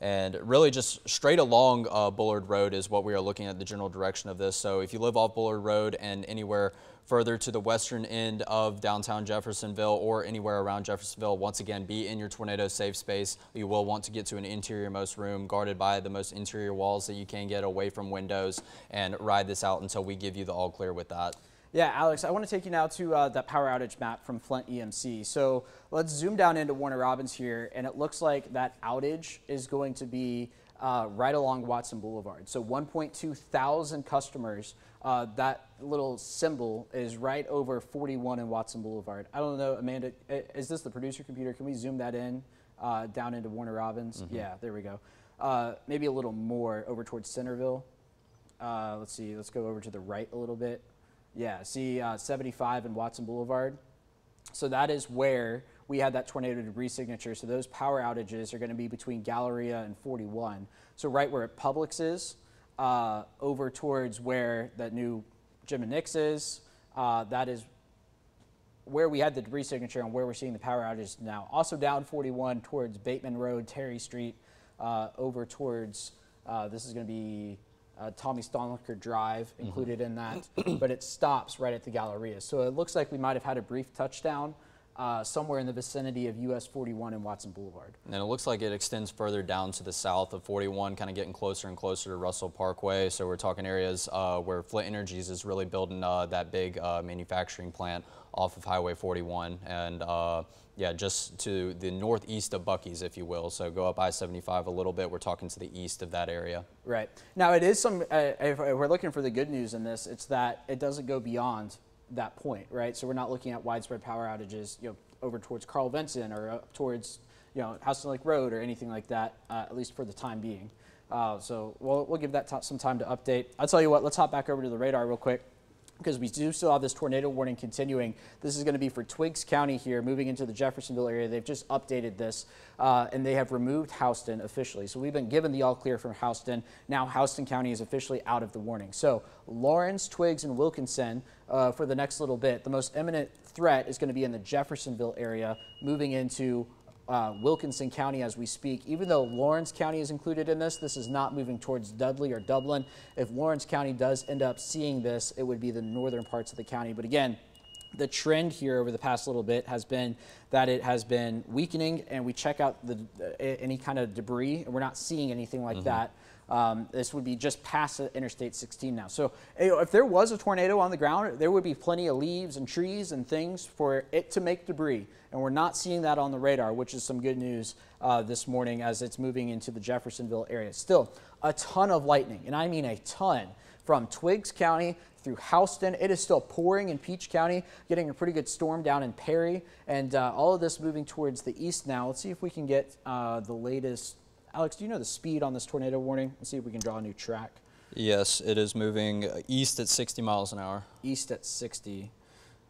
and really just straight along uh, Bullard Road is what we are looking at the general direction of this. So if you live off Bullard Road and anywhere further to the western end of downtown Jeffersonville or anywhere around Jeffersonville, once again, be in your tornado safe space. You will want to get to an interior most room guarded by the most interior walls that you can get away from windows and ride this out until we give you the all clear with that. Yeah, Alex, I want to take you now to uh, that power outage map from Flint EMC. So let's zoom down into Warner Robins here, and it looks like that outage is going to be uh, right along Watson Boulevard. So 1.2 thousand customers. Uh, that little symbol is right over 41 in Watson Boulevard. I don't know, Amanda, is this the producer computer? Can we zoom that in uh, down into Warner Robins? Yeah, there we go. Uh, maybe a little more over towards Centerville. Uh, let's see, let's go over to the right a little bit. Yeah, see uh, 75 and Watson Boulevard. So that is where we had that tornado debris signature. So those power outages are going to be between Galleria and 41. So right where Publix is, uh, over towards where that new Jim and Nick's is, uh, that is where we had the debris signature and where we're seeing the power outages now. Also down 41 towards Bateman Road, Terry Street, uh, over towards, uh, this is going to be uh, Tommy Stalnaker Drive included in that, but it stops right at the Galleria. So it looks like we might have had a brief touchdown uh, somewhere in the vicinity of US 41 and Watson Boulevard. And it looks like it extends further down to the south of 41, kind of getting closer and closer to Russell Parkway. So we're talking areas uh, where Flint Energies is really building uh, that big uh, manufacturing plant off of Highway 41. And uh, yeah, just to the northeast of Buc-ee's, if you will. So go up I-75 a little bit. We're talking to the east of that area. Right. Now, it is some, uh, if we're looking for the good news in this, it's that it doesn't go beyond that point, right? So we're not looking at widespread power outages, you know, over towards Carl Vinson or up towards, you know, Houston Lake Road or anything like that, uh, at least for the time being. Uh, so we'll, we'll give that some time to update. I'll tell you what, let's hop back over to the radar real quick because we do still have this tornado warning continuing. This is going to be for Twiggs County here, moving into the Jeffersonville area. They've just updated this, uh, and they have removed Houston officially. So we've been given the all clear from Houston. Now Houston County is officially out of the warning. So Laurens, Twiggs, and Wilkinson uh, for the next little bit. The most imminent threat is going to be in the Jeffersonville area, moving into uh, Wilkinson County as we speak. Even though Laurens County is included in this, this is not moving towards Dudley or Dublin. If Laurens County does end up seeing this, it would be the northern parts of the county. But again, the trend here over the past little bit has been that it has been weakening, and we check out the, uh, any kind of debris, and we're not seeing anything like that. Um, this would be just past Interstate 16 now. So you know, if there was a tornado on the ground, there would be plenty of leaves and trees and things for it to make debris. And we're not seeing that on the radar, which is some good news uh, this morning as it's moving into the Jeffersonville area. Still, a ton of lightning, and I mean a ton, from Twiggs County through Houston. It is still pouring in Peach County, getting a pretty good storm down in Perry, and uh, all of this moving towards the east now. Let's see if we can get uh, the latest. Alex, do you know the speed on this tornado warning? Let's see if we can draw a new track. Yes, it is moving uh, east at 60 miles an hour. East at 60.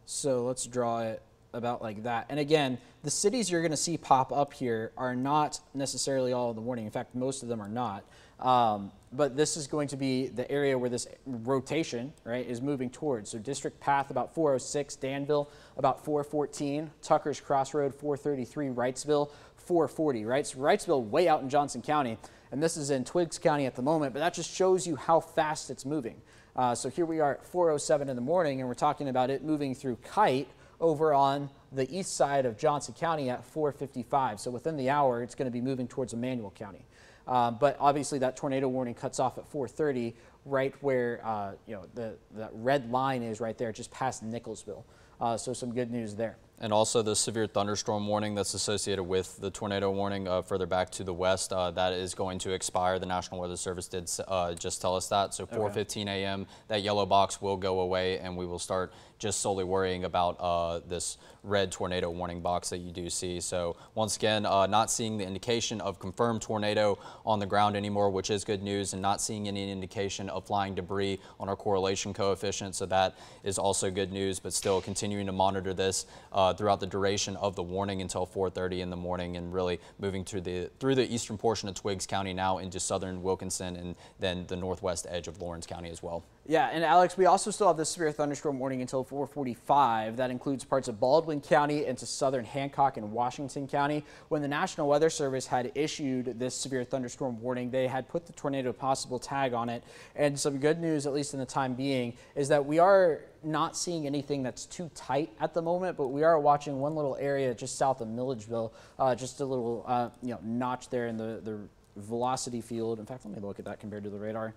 So let's draw it about like that. And again, the cities you're going to see pop up here are not necessarily all in the warning. In fact, most of them are not. Um, but this is going to be the area where this rotation, right, is moving towards. So District Path about 406, Danville about 414, Tucker's Crossroad 433, Wrightsville 440, right? So Wrightsville way out in Johnson County, and this is in Twiggs County at the moment, but that just shows you how fast it's moving. Uh, so here we are at 4:07 in the morning, and we're talking about it moving through Kite over on the east side of Johnson County at 4:55. So within the hour, it's going to be moving towards Emanuel County. Uh, but obviously, that tornado warning cuts off at 4:30, right where uh, you know the the red line is, right there, just past Nicholsville. Uh, so some good news there. And also the severe thunderstorm warning that's associated with the tornado warning uh, further back to the west, uh, that is going to expire. The National Weather Service did uh, just tell us that. So 4:15 a.m. that yellow box will go away, and we will start just solely worrying about uh, this red tornado warning box that you do see. So once again, uh, not seeing the indication of confirmed tornado on the ground anymore, which is good news, and not seeing any indication of flying debris on our correlation coefficient. So that is also good news, but still continuing to monitor this uh, Uh, throughout the duration of the warning until 4:30 in the morning, and really moving through the through the eastern portion of Twiggs County now into southern Wilkinson, and then the northwest edge of Laurens County as well. Yeah, and Alex, we also still have the severe thunderstorm warning until 445. That includes parts of Baldwin County into southern Hancock and Washington County. When the National Weather Service had issued this severe thunderstorm warning, they had put the tornado possible tag on it. And some good news, at least in the time being, is that we are not seeing anything that's too tight at the moment, but we are watching one little area just south of Milledgeville, uh, just a little uh, you know notch there in the, the velocity field. In fact, let me look at that compared to the radar.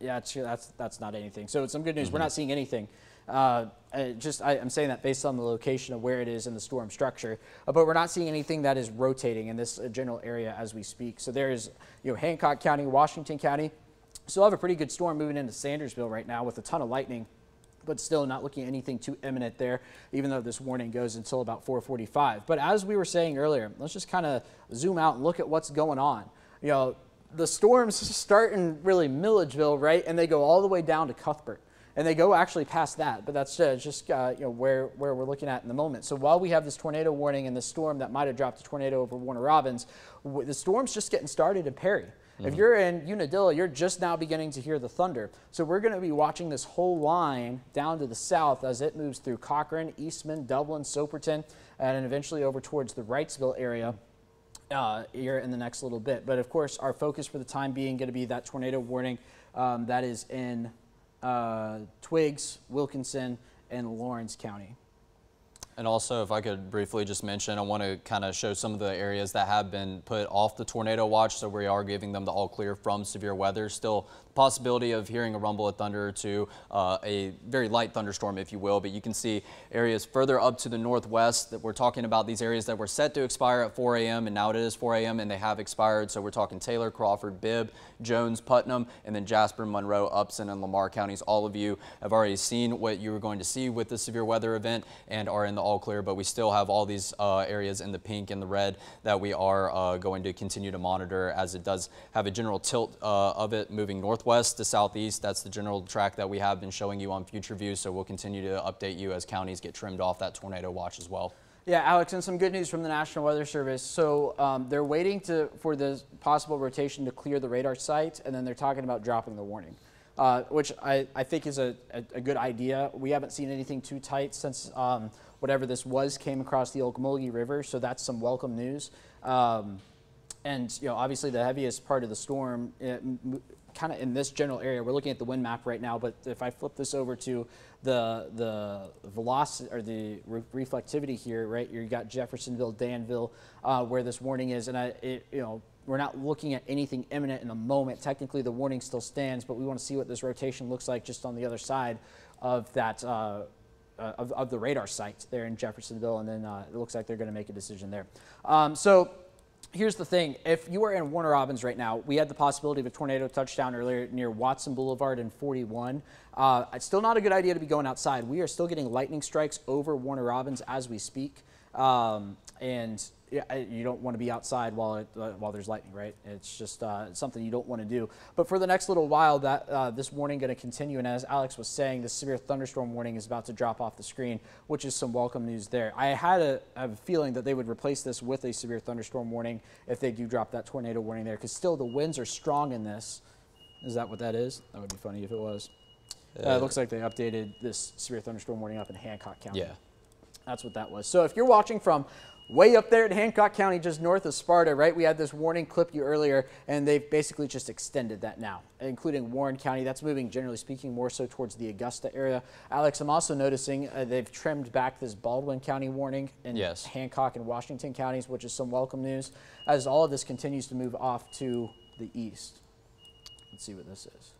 Yeah, that's that's not anything. So it's some good news. Mm -hmm. We're not seeing anything. Uh, just I, am saying that based on the location of where it is in the storm structure, uh, but we're not seeing anything that is rotating in this uh, general area as we speak. So there is, you know, Hancock County, Washington County, still have a pretty good storm moving into Sandersville right now with a ton of lightning but still not looking at anything too imminent there, even though this warning goes until about 445. But as we were saying earlier, let's just kind of zoom out and look at what's going on. You know, the storms start in really Milledgeville, right, and they go all the way down to Cuthbert. And they go actually past that, but that's uh, just uh, you know where, where we're looking at in the moment. So while we have this tornado warning and the storm that might have dropped a tornado over Warner Robins, the storm's just getting started in Perry. If mm-hmm. you're in Unadilla, you're just now beginning to hear the thunder. So we're going to be watching this whole line down to the south as it moves through Cochran, Eastman, Dublin, Soperton, and eventually over towards the Wrightsville area uh, here in the next little bit. But of course, our focus for the time being going to be that tornado warning um, that is in uh, Twiggs, Wilkinson, and Laurens County. And also, if I could briefly just mention, I want to kind of show some of the areas that have been put off the tornado watch. So we are giving them the all clear from severe weather. Still possibility of hearing a rumble of thunder to uh, a very light thunderstorm, if you will. But you can see areas further up to the northwest that we're talking about these areas that were set to expire at 4 a.m. and now it is 4 a.m. and they have expired. So we're talking Taylor, Crawford, Bibb, Jones, Putnam, and then Jasper, Monroe, Upson, and Lamar counties. All of you have already seen what you were going to see with the severe weather event and are in the all clear, but we still have all these uh, areas in the pink and the red that we are uh, going to continue to monitor as it does have a general tilt uh, of it moving northwest west to southeast. That's the general track that we have been showing you on future views. So we'll continue to update you as counties get trimmed off that tornado watch as well. Yeah, Alex, and some good news from the National Weather Service. So um, they're waiting to, for the possible rotation to clear the radar site, and then they're talking about dropping the warning, uh, which I, I think is a, a, a, good idea. We haven't seen anything too tight since um, whatever this was came across the Ocmulgee River, so that's some welcome news. Um, and you know, obviously, the heaviest part of the storm kind of in this general area. We're looking at the wind map right now, but if I flip this over to the the velocity or the re reflectivity here, right? You got Jeffersonville, Danville, uh, where this warning is, and I, it, you know, we're not looking at anything imminent in the moment. Technically, the warning still stands, but we want to see what this rotation looks like just on the other side of that. Uh, uh, of, of, the radar site there in Jeffersonville, and then uh, it looks like they're going to make a decision there. Um, so here's the thing. If you are in Warner Robins right now, we had the possibility of a tornado touchdown earlier near Watson Boulevard and 41. Uh, it's still not a good idea to be going outside. We are still getting lightning strikes over Warner Robins as we speak. Um, and you don't want to be outside while it, uh, while there's lightning, right? It's just uh, something you don't want to do. But for the next little while, that uh, this warning going to continue. And as Alex was saying, the severe thunderstorm warning is about to drop off the screen, which is some welcome news there. I had a, a feeling that they would replace this with a severe thunderstorm warning if they do drop that tornado warning there, because still the winds are strong in this. Is that what that is? That would be funny if it was. Uh, it looks like they updated this severe thunderstorm warning up in Hancock County. Yeah. That's what that was. So if you're watching from way up there in Hancock County, just north of Sparta, right? We had this warning clip you earlier, and they've basically just extended that now, including Warren County. That's moving, generally speaking, more so towards the Augusta area. Alex, I'm also noticing uh, they've trimmed back this Baldwin County warning in yes. Hancock and Washington counties, which is some welcome news, as all of this continues to move off to the east. Let's see what this is.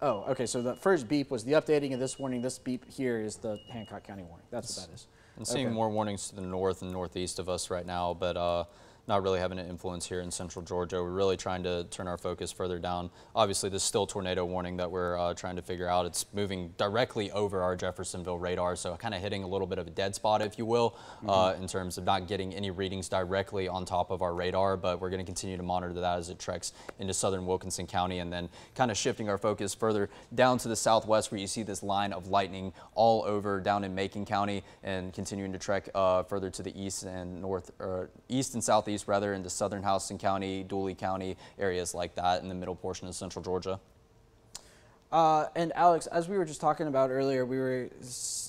Oh, okay. So the first beep was the updating of this warning. This beep here is the Hancock County warning. That's what that is. And seeing okay. more warnings to the north and northeast of us right now, but uh, not really having an influence here in central Georgia. We're really trying to turn our focus further down. Obviously, there's still tornado warning that we're uh, trying to figure out. It's moving directly over our Jeffersonville radar, so kind of hitting a little bit of a dead spot, if you will, mm -hmm. uh, in terms of not getting any readings directly on top of our radar, but we're going to continue to monitor that as it treks into southern Wilkinson County and then kind of shifting our focus further down to the southwest where you see this line of lightning all over down in Macon County and continuing to trek uh, further to the east and north, or east and southeast east rather into southern Houston County, Dooly County, areas like that in the middle portion of central Georgia. Uh, and Alex, as we were just talking about earlier, we were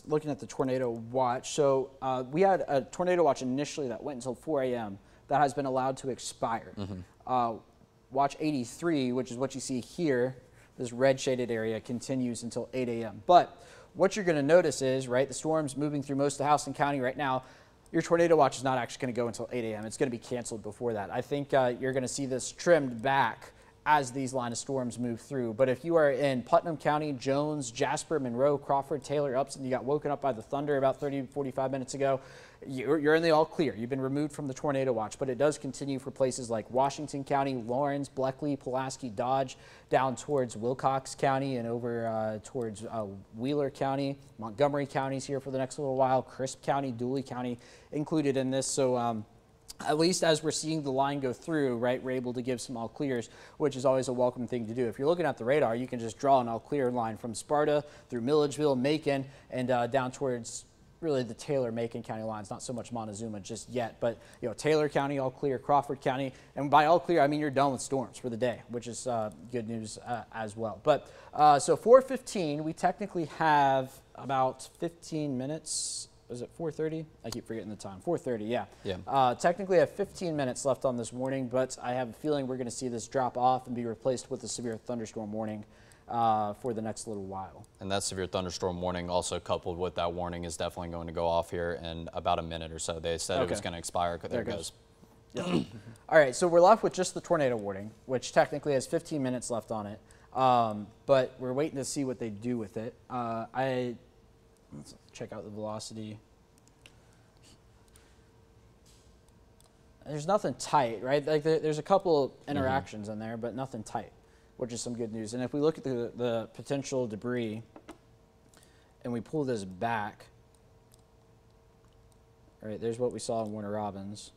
looking at the tornado watch. So uh, we had a tornado watch initially that went until 4 a.m. that has been allowed to expire. Mm -hmm. uh, watch 83, which is what you see here, this red shaded area continues until 8 a.m. But what you're going to notice is, right, the storm's moving through most of Houston County right now your tornado watch is not actually going to go until 8 a.m. It's going to be canceled before that. I think uh, you're going to see this trimmed back as these line of storms move through. But if you are in Putnam County, Jones, Jasper, Monroe, Crawford, Taylor, Upson, you got woken up by the thunder about 30, 45 minutes ago, you're, you're in the all clear. You've been removed from the tornado watch, but it does continue for places like Washington County, Laurens, Bleckley, Pulaski, Dodge, down towards Wilcox County and over uh, towards uh, Wheeler County. Montgomery County's here for the next little while. Crisp County, Dooly County included in this. So, um, at least as we're seeing the line go through, right, we're able to give some all clears, which is always a welcome thing to do. If you're looking at the radar, you can just draw an all clear line from Sparta through Milledgeville, Macon, and uh, down towards really the Taylor Macon County lines, not so much Montezuma just yet, but you know Taylor County all clear, Crawford County, and by all clear I mean you're done with storms for the day, which is uh, good news uh, as well. But uh, so 4:15, we technically have about 15 minutes is it 4.30? I keep forgetting the time. 4.30, yeah. Yeah. Uh, technically, I have 15 minutes left on this warning, but I have a feeling we're going to see this drop off and be replaced with a severe thunderstorm warning uh, for the next little while. And that severe thunderstorm warning also coupled with that warning is definitely going to go off here in about a minute or so. They said okay. it was going to expire. There, there it goes. goes. Yep. All right, so we're left with just the tornado warning, which technically has 15 minutes left on it. Um, but we're waiting to see what they do with it. Uh, I Let's check out the velocity. There's nothing tight, right? Like there, there's a couple mm-hmm. interactions mm -hmm. in there, but nothing tight, which is some good news. And if we look at the, the potential debris and we pull this back, right, there's what we saw in Warner Robins.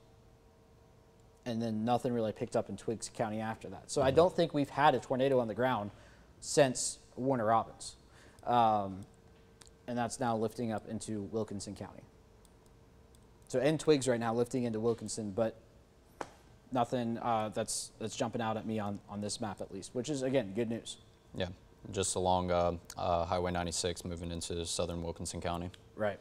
And then nothing really picked up in Twiggs County after that. So mm -hmm. I mm-hmm. don't think we've had a tornado on the ground since Warner Robins. Um, and that's now lifting up into Wilkinson County. So in Twiggs right now lifting into Wilkinson, but nothing uh, that's that's jumping out at me on, on this map at least, which is again good news. Yeah, just along uh, uh, Highway 96 moving into southern Wilkinson County. Right.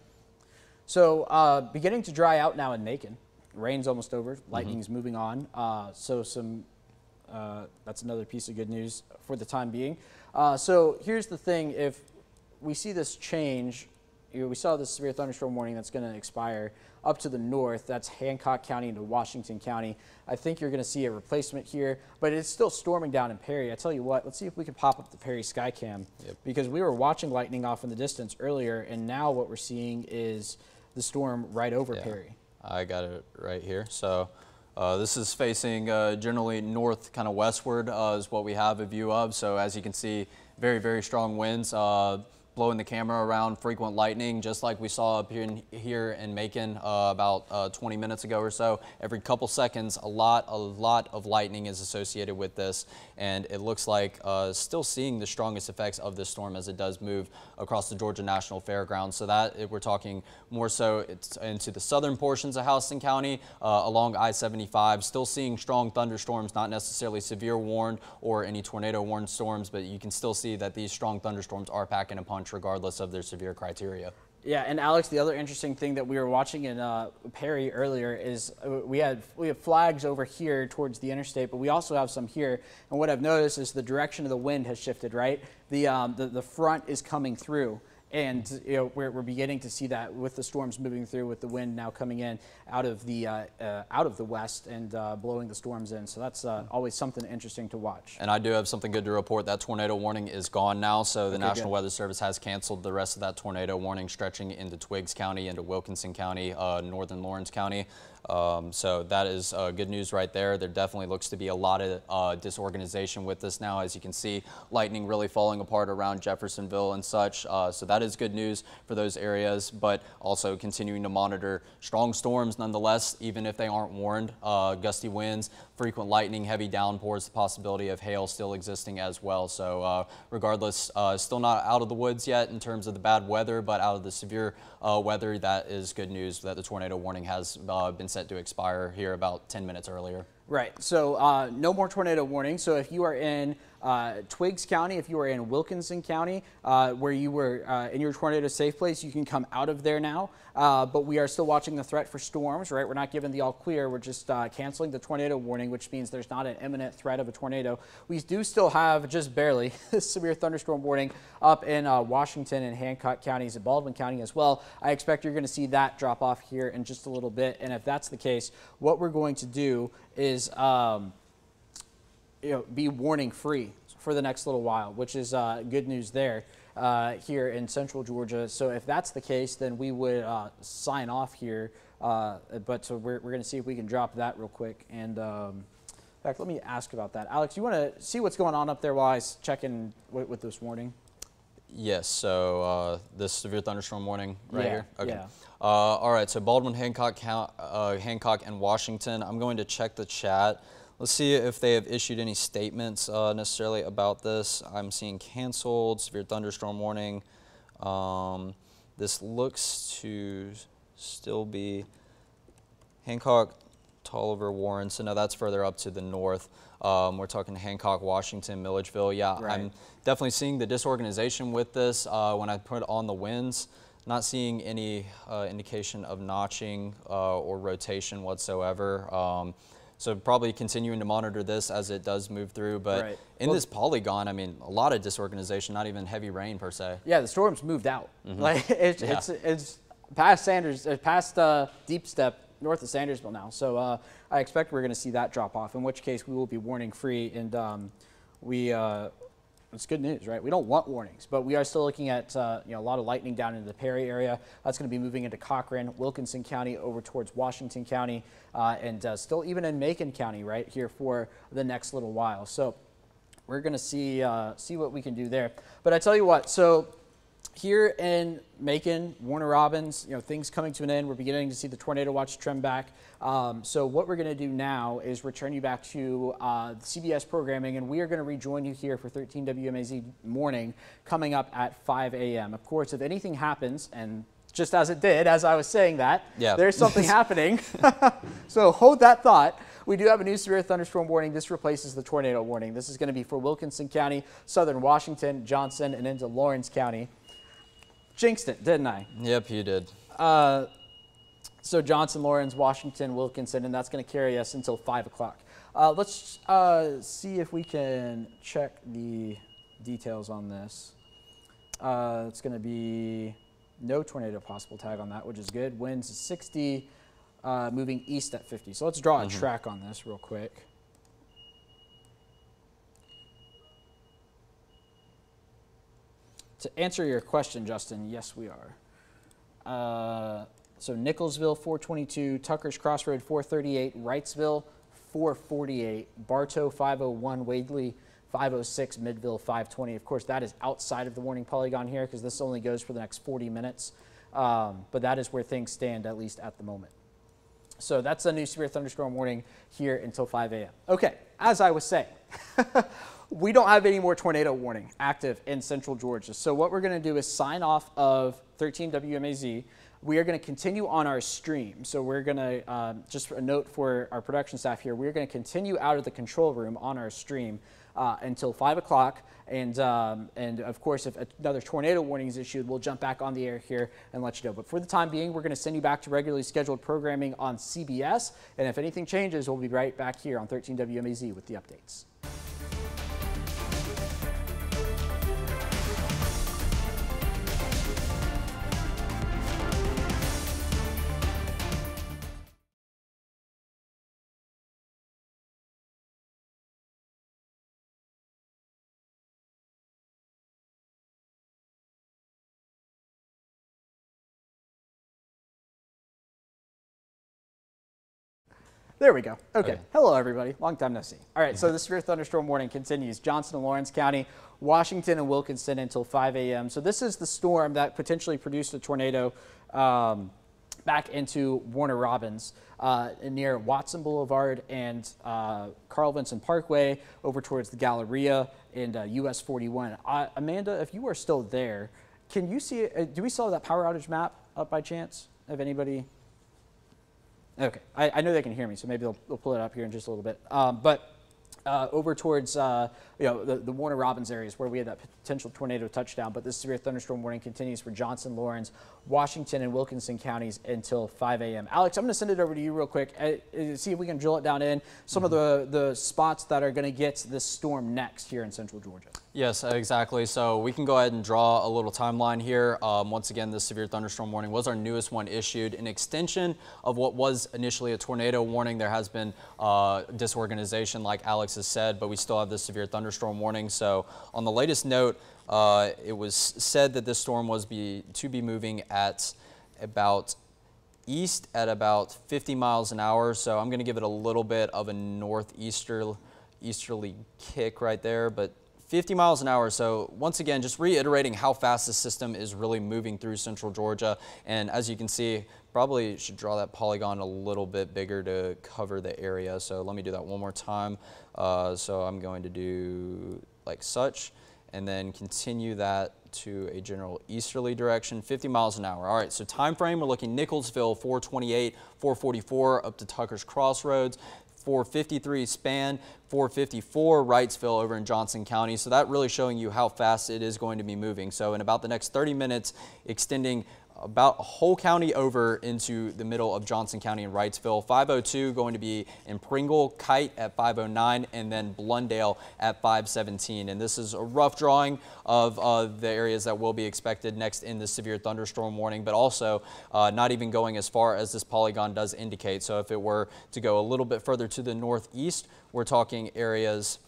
So uh, beginning to dry out now in Macon. Rain's almost over. Mm-hmm. Lightning's mm -hmm. moving on. Uh, so some uh, that's another piece of good news for the time being. so here's the thing: if we see this change. You know, we saw this severe thunderstorm warning that's going to expire up to the north. That's Hancock County into Washington County. I think you're going to see a replacement here, but it's still storming down in Perry. I tell you what, let's see if we can pop up the Perry Skycam yep. because we were watching lightning off in the distance earlier, and now what we're seeing is the storm right over yeah, Perry. I got it right here. So. Uh, this is facing uh, generally north, kind of westward, uh, is what we have a view of. So as you can see, very, very strong winds. Blowing the camera around, frequent lightning, just like we saw up here in, here in Macon uh, about uh, 20 minutes ago or so. Every couple seconds, a lot, a lot of lightning is associated with this, and it looks like uh, still seeing the strongest effects of this storm as it does move across the Georgia National Fairgrounds. So that we're talking more so into the southern portions of Houston County uh, along I-75. Still seeing strong thunderstorms, not necessarily severe warned or any tornado warned storms, but you can still see that these strong thunderstorms are packing a punch regardless of their severe criteria. Yeah, and Alex, the other interesting thing that we were watching in uh, Perry earlier is uh, we had we have flags over here towards the interstate, but we also have some here. And what I've noticed is the direction of the wind has shifted. Right, the um, the, the front is coming through. And you know, we're, we're beginning to see that with the storms moving through, with the wind now coming in out of the uh, uh, out of the west and uh, blowing the storms in. So that's uh, always something interesting to watch. And I do have something good to report. That tornado warning is gone now. So the Okay, National good. Weather Service has canceled the rest of that tornado warning, stretching into Twiggs County, into Wilkinson County, uh, northern Laurens County. Um, so that is uh, good news right there. There definitely looks to be a lot of uh, disorganization with this now. As you can see, lightning really falling apart around Jeffersonville and such. Uh, so that is good news for those areas, but also continuing to monitor strong storms nonetheless, even if they aren't warned. Uh, gusty winds, frequent lightning, heavy downpours, the possibility of hail still existing as well. So uh, regardless, uh, still not out of the woods yet in terms of the bad weather, but out of the severe uh, weather, that is good news that the tornado warning has uh, been set to expire here about 10 minutes earlier. Right. So uh, no more tornado warning. So if you are in Twiggs County, if you are in Wilkinson County, uh, where you were uh, in your tornado safe place, you can come out of there now. Uh, but we are still watching the threat for storms. Right. We're not given the all clear. We're just uh, canceling the tornado warning, which means there's not an imminent threat of a tornado. We do still have just barely a severe thunderstorm warning up in uh, Washington and Hancock counties and Baldwin County as well. I expect you're going to see that drop off here in just a little bit. And if that's the case, what we're going to do is um, you know, be warning free for the next little while, which is uh, good news there uh, here in central Georgia. So if that's the case, then we would uh, sign off here. Uh, but so we're, we're going to see if we can drop that real quick. And um, in fact, let me ask about that. Alex, you want to see what's going on up there while I check in with, with this warning? Yes, so uh, this severe thunderstorm warning right Yeah, here? Okay. yeah. Uh, all right, so Baldwin, Hancock, uh, Hancock, and Washington. I'm going to check the chat. Let's see if they have issued any statements uh, necessarily about this. I'm seeing canceled, severe thunderstorm warning. Um, this looks to still be Hancock, Taliaferro, Warren. So no, that's further up to the north. Um, we're talking Hancock, Washington, Milledgeville. Yeah, Right. I'm definitely seeing the disorganization with this. Uh, when I put on the winds, not seeing any uh, indication of notching uh, or rotation whatsoever. Um, so probably continuing to monitor this as it does move through. But Right. in Well- this polygon, I mean, a lot of disorganization, not even heavy rain per se. Yeah, the storm's moved out. Like it's, Yeah. it's it's past Sanders, uh, past uh, Deep Step, north of Sandersville now. So uh, I expect we're going to see that drop off. In which case we will be warning free, and um, we. Uh, it's good news, right? We don't want warnings, but we are still looking at uh, you know a lot of lightning down into the Perry area. That's going to be moving into Cochran, Wilkinson County, over towards Washington County, uh, and uh, still even in Macon County, right here for the next little while. So we're going to see uh, see what we can do there. But I tell you what, so here in Macon, Warner Robins, you know, things coming to an end. We're beginning to see the tornado watch trend back. Um, so what we're going to do now is return you back to uh, CBS programming, and we are going to rejoin you here for 13 WMAZ morning coming up at 5 a.m. Of course, if anything happens, and just as it did, as I was saying that, Yeah. there's something happening. so hold that thought. We do have a new severe thunderstorm warning. This replaces the tornado warning. This is going to be for Wilkinson County, southern Washington, Johnson, and into Laurens County. Jinxed it, didn't I? Yep, you did. Uh, so Johnson, Laurens, Washington, Wilkinson, and that's going to carry us until 5 o'clock. Uh, let's uh, see if we can check the details on this. Uh, it's going to be no tornado possible tag on that, which is good. Winds 60, uh, moving east at 50. So let's draw a track on this real quick. To answer your question, Justin, yes, we are. So Nicholsville 422, Tucker's Crossroad 438, Wrightsville 448, Bartow 501, Wadley 506, Midville 520. Of course, that is outside of the warning polygon here because this only goes for the next 40 minutes. Um, but that is where things stand, at least at the moment. So that's a new severe thunderstorm warning here until 5 a.m. Okay, as I was saying, we don't have any more tornado warning active in central Georgia. So what we're going to do is sign off of 13 WMAZ. We are going to continue on our stream. So we're going to, um, just a note for our production staff here, we're going to continue out of the control room on our stream. uh, until 5 o'clock. And, um, and of course, if another tornado warning is issued, we'll jump back on the air here and let you know. But for the time being, we're going to send you back to regularly scheduled programming on CBS. And if anything changes, we'll be right back here on 13 WMAZ with the updates. There we go. Okay. okay. Hello, everybody. Long time no see. All right. So the severe thunderstorm warning continues. Johnson and Laurens County, Washington and Wilkinson until 5 a.m. So this is the storm that potentially produced a tornado um, back into Warner Robins uh, near Watson Boulevard and uh, Carl Vinson Parkway over towards the Galleria and uh, US 41. Uh, Amanda, if you are still there, can you see? Uh, do we still have that power outage map up by chance? Have anybody? Okay, I, I, know they can hear me, so maybe they'll, they'll pull it up here in just a little bit. Um, but uh, over towards uh, you know the, the, Warner Robins areas where we had that potential tornado touchdown. But this severe thunderstorm warning continues for Johnson, Laurens, Washington, and Wilkinson counties until 5 a.m. Alex, I'm going to send it over to you real quick. Uh, uh, see if we can drill it down in some mm-hmm. of the the spots that are going to get this storm next here in central Georgia. Yes, exactly. So we can go ahead and draw a little timeline here. Um, once again, this severe thunderstorm warning was our newest one issued. An extension of what was initially a tornado warning. There has been uh, disorganization, like Alex has said, but we still have this severe thunderstorm warning. So on the latest note, uh, it was said that this storm was be, to be moving at about east at about 50 miles an hour. So I'm going to give it a little bit of a northeasterly easterly kick right there, but 50 miles an hour. So once again, just reiterating how fast the system is really moving through central Georgia. And as you can see, probably should draw that polygon a little bit bigger to cover the area. So let me do that one more time. Uh, so I'm going to do like such and then continue that to a general easterly direction, 50 miles an hour. All right, so time frame, we're looking Nicholsville, 428, 444 up to Tucker's Crossroads. 453 Span, 454 Wrightsville over in Johnson County. So that really showing you how fast it is going to be moving. So in about the next 30 minutes, extending about a whole county over into the middle of Johnson County and Wrightsville. 502 going to be in Pringle, Kite at 509, and then Blundale at 517. And this is a rough drawing of uh, the areas that will be expected next in the severe thunderstorm warning, but also uh, not even going as far as this polygon does indicate. So if it were to go a little bit further to the northeast, we're talking areas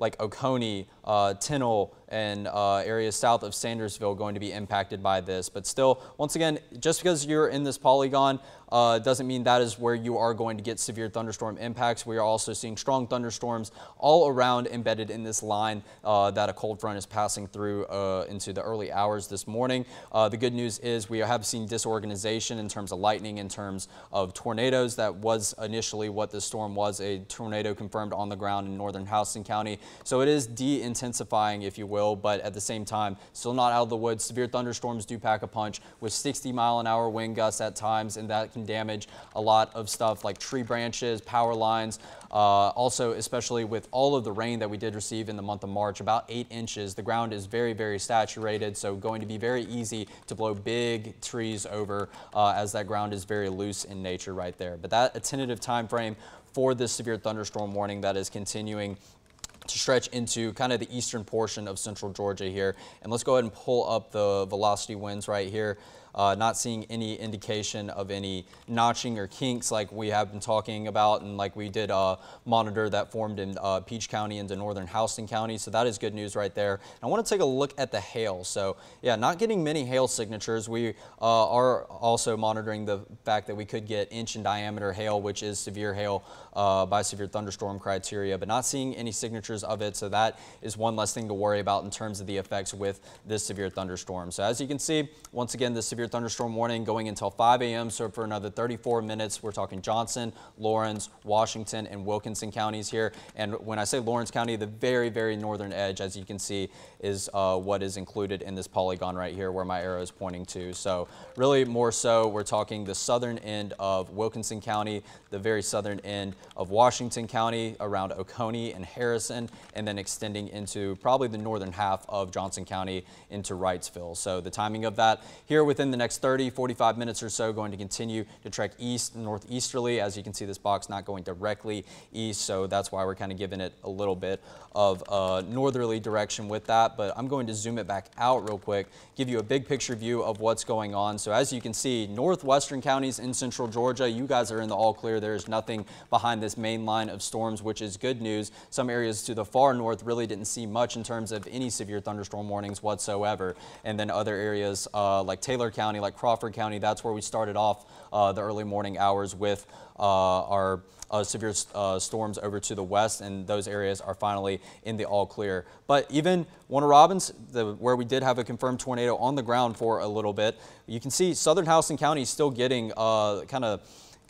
like Oconee, uh, Tennille, and uh, areas south of Sandersville going to be impacted by this. But still, once again, just because you're in this polygon uh, doesn't mean that is where you are going to get severe thunderstorm impacts. We are also seeing strong thunderstorms all around embedded in this line uh, that a cold front is passing through uh, into the early hours this morning. Uh, the good news is we have seen disorganization in terms of lightning, in terms of tornadoes. That was initially what this storm was, a tornado confirmed on the ground in northern Houston County. So it is de-intensifying, if you will but at the same time, still not out of the woods. Severe thunderstorms do pack a punch with 60 mile an hour wind gusts at times, and that can damage a lot of stuff like tree branches, power lines. Uh, also, especially with all of the rain that we did receive in the month of March, about eight inches. The ground is very, very saturated, so going to be very easy to blow big trees over uh, as that ground is very loose in nature right there. But that a tentative time frame for this severe thunderstorm warning that is continuing to stretch into kind of the eastern portion of central Georgia here. And let's go ahead and pull up the velocity winds right here uh, not seeing any indication of any notching or kinks like we have been talking about and like we did uh, monitor that formed in uh, Peach County into northern Houston County. So that is good news right there. And I want to take a look at the hail. So yeah, not getting many hail signatures. We uh, are also monitoring the fact that we could get inch in diameter hail, which is severe hail uh, by severe thunderstorm criteria, but not seeing any signatures of it. So that is one less thing to worry about in terms of the effects with this severe thunderstorm. So as you can see, once again, this severe severe thunderstorm warning going until 5 a.m. So for another 34 minutes, we're talking Johnson, Laurens, Washington, and Wilkinson counties here. And when I say Laurens County, the very, very northern edge, as you can see, is uh, what is included in this polygon right here where my arrow is pointing to. So really more so, we're talking the southern end of Wilkinson County, the very southern end of Washington County around Oconee and Harrison, and then extending into probably the northern half of Johnson County into Wrightsville. So the timing of that here within the next 30, 45 minutes or so going to continue to trek east, northeasterly. As you can see, this box not going directly east, so that's why we're kind of giving it a little bit of a northerly direction with that. But I'm going to zoom it back out real quick, give you a big picture view of what's going on. So as you can see, northwestern counties in central Georgia, you guys are in the all clear. There's nothing behind this main line of storms, which is good news. Some areas to the far north really didn't see much in terms of any severe thunderstorm warnings whatsoever. And then other areas uh, like Taylor County, like Crawford County, that's where we started off uh, the early morning hours with uh, our uh, severe uh, storms over to the west, and those areas are finally in the all clear. But even Warner Robins, the, where we did have a confirmed tornado on the ground for a little bit, you can see Southern Houston County still getting uh, kind of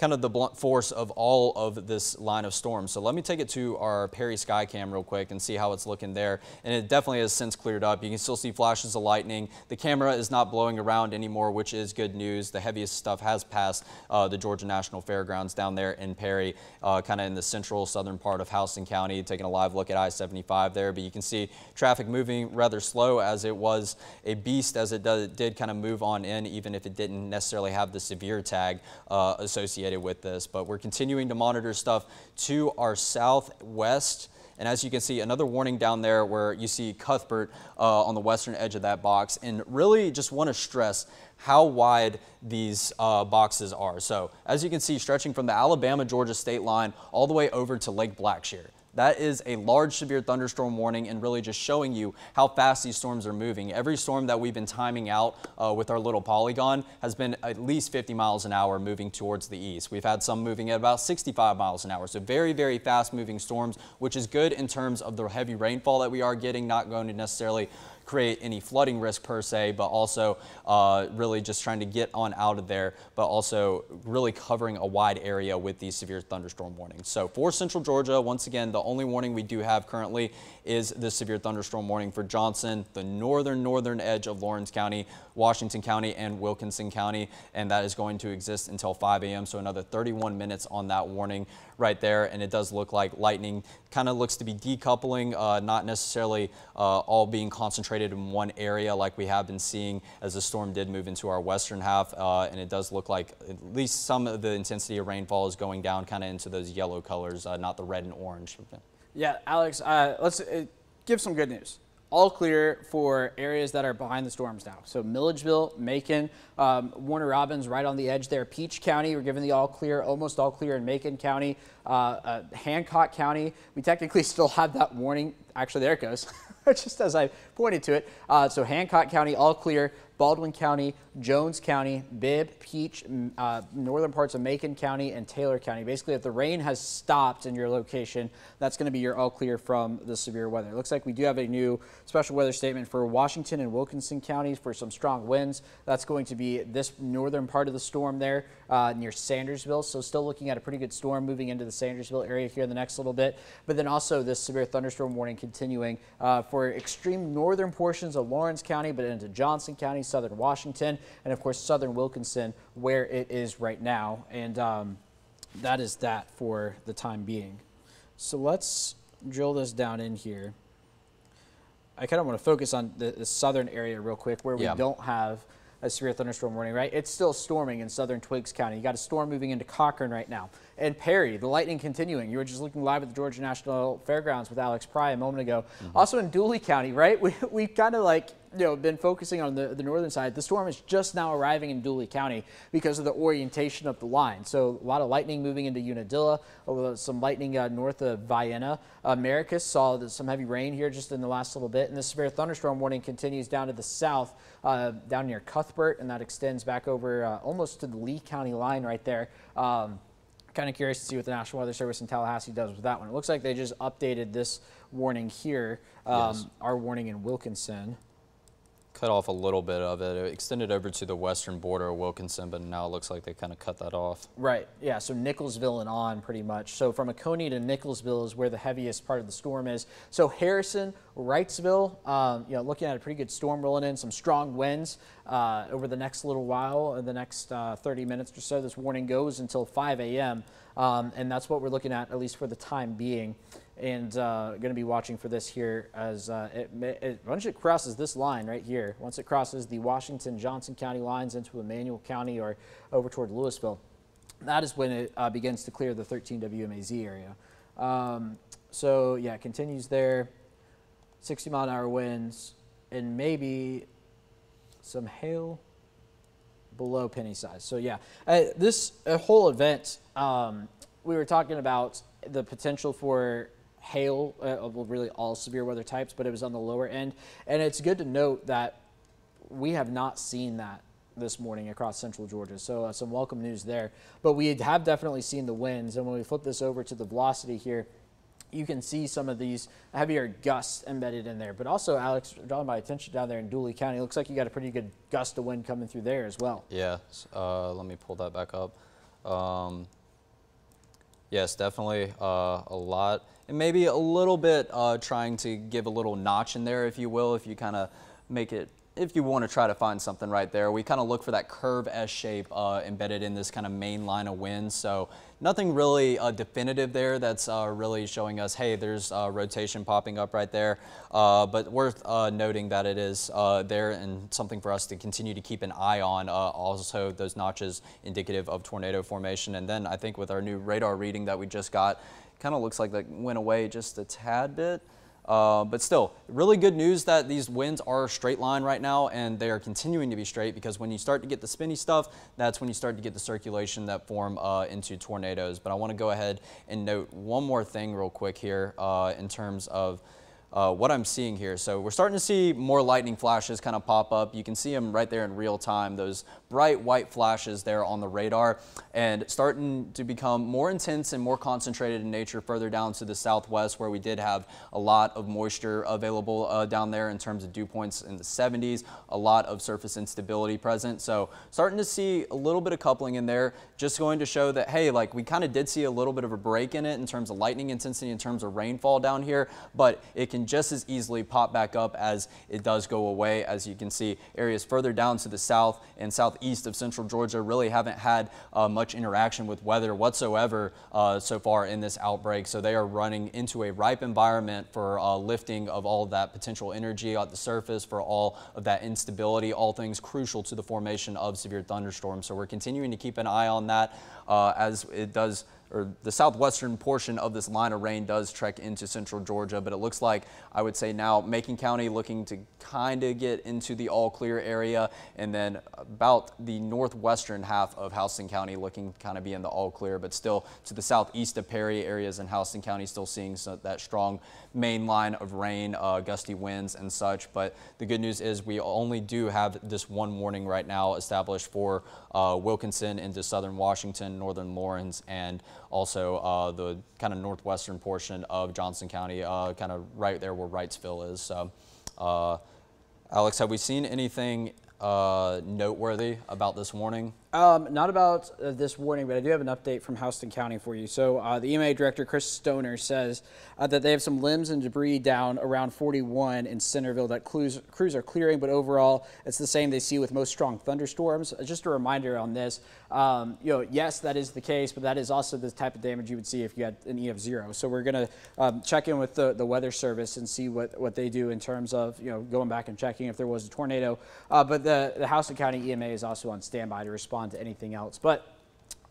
kind of the blunt force of all of this line of storms. So let me take it to our Perry Skycam real quick and see how it's looking there. And it definitely has since cleared up. You can still see flashes of lightning. The camera is not blowing around anymore, which is good news. The heaviest stuff has passed uh, the Georgia National Fairgrounds down there in Perry, uh, kind of in the central southern part of Houston County, taking a live look at I-75 there. But you can see traffic moving rather slow as it was a beast as it did, did kind of move on in, even if it didn't necessarily have the severe tag uh, associated associated with this, but we're continuing to monitor stuff to our southwest. And as you can see, another warning down there where you see Cuthbert uh, on the western edge of that box. And really just want to stress how wide these uh, boxes are. So as you can see, stretching from the Alabama-Georgia state line all the way over to Lake Blackshear. That is a large severe thunderstorm warning and really just showing you how fast these storms are moving. Every storm that we've been timing out uh, with our little polygon has been at least 50 miles an hour moving towards the east. We've had some moving at about 65 miles an hour. So very, very fast moving storms, which is good in terms of the heavy rainfall that we are getting, not going to necessarily create any flooding risk per se, but also uh, really just trying to get on out of there, but also really covering a wide area with these severe thunderstorm warnings. So for Central Georgia, once again, the only warning we do have currently is the severe thunderstorm warning for Johnson, the northern, northern edge of Laurens County, Washington County, and Wilkinson County, and that is going to exist until 5 a.m. So another 31 minutes on that warning right there, and it does look like lightning kind of looks to be decoupling, uh, not necessarily uh, all being concentrated in one area like we have been seeing as the storm did move into our western half, uh, and it does look like at least some of the intensity of rainfall is going down kind of into those yellow colors, uh, not the red and orange. Yeah, Alex, uh, let's uh, give some good news. All clear for areas that are behind the storms now. So Milledgeville, Macon, um, Warner Robins right on the edge there. Peach County, we're given the all clear, almost all clear in Macon County. Uh, uh, Hancock County, we technically still have that warning. Actually, there it goes, just as I pointed to it. Uh, so Hancock County, all clear. Baldwin County, Jones County, Bibb, Peach, uh, northern parts of Macon County, and Taylor County. Basically, if the rain has stopped in your location, that's going to be your all clear from the severe weather. It looks like we do have a new special weather statement for Washington and Wilkinson counties for some strong winds. That's going to be this northern part of the storm there uh, near Sandersville. So still looking at a pretty good storm moving into the Sandersville area here in the next little bit. But then also this severe thunderstorm warning continuing uh, for extreme northern portions of Laurens County, but into Johnson County, southern Washington, and of course southern Wilkinson, where it is right now. And um, that is that for the time being. So let's drill this down in here. I kind of want to focus on the, the, southern area real quick where we yeah. don't have a severe thunderstorm warning, right? It's still storming in southern Twiggs County. You got a storm moving into Cochran right now. And Perry, the lightning continuing. You were just looking live at the Georgia National Fairgrounds with Alex Pry a moment ago. Mm -hmm. Also in Dooly County, right? We, we kind of like you know, been focusing on the, the northern side. The storm is just now arriving in Dooly County because of the orientation of the line. So a lot of lightning moving into Unadilla, some lightning uh, north of Vienna. Americus saw some heavy rain here just in the last little bit. And the severe thunderstorm warning continues down to the south, uh, down near Cuthbert, and that extends back over uh, almost to the Lee County line right there. Um, kind of curious to see what the National Weather Service in Tallahassee does with that one. It looks like they just updated this warning here, um, yes. our warning in Wilkinson. Cut off a little bit of it. It extended over to the western border of Wilkinson, but now it looks like they kind of cut that off. Right. Yeah. So Nicholsville and on, pretty much. So from Oconee to Nicholsville is where the heaviest part of the storm is. So Harrison, Wrightsville, um, you know, looking at a pretty good storm rolling in, some strong winds uh, over the next little while, in the next uh, 30 minutes or so. This warning goes until 5 a.m. Um, and that's what we're looking at, at least for the time being and uh, going to be watching for this here as uh, it, it, once it crosses this line right here, once it crosses the Washington Johnson County lines into Emanuel County or over toward Louisville, that is when it uh, begins to clear the 13 WMAZ area. Um, so yeah, it continues there, 60 mile an hour winds, and maybe some hail below penny size. So yeah, uh, this whole event, um, we were talking about the potential for hail, uh, really all severe weather types, but it was on the lower end. And it's good to note that we have not seen that this morning across central Georgia. So uh, some welcome news there. But we have definitely seen the winds. And when we flip this over to the velocity here, you can see some of these heavier gusts embedded in there. But also, Alex, drawing my attention down there in Dooly County, looks like you got a pretty good gust of wind coming through there as well. Yeah, uh, let me pull that back up. Um, yes, definitely uh, a lot and maybe a little bit uh, trying to give a little notch in there, if you will, if you kind of make it if you want to try to find something right there. We kind of look for that curve S shape uh, embedded in this kind of main line of wind. So nothing really uh, definitive there that's uh, really showing us, hey, there's uh, rotation popping up right there. Uh, but worth uh, noting that it is there and something for us to continue to keep an eye on. also, those notches indicative of tornado formation. And then I think with our new radar reading that we just got, kind of looks like that went away just a tad bit. Uh, but still, really good news that these winds are straight line right now and they are continuing to be straight because when you start to get the spinny stuff, that's when you start to get the circulation that form uh, into tornadoes. But I want to go ahead and note one more thing real quick here uh, in terms of uh, what I'm seeing here. So we're starting to see more lightning flashes kind of pop up. You can see them right there in real time, those bright white flashes there on the radar and starting to become more intense and more concentrated in nature further down to the southwest where we did have a lot of moisture available uh, down there in terms of dew points in the 70s, a lot of surface instability present. So starting to see a little bit of coupling in there, just going to show that, hey, like we kind of did see a little bit of a break in it in terms of lightning intensity, in terms of rainfall down here, but it can just as easily pop back up as it does go away. As you can see, areas further down to the south and southeast of central Georgia really haven't had uh, much interaction with weather whatsoever uh, so far in this outbreak. So they are running into a ripe environment for uh, lifting of all of that potential energy at the surface, for all of that instability, all things crucial to the formation of severe thunderstorms. So we're continuing to keep an eye on that uh, as it does or the southwestern portion of this line of rain does trek into central Georgia, but it looks like I would say now Macon County looking to kind of get into the all clear area and then about the northwestern half of Houston County looking kind of be in the all clear, but still to the southeast of Perry areas in Houston County still seeing that strong main line of rain, uh, gusty winds and such. But the good news is we only do have this one warning right now established for uh, Wilkinson into southern Washington, northern Laurens, and also uh, the kind of northwestern portion of Johnson County, uh, kind of right there where Wrightsville is. So, uh, Alex, have we seen anything uh, noteworthy about this warning? Um, not about uh, this warning, but I do have an update from Houston County for you. So uh, the EMA director, Chris Stoner, says uh, that they have some limbs and debris down around 41 in Centerville that crews, crews are clearing, but overall it's the same they see with most strong thunderstorms. Uh, just a reminder on this, um, you know, yes, that is the case, but that is also the type of damage you would see if you had an EF0. So we're going to um, check in with the, the weather service and see what, what they do in terms of, you know, going back and checking if there was a tornado. Uh, but the, the Houston County EMA is also on standby to respond respond to anything else. But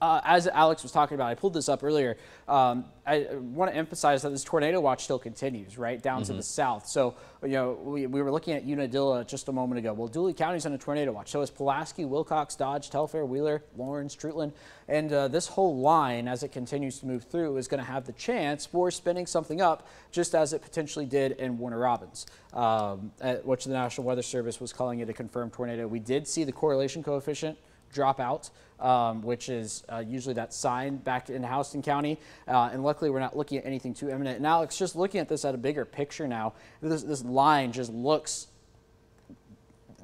uh, as Alex was talking about, I pulled this up earlier. Um, I want to emphasize that this tornado watch still continues, right, down mm -hmm. to the mm-hmm. south. So, you know, we, we were looking at Unadilla just a moment ago. Well, Dooly County's on a tornado watch. So is Pulaski, Wilcox, Dodge, Telfair, Wheeler, Laurens, Treutlen. And uh, this whole line, as it continues to move through, is going to have the chance for spinning something up, just as it potentially did in Warner Robins, um, which the National Weather Service was calling it a confirmed tornado. We did see the correlation coefficient drop out, um, which is uh, usually that sign back in Houston County. Uh, and luckily, we're not looking at anything too imminent. Now, it's just looking at this at a bigger picture now. This, this line just looks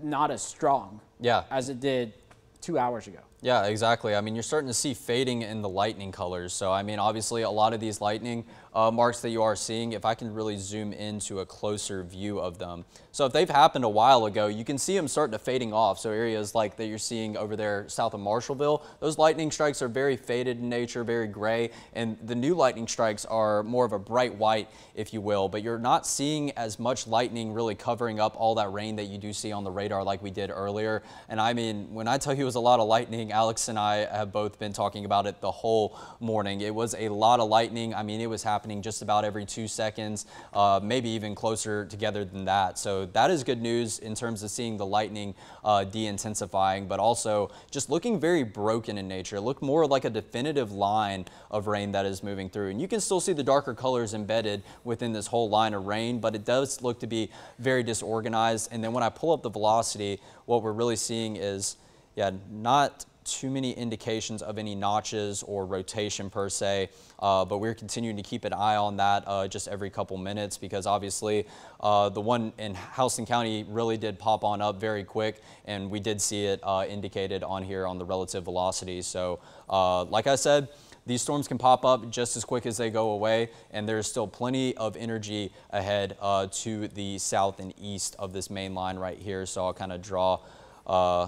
not as strong Yeah. as it did two hours ago. Yeah, exactly. I mean, you're starting to see fading in the lightning colors. So, I mean, obviously, a lot of these lightning uh, marks that you are seeing, if I can really zoom into a closer view of them. So, if they've happened a while ago, you can see them starting to fading off. So, areas like that you're seeing over there south of Marshallville, those lightning strikes are very faded in nature, very gray. And the new lightning strikes are more of a bright white, if you will. But you're not seeing as much lightning really covering up all that rain that you do see on the radar like we did earlier. And I mean, when I tell you it was a lot of lightning, Alex and I have both been talking about it the whole morning. It was a lot of lightning. I mean, it was happening just about every two seconds, uh, maybe even closer together than that. So that is good news in terms of seeing the lightning uh, de-intensifying, but also just looking very broken in nature. It looked more like a definitive line of rain that is moving through. And you can still see the darker colors embedded within this whole line of rain, but it does look to be very disorganized. And then when I pull up the velocity, what we're really seeing is, yeah, not too many indications of any notches or rotation per se, uh, but we're continuing to keep an eye on that uh, just every couple minutes because obviously uh, the one in Houston County really did pop on up very quick and we did see it uh, indicated on here on the relative velocity. So uh, like I said, these storms can pop up just as quick as they go away, and there's still plenty of energy ahead uh, to the south and east of this main line right here. So I'll kind of draw uh,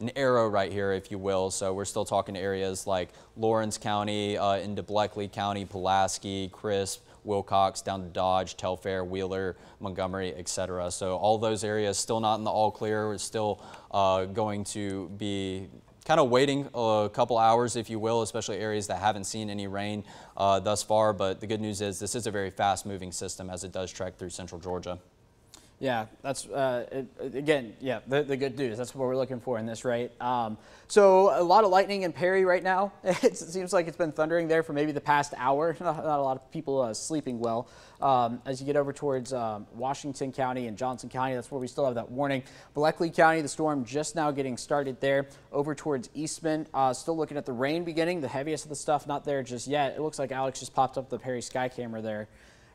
an arrow right here, if you will. So we're still talking areas like Laurens County, uh, into Bleckley County, Pulaski, Crisp, Wilcox, down to Dodge, Telfair, Wheeler, Montgomery, etc. So all those areas still not in the all clear. We're still uh, going to be kind of waiting a couple hours, if you will, especially areas that haven't seen any rain uh, thus far. But the good news is this is a very fast moving system as it does trek through central Georgia. Yeah, that's uh, it, again, yeah, the, the good news. That's what we're looking for in this, right? Um, so a lot of lightning in Perry right now. it seems like it's been thundering there for maybe the past hour. Not, not a lot of people uh, sleeping well. Um, as you get over towards um, Washington County and Johnson County, that's where we still have that warning. Bleckley County, the storm just now getting started there. Over towards Eastman, uh, still looking at the rain beginning. The heaviest of the stuff not there just yet. It looks like Alex just popped up the Perry sky camera there.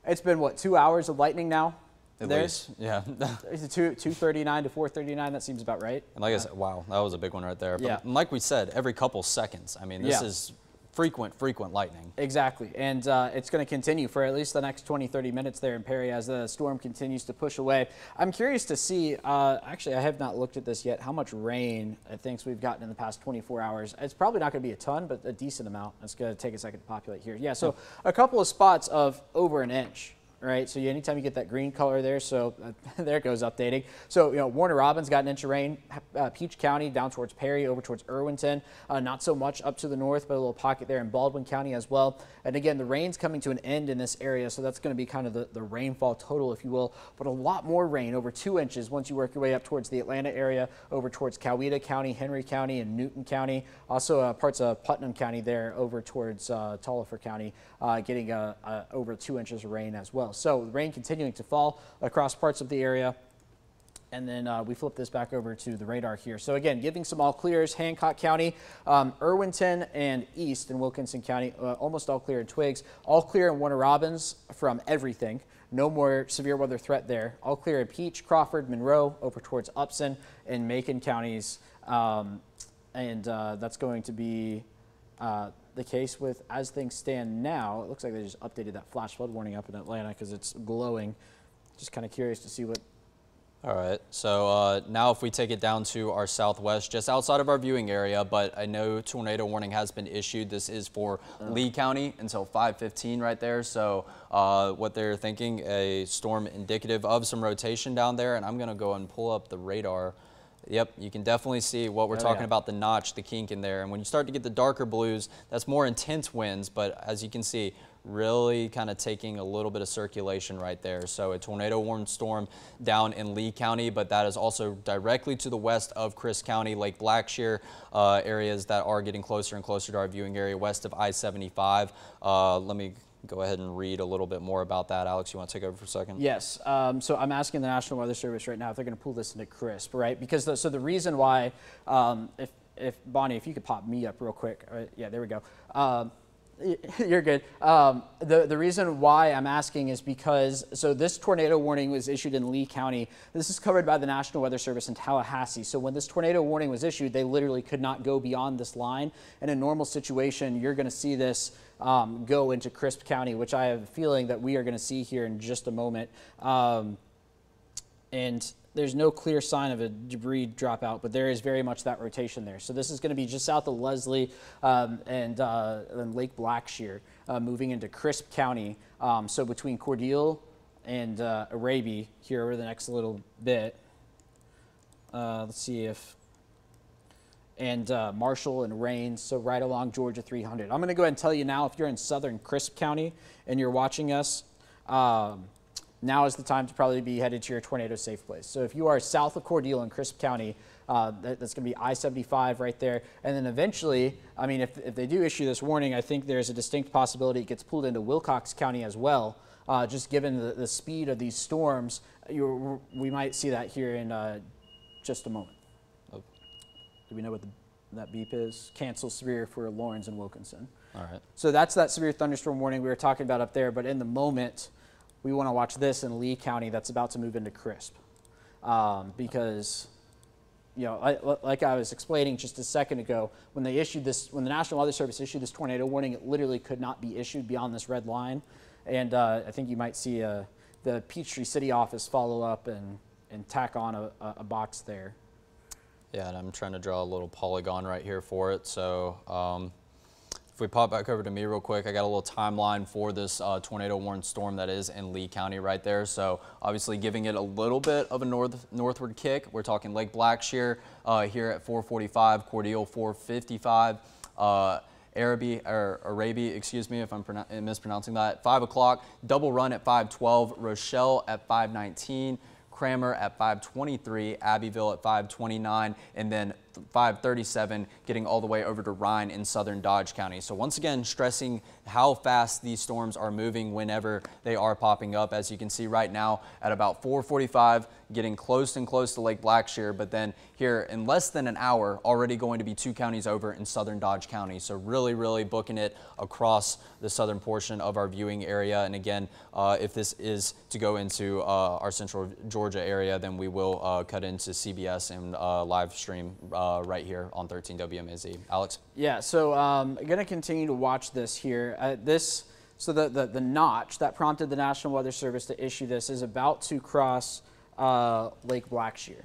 It's been what two hours of lightning now. At There's least, yeah. is it two two thirty nine to four thirty nine? That seems about right. And like I said, wow, that was a big one right there. But Yeah. like we said, every couple seconds. I mean, this Yeah. is frequent, frequent lightning. Exactly, and uh, it's going to continue for at least the next 20, 30 minutes there in Perry as the storm continues to push away. I'm curious to see. Uh, actually, I have not looked at this yet. How much rain I think we've gotten in the past 24 hours? It's probably not going to be a ton, but a decent amount. It's going to take a second to populate here. Yeah, so a couple of spots of over an inch. Right? So you, anytime you get that green color there, so uh, there it goes updating. So you know Warner Robins got an inch of rain, uh, Peach County down towards Perry, over towards Irwinton, uh, not so much up to the north, but a little pocket there in Baldwin County as well. And again, the rain's coming to an end in this area, so that's going to be kind of the, the rainfall total, if you will. But a lot more rain, over two inches, once you work your way up towards the Atlanta area, over towards Coweta County, Henry County, and Newton County. Also uh, parts of Putnam County there, over towards uh, Taliaferro County, uh, getting over two inches of rain as well. So rain continuing to fall across parts of the area. And then uh, we flip this back over to the radar here. So again, giving some all clears, Hancock County, um, Irwinton and East in Wilkinson County, uh, almost all clear in Twiggs, all clear in Warner Robins from everything. No more severe weather threat there. All clear in Peach, Crawford, Monroe, over towards Upson and Macon counties. Um, and uh, that's going to be uh, the case with as things stand now. It looks like they just updated that flash flood warning up in Atlanta because it's glowing. Just kind of curious to see what All right, so uh, now if we take it down to our southwest, just outside of our viewing area, but I know tornado warning has been issued. This is for Lee County until 5:15 right there. So uh, what they're thinking, a storm indicative of some rotation down there, and I'm gonna go and pull up the radar. Yep, you can definitely see what we're Oh, talking yeah. about, the notch, the kink in there. And when you start to get the darker blues, that's more intense winds, but as you can see, really kind of taking a little bit of circulation right there. So a tornado warned storm down in Lee County, but that is also directly to the west of Crisp County, Lake Blackshear, uh, areas that are getting closer and closer to our viewing area west of I-75. Uh, let me go ahead and read a little bit more about that. Alex, you want to take over for a second? Yes. Um, so I'm asking the National Weather Service right now if they're going to pull this into CRISP, right? Because the, so the reason why, um, if if Bonnie, if you could pop me up real quick, uh, yeah, there we go. Um, You're good. Um, the, the reason why I'm asking is because, so this tornado warning was issued in Lee County. This is covered by the National Weather Service in Tallahassee. So when this tornado warning was issued, they literally could not go beyond this line. In a normal situation, you're going to see this um, go into Crisp County, which I have a feeling that we are going to see here in just a moment. Um, and there's no clear sign of a debris dropout, but there is very much that rotation there. So this is going to be just south of Leslie um, and, uh, and, Lake Blackshear, uh, moving into Crisp County. Um, so between Cordele and uh, Arabi here over the next little bit. Uh, let's see if and uh, Marshall and Rains, so right along Georgia 300. I'm going to go ahead and tell you now if you're in southern Crisp County and you're watching us, um, now is the time to probably be headed to your tornado safe place. So if you are south of Cordele in Crisp County, uh, that, that's going to be I-75 right there. And then eventually, I mean, if, if they do issue this warning, I think there's a distinct possibility it gets pulled into Wilcox County as well. Uh, just given the, the, speed of these storms, we might see that here in uh, just a moment. Oh. Do we know what the, that beep is? Cancel severe for Laurens and Wilkinson. All right. So that's that severe thunderstorm warning we were talking about up there. But in the moment, we want to watch this in Lee County that's about to move into CRISP. Um, because, you know, I, like I was explaining just a second ago, when they issued this, when the National Weather Service issued this tornado warning, it literally could not be issued beyond this red line. And uh, I think you might see uh, the Peachtree City office follow up and, and tack on a, a box there. Yeah, and I'm trying to draw a little polygon right here for it. So um, if we pop back over to me real quick, I got a little timeline for this uh, tornado warned storm that is in Lee County right there. So obviously giving it a little bit of a north northward kick. We're talking Lake Blackshear uh, here at 445, Cordele 455. Uh, Arabi or Arabi, excuse me if I'm mispronouncing that. 5 o'clock, double run at 512, Rochelle at 519, Cramer at 523, Abbeville at 529, and then 537 getting all the way over to Rhine in southern Dodge County. So once again, stressing how fast these storms are moving whenever they are popping up. As you can see right now at about 445, getting close and close to Lake Blackshear, but then here in less than an hour, already going to be two counties over in southern Dodge County. So really, really booking it across the southern portion of our viewing area. And again, uh, if this is to go into uh, our central Georgia area, then we will uh, cut into CBS and uh, live stream uh, right here on 13 WMAZ. Alex? Yeah, so um, I'm going to continue to watch this here. Uh, this, so the, the, the, notch that prompted the National Weather Service to issue this is about to cross uh, Lake Blackshear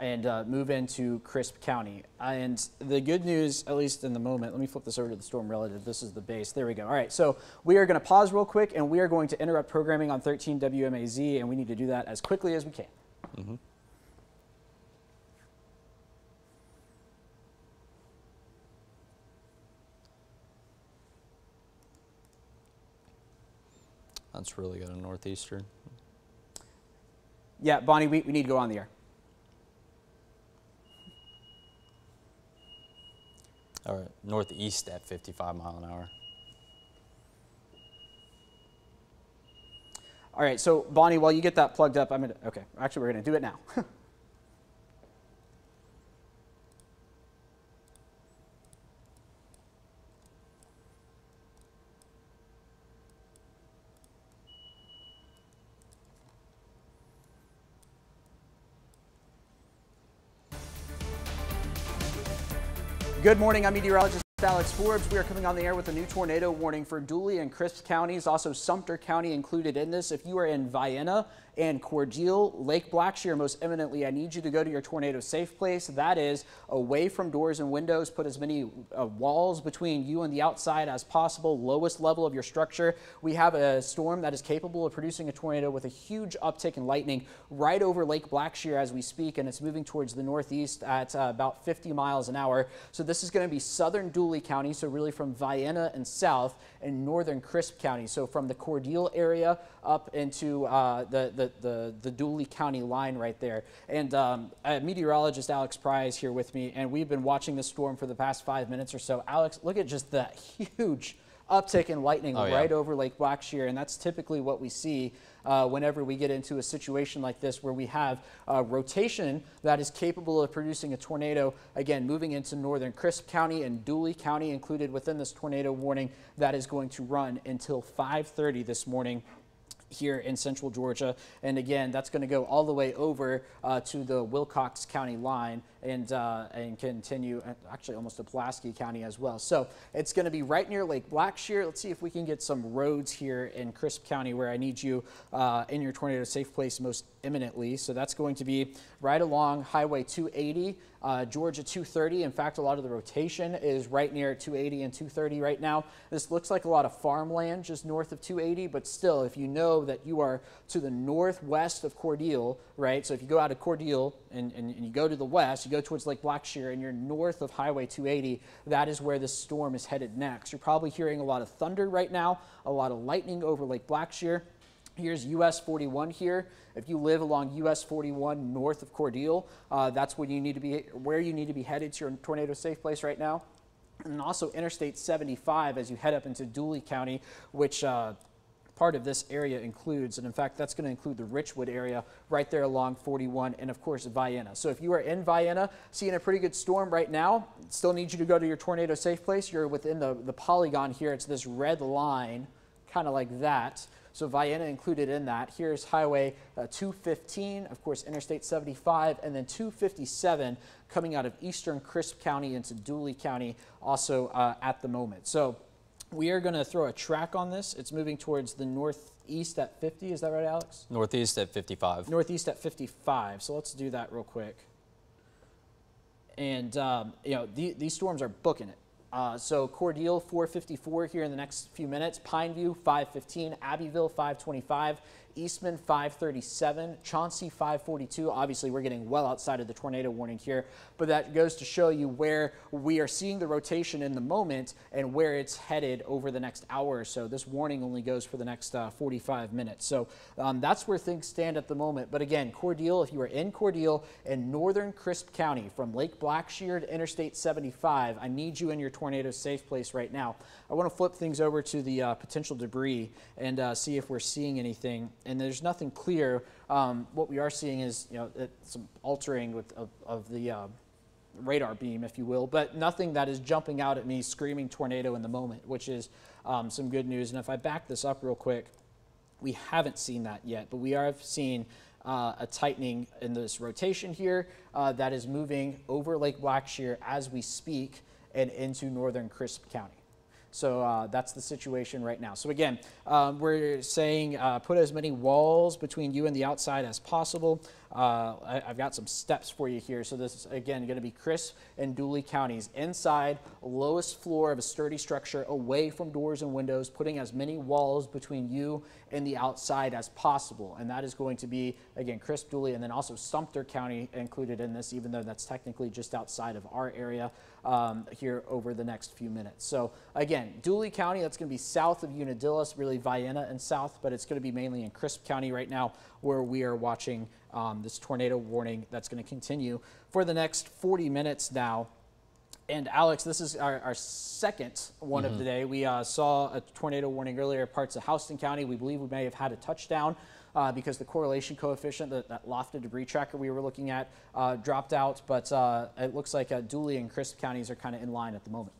and uh, move into Crisp County. And the good news, at least in the moment, let me flip this over to the storm relative. This is the base. There we go. All right, so we are going to pause real quick and we are going to interrupt programming on 13 WMAZ, and we need to do that as quickly as we can. Mm -hmm. That's really good on Northeastern. Yeah, Bonnie, we, we need to go on the air. All right, northeast at 55 mile an hour. All right, so Bonnie, while you get that plugged up, I'm gonna, okay, actually we're gonna do it now. Good morning. I'm meteorologist Alex Forbes. We are coming on the air with a new tornado warning for Dooly and Crisp counties, also Sumter County included in this. If you are in Vienna and Cordele Lake Blackshear most eminently, I need you to go to your tornado safe place. That is away from doors and windows. Put as many uh, walls between you and the outside as possible, lowest level of your structure. We have a storm that is capable of producing a tornado with a huge uptick in lightning right over Lake Blackshear as we speak, and it's moving towards the northeast at uh, about 50 miles an hour. So this is going to be southern Dooly Dooly County, so really from Vienna and south, and northern Crisp County, so from the Cordele area up into uh, the, the, the, the, Dooly County line right there. And um, meteorologist Alex Pry is here with me, and we've been watching this storm for the past five minutes or so. Alex, look at just that huge uptick in lightning oh, right yeah. over Lake Blackshear, and that's typically what we see uh, whenever we get into a situation like this where we have uh, rotation that is capable of producing a tornado, again, moving into northern Crisp County and Dooly County included within this tornado warning that is going to run until 5.30 this morning here in central Georgia. And again, that's going to go all the way over uh, to the Wilcox County line and, uh, and continue actually almost to Pulaski County as well. So it's going to be right near Lake Blackshear. Let's see if we can get some roads here in Crisp County where I need you uh, in your tornado safe place most imminently. So that's going to be right along Highway 280, uh, Georgia 230. In fact, a lot of the rotation is right near 280 and 230 right now. This looks like a lot of farmland just north of 280, but still, if you know that you are to the northwest of Cordele, right? So if you go out of Cordele and, and, and you go to the west, you go towards Lake Blackshear and you're north of Highway 280, that is where this storm is headed next. You're probably hearing a lot of thunder right now, a lot of lightning over Lake Blackshear. Here's US 41 here. If you live along US 41 north of Cordele, uh, that's where you need to be, where you need to be headed to your tornado safe place right now. And also Interstate 75 as you head up into Dooly County, which uh, part of this area includes. And in fact, that's going to include the Richwood area right there along 41 and of course Vienna. So if you are in Vienna, seeing a pretty good storm right now, still need you to go to your tornado safe place. You're within the, the polygon here. It's this red line, kind of like that. So Vienna included in that. Here's Highway uh, 215, of course, Interstate 75, and then 257 coming out of eastern Crisp County into Dooly County also uh, at the moment. So we are going to throw a track on this. It's moving towards the northeast at 50. Is that right, Alex? Northeast at 55. Northeast at 55. So let's do that real quick. And, um, you know, the, these storms are booking it. Uh, so Cordele 454 here in the next few minutes, Pineview 515, Abbeville 525, Eastman 537, Chauncey 542. Obviously, we're getting well outside of the tornado warning here, but that goes to show you where we are seeing the rotation in the moment and where it's headed over the next hour or so. This warning only goes for the next uh, 45 minutes. So um, that's where things stand at the moment. But again, Cordele, if you are in Cordele in northern Crisp County from Lake Blackshear to Interstate 75, I need you in your tornado safe place right now. I want to flip things over to the uh, potential debris and uh, see if we're seeing anything and there's nothing clear. Um, what we are seeing is, you know, some altering with, of, of the uh, radar beam, if you will, but nothing that is jumping out at me screaming tornado in the moment, which is um, some good news. And if I back this up real quick, we haven't seen that yet, but we are seeing uh, a tightening in this rotation here uh, that is moving over Lake Blackshear as we speak and into northern Crisp County. So uh, that's the situation right now. So again, um, we're saying uh, put as many walls between you and the outside as possible. Uh, I, have got some steps for you here. So this is, again, going to be Crisp and Dooly counties. Inside, lowest floor of a sturdy structure away from doors and windows, putting as many walls between you and the outside as possible. And that is going to be, again, Crisp, Dooly, and then also Sumter County included in this, even though that's technically just outside of our area um, here over the next few minutes. So again, Dooly County, that's going to be south of Unadilla, really Vienna and south, but it's going to be mainly in Crisp County right now where we are watching um, this tornado warning that's going to continue for the next 40 minutes now. And Alex, this is our, our second one mm -hmm. of the day. We uh, saw a tornado warning earlier parts of Houston County. We believe we may have had a touchdown uh, because the correlation coefficient, that, that lofted debris tracker we were looking at, uh, dropped out. But uh, it looks like uh, Dooly and Crisp counties are kind of in line at the moment.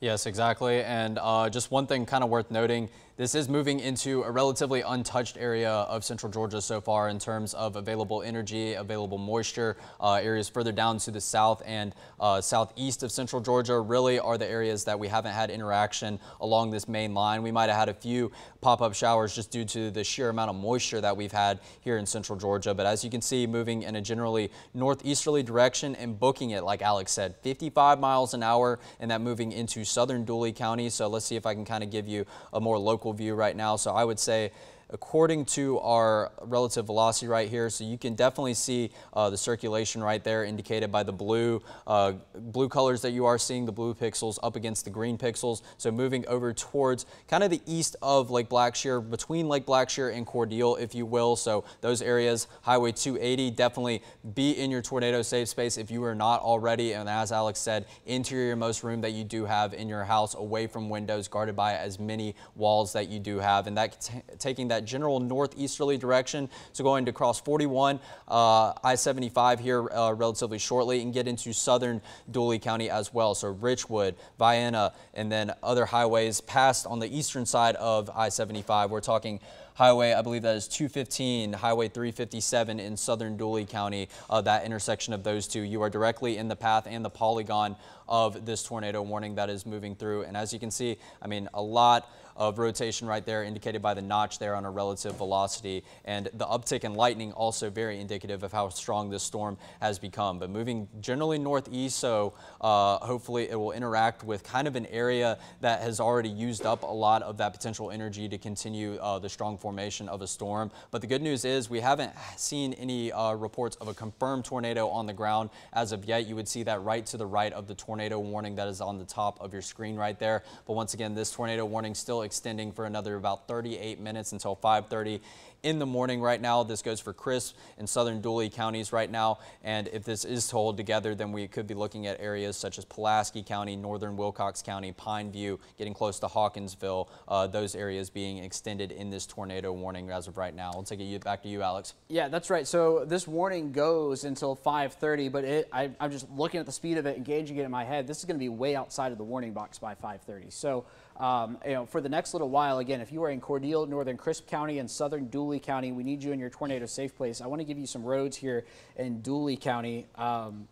Yes, exactly. And uh, just one thing kind of worth noting this is moving into a relatively untouched area of central Georgia so far in terms of available energy, available moisture. Uh, areas further down to the south and uh, southeast of central Georgia really are the areas that we haven't had interaction along this main line. We might have had a few pop-up showers just due to the sheer amount of moisture that we've had here in central Georgia. But as you can see, moving in a generally northeasterly direction and booking it, like Alex said, 55 miles an hour and that moving into southern Dooly County. So let's see if I can kind of give you a more local view right now. So I would say according to our relative velocity right here. So you can definitely see uh, the circulation right there indicated by the blue, uh, blue colors that you are seeing, the blue pixels up against the green pixels. So moving over towards kind of the east of Lake Blackshear, between Lake Blackshear and Cordele, if you will. So those areas, Highway 280, definitely be in your tornado safe space if you are not already. And as Alex said, interior most room that you do have in your house away from windows, guarded by as many walls that you do have. And that taking that that general northeasterly direction. So going to cross 41, uh, I-75 here uh, relatively shortly and get into southern Dooly County as well. So Richwood, Vienna, and then other highways passed on the eastern side of I-75. We're talking Highway, I believe that is 215, Highway 357 in southern Dooly County, uh, that intersection of those two. You are directly in the path and the polygon of this tornado warning that is moving through. And as you can see, I mean, a lot of rotation right there indicated by the notch there on a relative velocity. And the uptick in lightning also very indicative of how strong this storm has become. But moving generally northeast, so uh, hopefully it will interact with kind of an area that has already used up a lot of that potential energy to continue uh, the strong formation of a storm. But the good news is we haven't seen any uh, reports of a confirmed tornado on the ground as of yet. You would see that right to the right of the tornado warning that is on the top of your screen right there. But once again, this tornado warning still extending for another about 38 minutes until 530 in the morning right now. This goes for Crisp and southern Dooly counties right now. And if this is hold together, then we could be looking at areas such as Pulaski County, northern Wilcox County, Pineview, getting close to Hawkinsville, uh, those areas being extended in this tornado warning as of right now. I'll take it back to you, Alex. Yeah, that's right. So this warning goes until 5:30, but it, I, I'm just looking at the speed of it, engaging it in my head. This is going to be way outside of the warning box by 5:30. So um, you know, for the next little while, again, if you are in Cordele, northern Crisp County, and southern Dooly County, we need you in your tornado safe place. I want to give you some roads here in Dooly County. Um,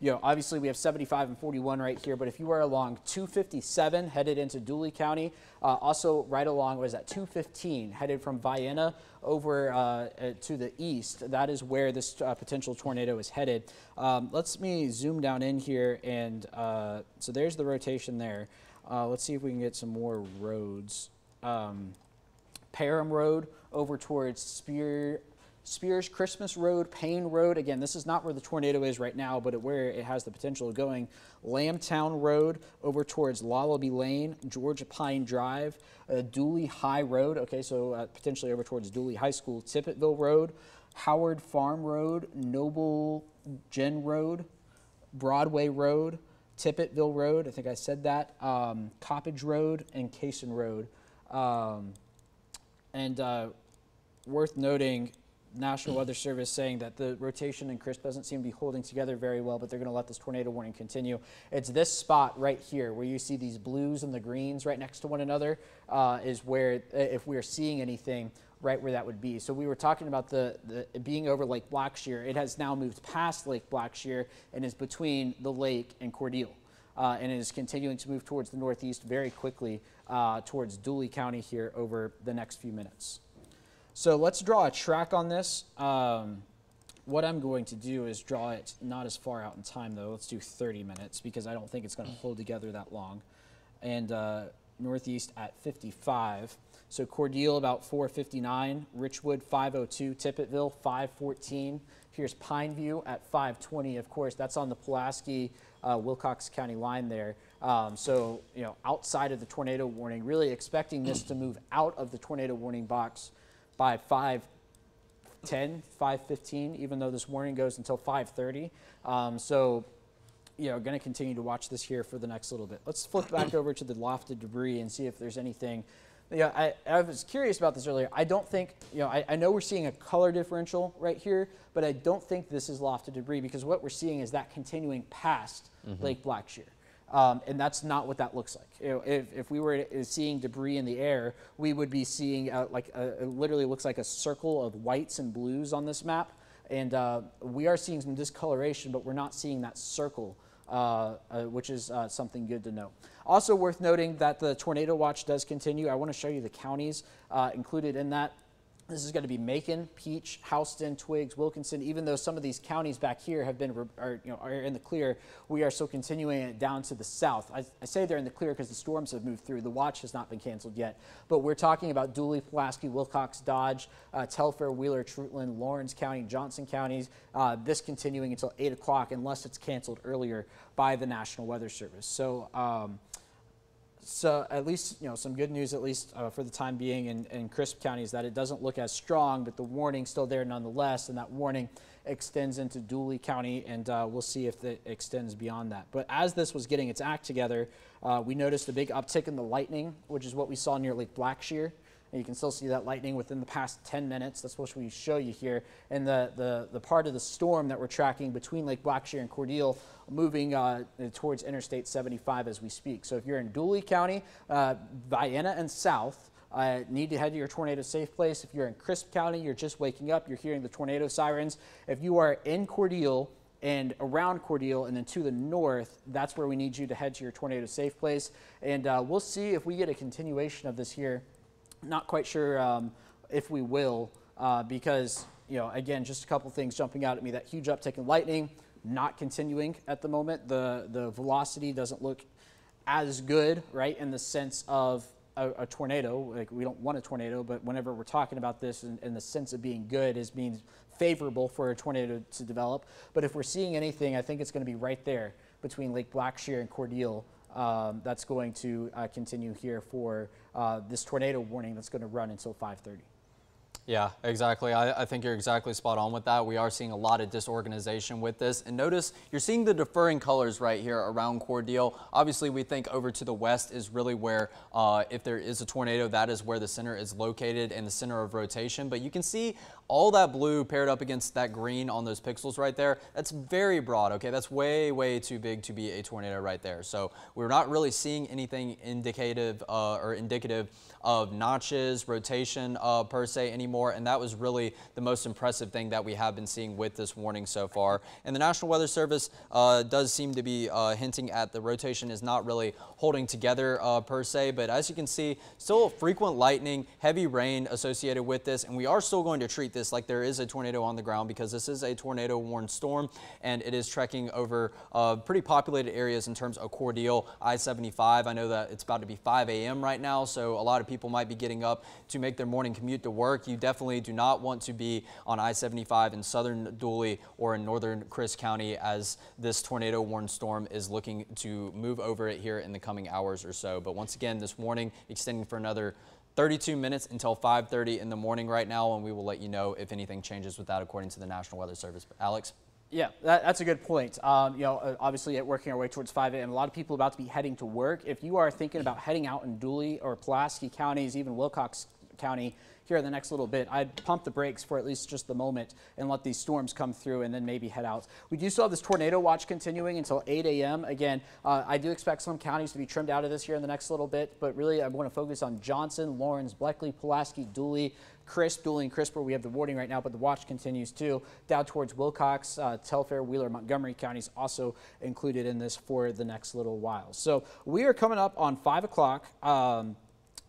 you know, obviously we have 75 and 41 right here, but if you are along 257 headed into Dooly County, uh, also right along was that 215 headed from Vienna over uh, uh, to the east, that is where this uh, potential tornado is headed. Um, let's me zoom down in here, and uh, so there's the rotation there. Uh, let's see if we can get some more roads. Um, Parham Road over towards Spear, Spears Christmas Road, Payne Road. Again, this is not where the tornado is right now, but where it has the potential of going. Lambtown Road over towards Lullaby Lane, Georgia Pine Drive, uh, Dooly High Road. Okay, so uh, potentially over towards Dooly High School, Tippettville Road, Howard Farm Road, Noble Gen Road, Broadway Road. Tippettville Road, I think I said that, um, Coppage Road, and Cason Road. Um, and uh, worth noting, National Weather Service saying that the rotation and crisp doesn't seem to be holding together very well, but they're going to let this tornado warning continue. It's this spot right here where you see these blues and the greens right next to one another uh, is where, if we're seeing anything, right where that would be. So we were talking about the, the being over Lake Blackshear. It has now moved past Lake Blackshear and is between the lake and Cordele. Uh, and it is continuing to move towards the northeast very quickly uh, towards Dooly County here over the next few minutes. So let's draw a track on this. Um, what I'm going to do is draw it not as far out in time though. Let's do 30 minutes because I don't think it's going to hold together that long. And uh, northeast at 55. So Cordele about 459, Richwood 502, Tippettville 514. Here's Pineview at 520. Of course, that's on the Pulaski uh, Wilcox County line there. Um, so, you know, outside of the tornado warning, really expecting this to move out of the tornado warning box by 510, 515, even though this warning goes until 530. Um, so, you know, going to continue to watch this here for the next little bit. Let's flip back over to the lofted debris and see if there's anything yeah, I, I was curious about this earlier. I don't think, you know, I, I know we're seeing a color differential right here, but I don't think this is lofted debris because what we're seeing is that continuing past mm-hmm. Lake Blackshear. Um, and that's not what that looks like. You know, if, if we were seeing debris in the air, we would be seeing uh, like a, it literally looks like a circle of whites and blues on this map. And uh, we are seeing some discoloration, but we're not seeing that circle, uh, uh which is uh, something good to know. Also worth noting that the tornado watch does continue. I want to show you the counties uh, included in that. This is going to be Macon, Peach, Houston, Twiggs, Wilkinson. Even though some of these counties back here have been are, you know, are in the clear, we are still continuing it down to the south. I, I say they're in the clear because the storms have moved through. The watch has not been canceled yet. But we're talking about Dooly, Pulaski, Wilcox, Dodge, uh, Telfair, Wheeler, Treutlen, Laurens County, Johnson counties. Uh, this continuing until 8 o'clock unless it's canceled earlier by the National Weather Service. So. Um, so at least you know some good news at least uh, for the time being in, in crisp is that it doesn't look as strong but the warning's still there nonetheless and that warning extends into dooly county and uh, we'll see if it extends beyond that. But as this was getting its act together uh, we noticed a big uptick in the lightning which is what we saw near lake blackshear And you can still see that lightning within the past 10 minutes. That's what we show you here. And the, the, the part of the storm that we're tracking between Lake Blackshear and Cordele moving uh, towards Interstate 75 as we speak. So if you're in Dooly County, uh, Vienna and south, uh, need to head to your tornado safe place. If you're in Crisp County, you're just waking up, you're hearing the tornado sirens. If you are in Cordele and around Cordele and then to the north, that's where we need you to head to your tornado safe place. And uh, we'll see if we get a continuation of this here. Not quite sure um, if we will, uh, because, you know, again, just a couple things jumping out at me. That huge uptick in lightning, not continuing at the moment. The, the velocity doesn't look as good, right, in the sense of a, a, tornado. Like we don't want a tornado, but whenever we're talking about this in, in the sense of being good, is being favorable for a tornado to develop. But if we're seeing anything, I think it's going to be right there between Lake Blackshear and Cordele. Um, that's going to uh, continue here for uh, this tornado warning that's going to run until 5:30. Yeah, exactly. I, I, think you're exactly spot on with that. We are seeing a lot of disorganization with this. And notice you're seeing the deferring colors right here around Cordele. Obviously, we think over to the west is really where, uh, if there is a tornado, that is where the center is located and the center of rotation. But you can see all that blue paired up against that green on those pixels right there. That's very broad, okay? That's way, way too big to be a tornado right there. So we're not really seeing anything indicative uh, or indicative of notches, rotation uh, per se anymore. And that was really the most impressive thing that we have been seeing with this warning so far. And the National Weather Service uh, does seem to be uh, hinting at the rotation is not really holding together uh, per se. But as you can see, still frequent lightning, heavy rain associated with this. And we are still going to treat this like there is a tornado on the ground because this is a tornado warned storm and it is trekking over uh, pretty populated areas in terms of Cordele, I-75. I know that it's about to be 5 a.m. right now, so a lot of people might be getting up to make their morning commute to work. You definitely do not want to be on I-75 in southern Dooly or in northern Crisp County as this tornado warned storm is looking to move over it here in the coming hours or so. But once again, this warning extending for another 32 minutes until 5.30 in the morning right now, and we will let you know if anything changes with that according to the National Weather Service. Alex? Yeah, that, that's a good point. Um, you know, uh, obviously, working our way towards 5 a.m., a lot of people about to be heading to work. If you are thinking about heading out in Dooly or Pulaski counties, even Wilcox County, here in the next little bit, I'd pump the brakes for at least just the moment and let these storms come through and then maybe head out. We do still have this tornado watch continuing until 8 a.m. Again, uh, I do expect some counties to be trimmed out of this here in the next little bit, but really I want to focus on Johnson, Laurens, Bleckley, Pulaski, Dooly, Crisp, Dooly, and Crisp, where we have the warning right now, but the watch continues too. Down towards Wilcox, uh, Telfair, Wheeler, Montgomery counties also included in this for the next little while. So we are coming up on 5 o'clock. Um,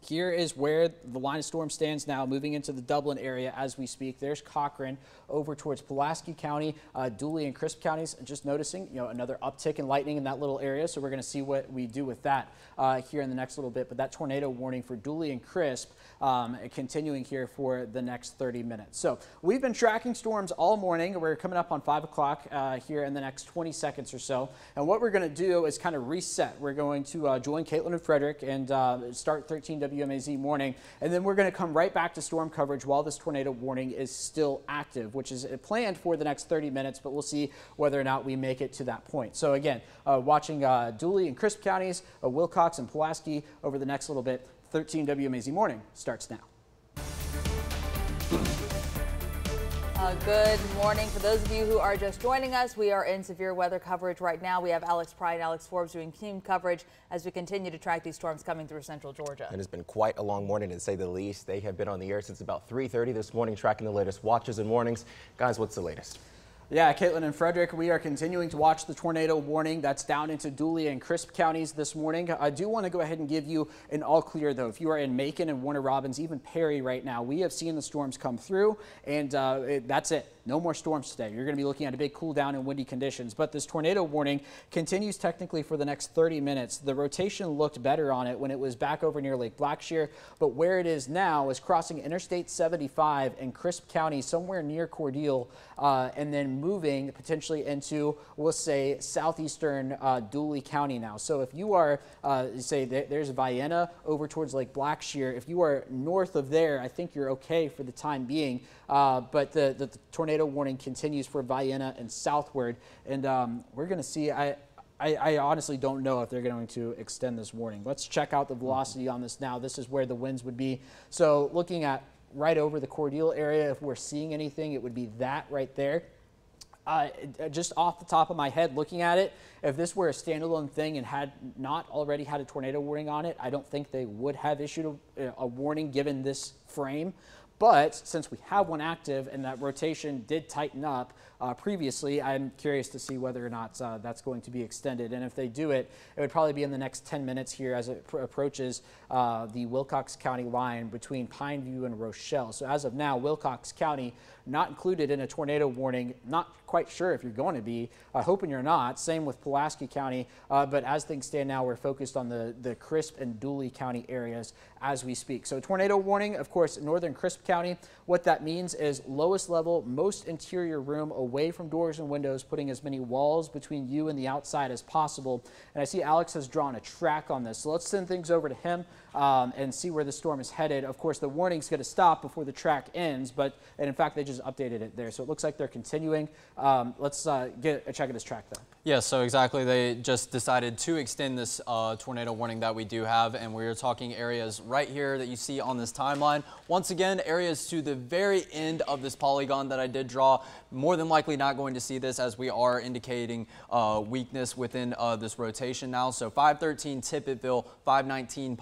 here is where the line of storm stands now, moving into the Dublin area as we speak. There's Cochran over towards Pulaski County, uh, Dooly and Crisp counties. Just noticing, you know, another uptick in lightning in that little area. So we're going to see what we do with that uh, here in the next little bit. But that tornado warning for Dooly and Crisp um, continuing here for the next 30 minutes. So we've been tracking storms all morning. We're coming up on 5 o'clock uh, here in the next 20 seconds or so. And what we're going to do is kind of reset. We're going to uh, join Caitlin and Frederick and uh, start 13 WMAZ morning. And then we're going to come right back to storm coverage while this tornado warning is still active, which is planned for the next 30 minutes, but we'll see whether or not we make it to that point. So again, uh, watching uh, Dooly and Crisp counties, uh, Wilcox and Pulaski over the next little bit. 13 WMAZ Morning starts now. Uh, good morning. For those of you who are just joining us, we are in severe weather coverage right now. We have Alex Pry and Alex Forbes doing team coverage as we continue to track these storms coming through central Georgia. And It has been quite a long morning to say the least. They have been on the air since about 3.30 this morning tracking the latest watches and warnings. Guys, what's the latest? Yeah, Caitlin and Frederick, we are continuing to watch the tornado warning that's down into Dooly and Crisp counties this morning. I do want to go ahead and give you an all clear, though. If you are in Macon and Warner Robins, even Perry right now, we have seen the storms come through, and uh, it, that's it. No more storms today. You're going to be looking at a big cool down in windy conditions. But this tornado warning continues technically for the next 30 minutes. The rotation looked better on it when it was back over near Lake Blackshear. But where it is now is crossing Interstate 75 in Crisp County, somewhere near Cordele, uh, and then moving potentially into, we'll say, southeastern uh, Dooly County now. So if you are, uh, say, th there's Vienna over towards Lake Blackshear, if you are north of there, I think you're okay for the time being. Uh, but the, the, the tornado warning continues for Vienna and southward. And um, we're going to see, I, I, I, honestly don't know if they're going to extend this warning. Let's check out the velocity on this now. This is where the winds would be. So looking at right over the Cordele area, if we're seeing anything, it would be that right there. Uh, just off the top of my head, looking at it, if this were a standalone thing and had not already had a tornado warning on it, I don't think they would have issued a, a warning given this frame. But since we have one active and that rotation did tighten up uh, previously, I'm curious to see whether or not uh, that's going to be extended. And if they do it, it would probably be in the next 10 minutes here as it approaches uh, the Wilcox County line between Pineview and Rochelle. So as of now, Wilcox County not included in a tornado warning. Not quite sure if you're going to be. Uh, hoping you're not. Same with Pulaski County. Uh, but as things stand now, we're focused on the, the Crisp and Dooly County areas as we speak. So tornado warning, of course, northern Crisp County. What that means is lowest level, most interior room away from doors and windows, putting as many walls between you and the outside as possible. And I see Alex has drawn a track on this. So let's send things over to him um, and see where the storm is headed. Of course, the warning's going to stop before the track ends, but and in fact, they just updated it there. So it looks like they're continuing. Um, let's uh, get a check of this track though. Yeah, so exactly. They just decided to extend this uh, tornado warning that we do have, and we're talking areas right here that you see on this timeline. Once again, areas to the very end of this polygon that I did draw. More than likely not going to see this as we are indicating uh, weakness within uh, this rotation now. So 513 Tippettville, 519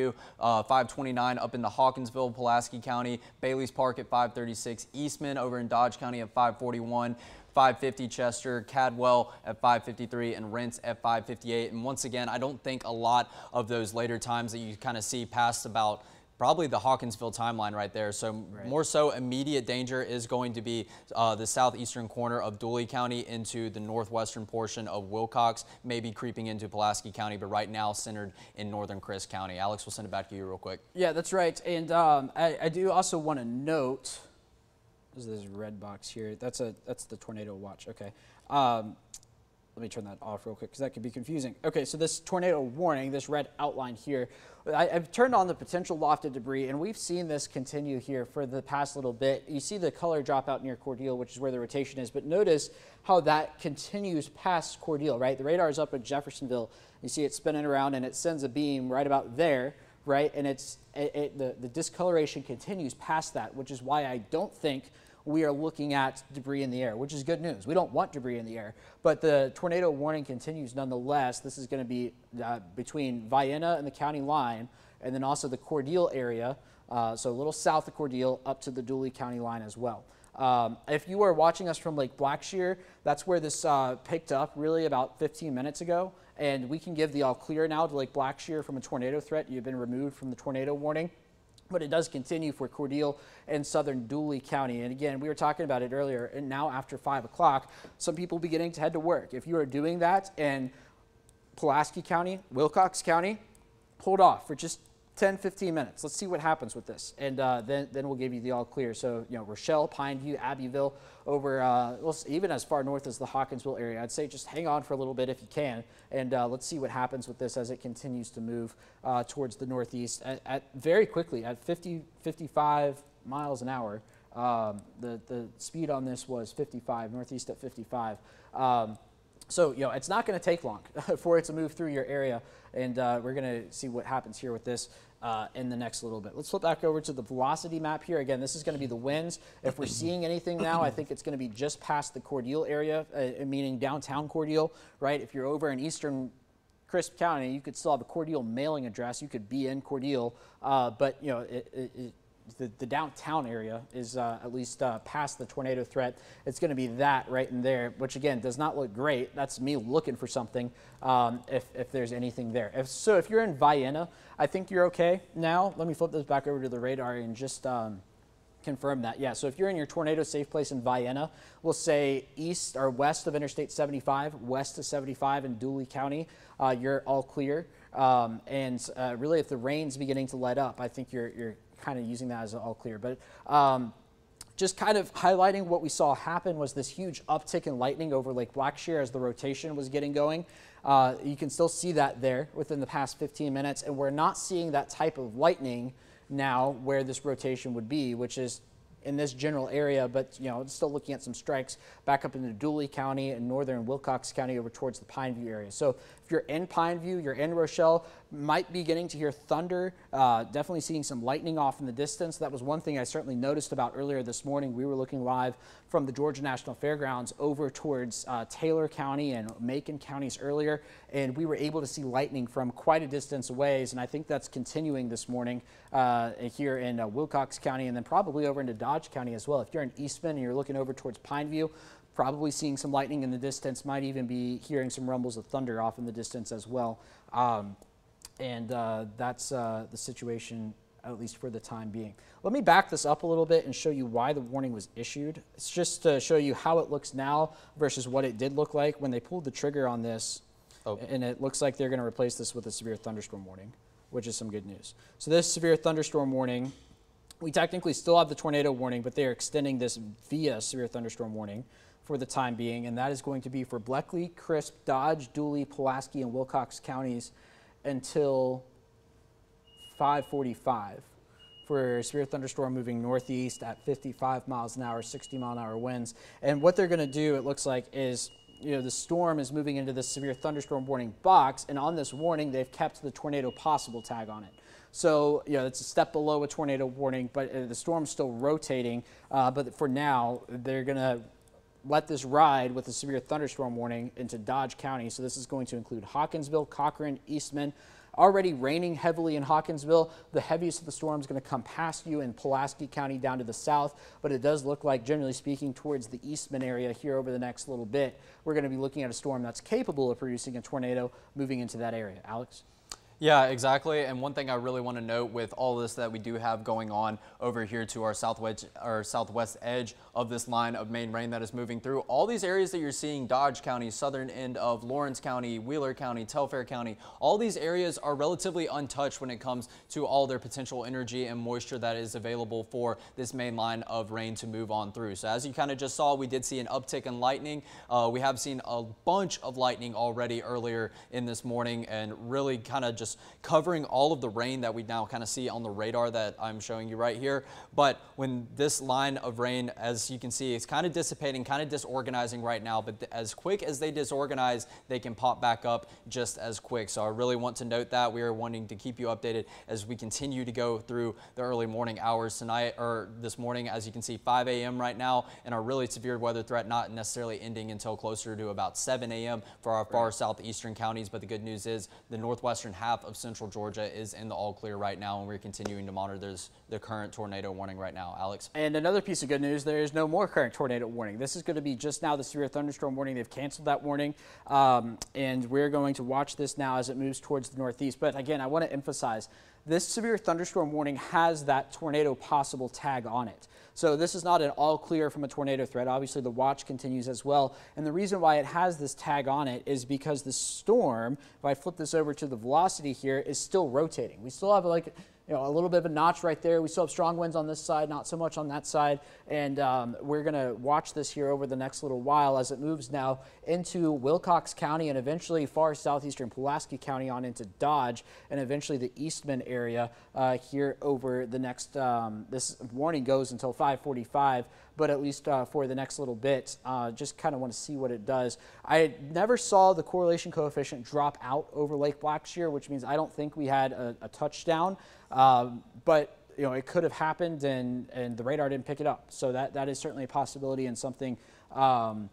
Uh, 529 up in the Hawkinsville, Pulaski County, Bailey's Park at 536, Eastman over in Dodge County at 541. 550 Chester, Cadwell at 553, and Rentz at 558. And once again, I don't think a lot of those later times that you kind of see past about probably the Hawkinsville timeline right there. So right. more so immediate danger is going to be uh, the southeastern corner of Dooly County into the northwestern portion of Wilcox, maybe creeping into Pulaski County, but right now centered in northern Crisp County. Alex, we'll send it back to you real quick. Yeah, that's right. And um, I, I do also want to note is this red box here. That's a that's the tornado watch. Okay. Um, let me turn that off real quick because that could be confusing. Okay, so this tornado warning, this red outline here, I, have turned on the potential lofted debris, and we've seen this continue here for the past little bit. You see the color drop out near Cordele, which is where the rotation is, but notice how that continues past Cordele, right? The radar is up at Jeffersonville. You see it spinning around, and it sends a beam right about there right? And it's it, it, the, the discoloration continues past that, which is why I don't think we are looking at debris in the air, which is good news. We don't want debris in the air, but the tornado warning continues nonetheless. This is going to be uh, between Vienna and the county line, and then also the Cordele area, uh, so a little south of Cordele up to the Dooly County line as well. Um, if you are watching us from Lake Blackshear, that's where this uh, picked up really about 15 minutes ago. And we can give the all clear now to Lake Blackshear from a tornado threat. You've been removed from the tornado warning but it does continue for Cordele and southern Dooly County. And again, we were talking about it earlier, and now after 5 o'clock, some people beginning to head to work. If you are doing that in Pulaski County, Wilcox County, hold off for just 10, 15 minutes. Let's see what happens with this. And uh, then, then we'll give you the all clear. So, you know, Rochelle, Pineview, Abbeville, over uh, well, even as far north as the Hawkinsville area. I'd say just hang on for a little bit if you can. And uh, let's see what happens with this as it continues to move uh, towards the northeast at, at, very quickly at 50, 55 miles an hour. Um, the, the speed on this was 55, northeast at 55. Um, so, you know, it's not going to take long for it to move through your area, and uh, we're going to see what happens here with this uh, in the next little bit. Let's flip back over to the velocity map here. Again, this is going to be the winds. If we're seeing anything now, I think it's going to be just past the Cordele area, uh, meaning downtown Cordele, right? If you're over in eastern Crisp County, you could still have a Cordele mailing address. You could be in Cordele, uh, but, you know, it, it, the, the downtown area is uh, at least uh, past the tornado threat. It's going to be that right in there, which again does not look great. That's me looking for something um, if, if there's anything there. If, so if you're in Vienna, I think you're okay now. Let me flip this back over to the radar and just um, confirm that. Yeah, so if you're in your tornado safe place in Vienna, we'll say east or west of Interstate 75, west of 75 in Dooly County, uh, you're all clear. Um, and uh, really, if the rain's beginning to let up, I think you're, you're kind of using that as all clear. But um, just kind of highlighting what we saw happen was this huge uptick in lightning over Lake Blackshear as the rotation was getting going. Uh, you can still see that there within the past 15 minutes, and we're not seeing that type of lightning now where this rotation would be, which is in this general area, but you know, still looking at some strikes back up into Dooly County and northern Wilcox County over towards the Pineview area. So if you're in Pineview, you're in Rochelle, might be getting to hear thunder, uh, definitely seeing some lightning off in the distance. That was one thing I certainly noticed about earlier this morning. We were looking live from the Georgia National Fairgrounds over towards uh, Taylor County and Macon counties earlier, and we were able to see lightning from quite a distance away, and I think that's continuing this morning uh, here in uh, Wilcox County and then probably over into Dodge County as well. If you're in Eastman and you're looking over towards Pineview, probably seeing some lightning in the distance, might even be hearing some rumbles of thunder off in the distance as well. Um, and uh, that's uh, the situation, at least for the time being. Let me back this up a little bit and show you why the warning was issued. It's just to show you how it looks now versus what it did look like when they pulled the trigger on this. Oh. And it looks like they're going to replace this with a severe thunderstorm warning, which is some good news. So this severe thunderstorm warning, we technically still have the tornado warning, but they are extending this via severe thunderstorm warning for the time being, and that is going to be for Bleckley, Crisp, Dodge, Dooly, Pulaski, and Wilcox counties until 545 for severe thunderstorm moving northeast at 55 miles an hour, 60 mile an hour winds. And what they're going to do, it looks like, is you know the storm is moving into the severe thunderstorm warning box, and on this warning, they've kept the tornado possible tag on it. So, you know, it's a step below a tornado warning, but uh, the storm's still rotating. Uh, but for now, they're going to let this ride with a severe thunderstorm warning into Dodge County. So this is going to include Hawkinsville, Cochran, Eastman. Already raining heavily in Hawkinsville. The heaviest of the storm is going to come past you in Pulaski County down to the south, but it does look like, generally speaking, towards the Eastman area here over the next little bit, we're going to be looking at a storm that's capable of producing a tornado moving into that area. Alex? Yeah, exactly. And one thing I really want to note with all this that we do have going on over here to our southwest, our southwest edge of this line of main rain that is moving through, all these areas that you're seeing, Dodge County, southern end of Laurens County, Wheeler County, Telfair County, all these areas are relatively untouched when it comes to all their potential energy and moisture that is available for this main line of rain to move on through. So as you kind of just saw, we did see an uptick in lightning. Uh, we have seen a bunch of lightning already earlier in this morning and really kind of just just covering all of the rain that we now kind of see on the radar that I'm showing you right here. But when this line of rain, as you can see, is kind of dissipating, kind of disorganizing right now, but as quick as they disorganize, they can pop back up just as quick. So I really want to note that we are wanting to keep you updated as we continue to go through the early morning hours tonight or this morning. As you can see, 5 a.m. right now and our really severe weather threat not necessarily ending until closer to about 7 a.m. for our far southeastern counties. But the good news is the northwestern half of central Georgia is in the all clear right now, and we're continuing to monitor this, the current tornado warning right now. Alex. And another piece of good news, there is no more current tornado warning. This is going to be just now the severe thunderstorm warning. They've canceled that warning, um, and we're going to watch this now as it moves towards the northeast. But again, I want to emphasize this severe thunderstorm warning has that tornado possible tag on it. So this is not an all clear from a tornado threat. Obviously, the watch continues as well. And the reason why it has this tag on it is because the storm, if I flip this over to the velocity here, is still rotating. We still have like you know, a little bit of a notch right there. We still have strong winds on this side, not so much on that side. And um, we're going to watch this here over the next little while as it moves now into Wilcox County and eventually far southeastern Pulaski County on into Dodge and eventually the Eastman area uh, here over the next, um, this warning goes until 545 but at least uh, for the next little bit, uh, just kind of want to see what it does. I never saw the correlation coefficient drop out over Lake Blackshear, which means I don't think we had a, a touchdown, um, but you know, it could have happened and, and the radar didn't pick it up. So that, that is certainly a possibility and something um,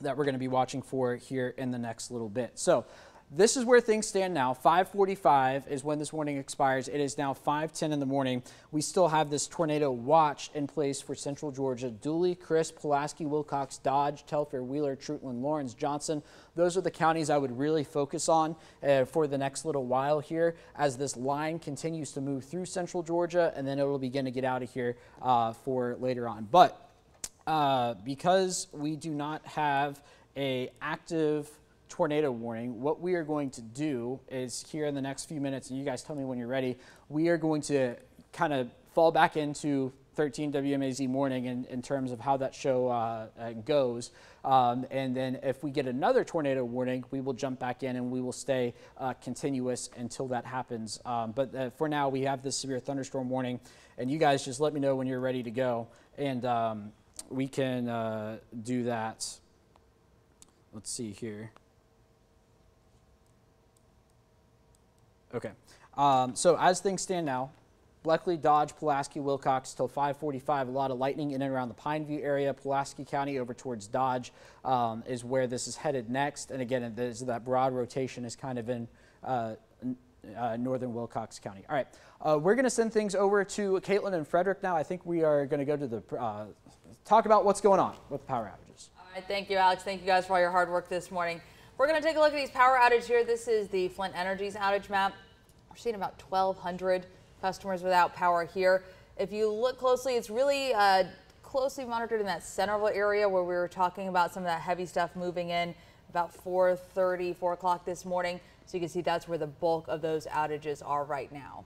that we're going to be watching for here in the next little bit. So this is where things stand now. 545 is when this warning expires. It is now 510 in the morning. We still have this tornado watch in place for central Georgia. Dooly, Crisp, Pulaski, Wilcox, Dodge, Telfair, Wheeler, Treutlen, Laurens, Johnson. Those are the counties I would really focus on uh, for the next little while here as this line continues to move through central Georgia and then it will begin to get out of here uh, for later on. But uh, because we do not have a active tornado warning, what we are going to do is here in the next few minutes, and you guys tell me when you're ready, we are going to kind of fall back into 13 WMAZ morning in, in terms of how that show uh, uh, goes. Um, and then if we get another tornado warning, we will jump back in and we will stay uh, continuous until that happens. Um, but uh, for now, we have this severe thunderstorm warning, and you guys just let me know when you're ready to go, and um, we can uh, do that. Let's see here. Okay. Um, so as things stand now, Bleckley, Dodge, Pulaski, Wilcox till 545. A lot of lightning in and around the Pineview area. Pulaski County over towards Dodge um, is where this is headed next. And again, that broad rotation is kind of in uh, uh, northern Wilcox County. All right, uh, we're going to send things over to Caitlin and Frederick now. I think we are going to go to the uh, talk about what's going on with power outages. All right, thank you, Alex. Thank you guys for all your hard work this morning. We're going to take a look at these power outages here. This is the Flint Energy's outage map. We're seeing about 1,200 customers without power here. If you look closely, it's really uh, closely monitored in that Centerville area where we were talking about some of that heavy stuff moving in about 4.30, 4 o'clock this morning. So you can see that's where the bulk of those outages are right now.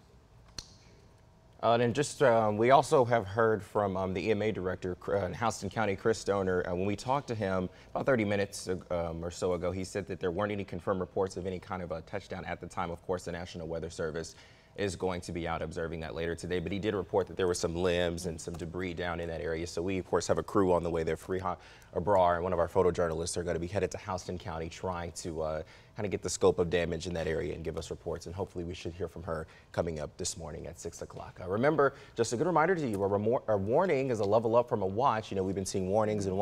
Uh, and just, um, we also have heard from um, the EMA director uh, in Houston County, Chris Stoner. Uh, when we talked to him about 30 minutes um, or so ago, he said that there weren't any confirmed reports of any kind of a touchdown at the time. Of course, the National Weather Service is going to be out observing that later today. But he did report that there were some limbs and some debris down in that area. So we, of course, have a crew on the way there. Freha Abrar and one of our photojournalists are going to be headed to Houston County trying to uh, kind of get the scope of damage in that area and give us reports. And hopefully we should hear from her coming up this morning at 6 o'clock. Uh, remember, just a good reminder to you, a, a warning is a level up from a watch. You know, we've been seeing warnings and